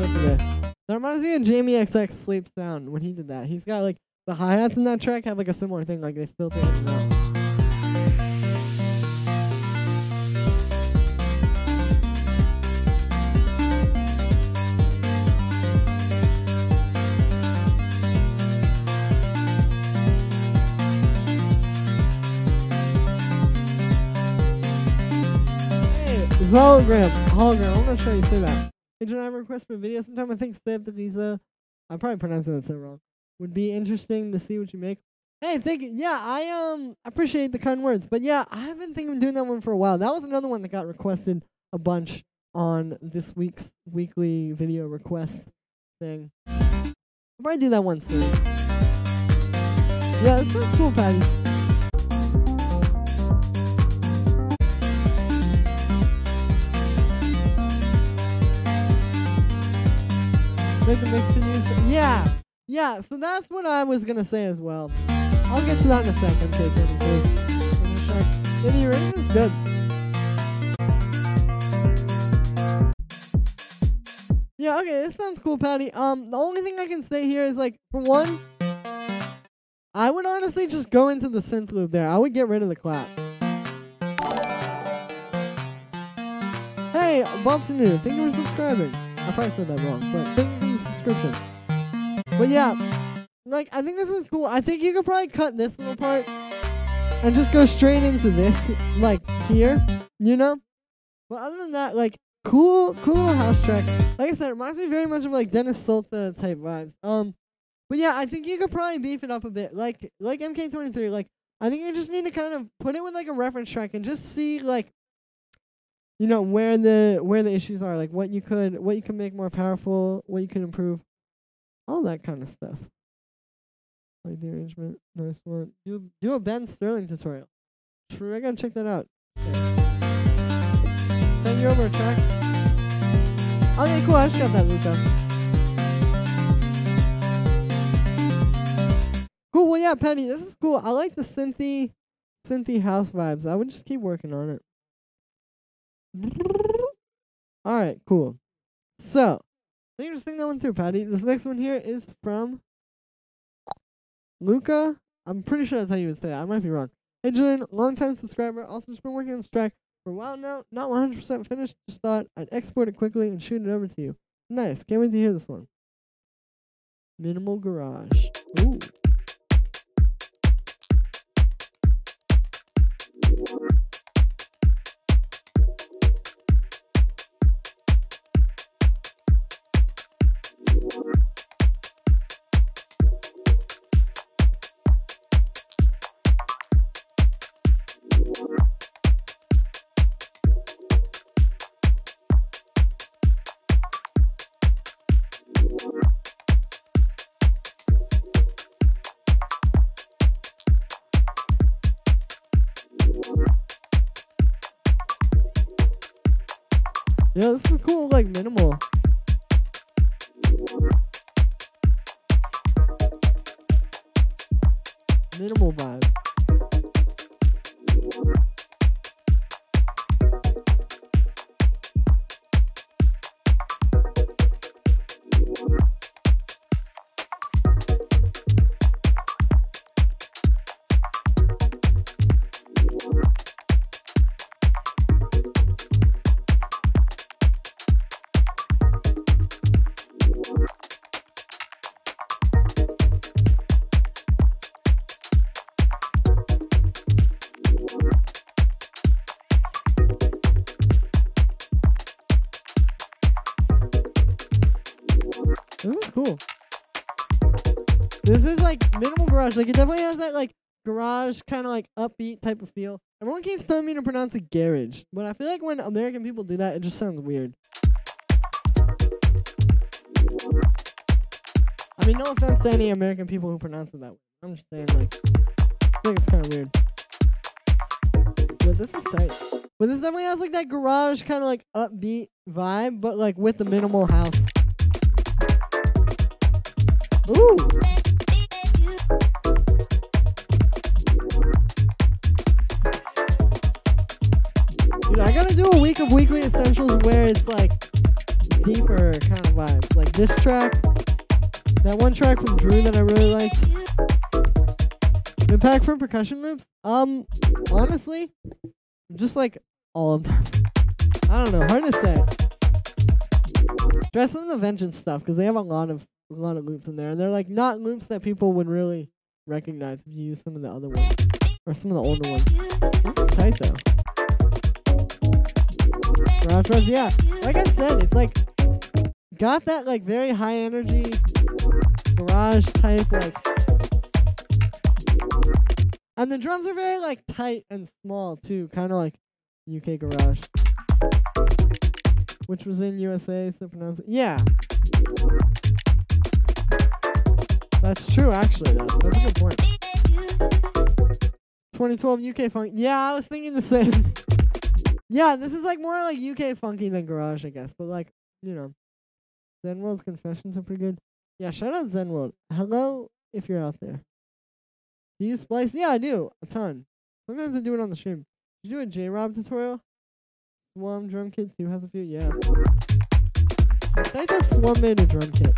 I like that. Reminds me of Jamie XX Sleep Sound when he did that. He's got like the hi hats in that track have like a similar thing, like they filter it out. Hey, Zologram, hologram. I'm not sure how you say that. Hey, John, I have a request for a video sometime. I think Sevdaliza. I'm probably pronouncing that so wrong. Would be interesting to see what you make. Hey, thank you. Yeah, I um appreciate the kind words, but yeah, I've been thinking of doing that one for a while. That was another one that got requested a bunch on this week's weekly video request thing. I'll probably do that one soon. Yeah, it sounds cool, Patty. Make the mix news. Yeah, yeah. So that's what I was gonna say as well. I'll get to that in a second. too. Yeah, the arrangement's good. Yeah, okay, this sounds cool, Patty. Um, the only thing I can say here is like, for one, I would honestly just go into the synth loop there. I would get rid of the clap. Hey, Baltanu, thank you for subscribing. I probably said that wrong, but thank subscription. But yeah, like I think this is cool. I think you could probably cut this little part and just go straight into this, like here, you know? But other than that, like cool, cool little house track. Like I said, it reminds me very much of like Dennis Sulta type vibes. Um, but yeah, I think you could probably beef it up a bit. Like like MK23. Like I think you just need to kind of put it with like a reference track and just see like you know where the where the issues are, like what you could what you can make more powerful, what you can improve, all that kind of stuff. Like the arrangement, nice one. Do do a Ben Sterling tutorial. I gotta check that out. Okay. Send you over a track. Yeah, cool. I just got that, Luca. Cool. Well, yeah, Penny, this is cool. I like the synthy, synthy house vibes. I would just keep working on it. All right, cool. So, thank you for seeing that one through, Patty. This next one here is from Luca. I'm pretty sure that's how you would say it. I might be wrong. Hey, Julian, longtime subscriber. Also, just been working on this track for a while now. Not 100% finished. Just thought I'd export it quickly and shoot it over to you. Nice. Can't wait to hear this one. Minimal Garage. Garage. Like it definitely has that like garage kind of like upbeat type of feel. Everyone keeps telling me to pronounce it garage, but I feel like when American people do that, it just sounds weird. I mean, no offense to any American people who pronounce it that way. I'm just saying, like, I think it's kind of weird. But this is tight. But this definitely has like that garage kind of like upbeat vibe, but like with the minimal house. Ooh. I gotta do a week of weekly essentials where it's like deeper kind of vibes. Like this track, that one track from Drew that I really liked. Impact from percussion loops. Um, honestly, just like all of them. I don't know, hard to say. Try some of the Vengeance stuff because they have a lot of a lot of loops in there, and they're like not loops that people would really recognize if you use some of the other ones or some of the older ones. Is tight though. Rush, yeah. Like I said, it's like got that like very high energy garage type like and the drums are very like tight and small too, kinda like UK garage. Which was in USA, so pronounce it yeah. That's true actually though. That's a good point. 2012 UK funk. Yeah, I was thinking the same. yeah, this is like more like UK funky than garage, I guess. But like, you know, Zen World's confessions are pretty good. Yeah, shout out Zen World. Hello, if you're out there. Do you splice? Yeah, I do a ton. Sometimes I do it on the stream. Did you do a J Rob tutorial? Swam drum kit too has a few. Yeah. I think that Swam made a drum kit.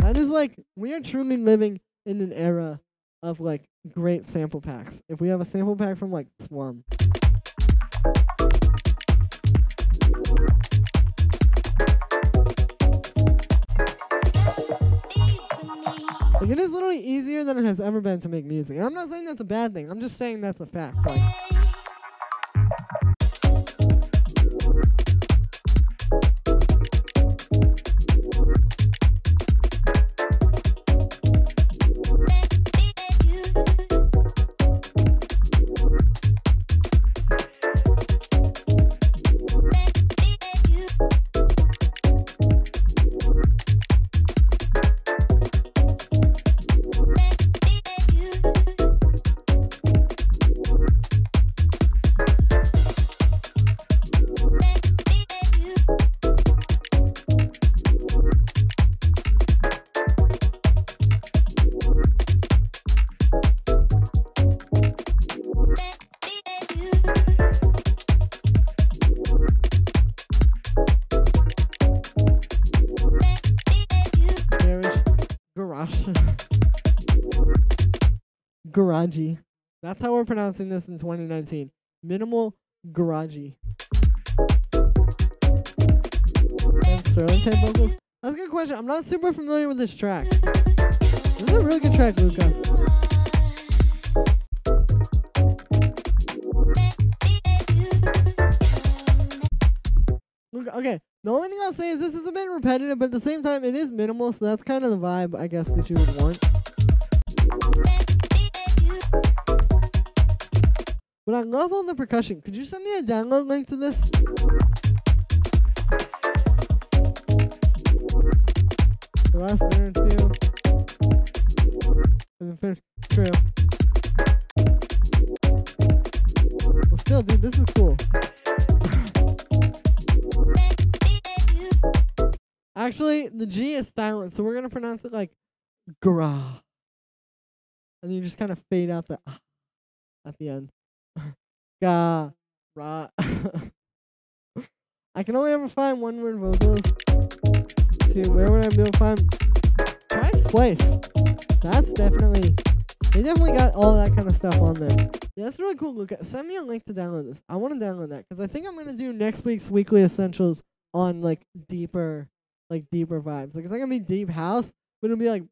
That is like we are truly living in an era of like great sample packs. If we have a sample pack from like Swam. Like it is literally easier than it has ever been to make music. And I'm not saying that's a bad thing. I'm just saying that's a fact. Like That's how we're pronouncing this in 2019. Minimal garagey. That's a good question. I'm not super familiar with this track. This is a really good track. Luca, okay. The only thing I'll say is this is a bit repetitive, but at the same time, it is minimal, so that's kind of the vibe I guess that you would want. But I love all the percussion. Could you send me a download link to this? The last minute two. And then finish. True. Well, still, dude, this is cool. Actually, the G is silent, so we're gonna pronounce it like gra. And you just kind of fade out the at the end. I can only ever find one word vocals. To where would I be able to find? Try Splice? That's definitely. They definitely got all that kind of stuff on there. Yeah, that's really cool. Look, send me a link to download this. I want to download that because I think I'm gonna do next week's weekly essentials on like deeper, like deeper vibes. Like it's not gonna be deep house, but it'll be like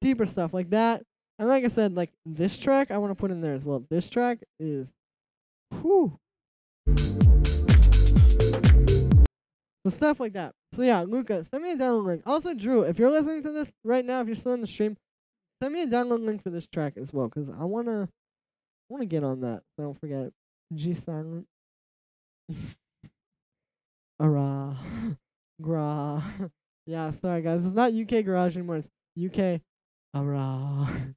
deeper stuff like that. And like I said, like this track, I want to put in there as well. This track is, whew. So stuff like that. So yeah, Luca, send me a download link. Also, Drew, if you're listening to this right now, if you're still in the stream, send me a download link for this track as well, cause I wanna, wanna get on that. So don't forget, G silent. Ara, gra. yeah, sorry guys, it's not UK Garage anymore. It's UK. Ara.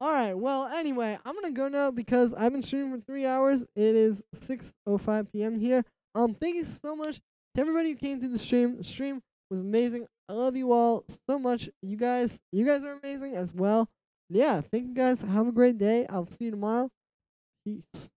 All right. Well, anyway, I'm gonna go now because I've been streaming for three hours. It is 6:05 p.m. here. Um, thank you so much to everybody who came to the stream. The stream was amazing. I love you all so much. You guys, you guys are amazing as well. Yeah. Thank you guys. Have a great day. I'll see you tomorrow. Peace.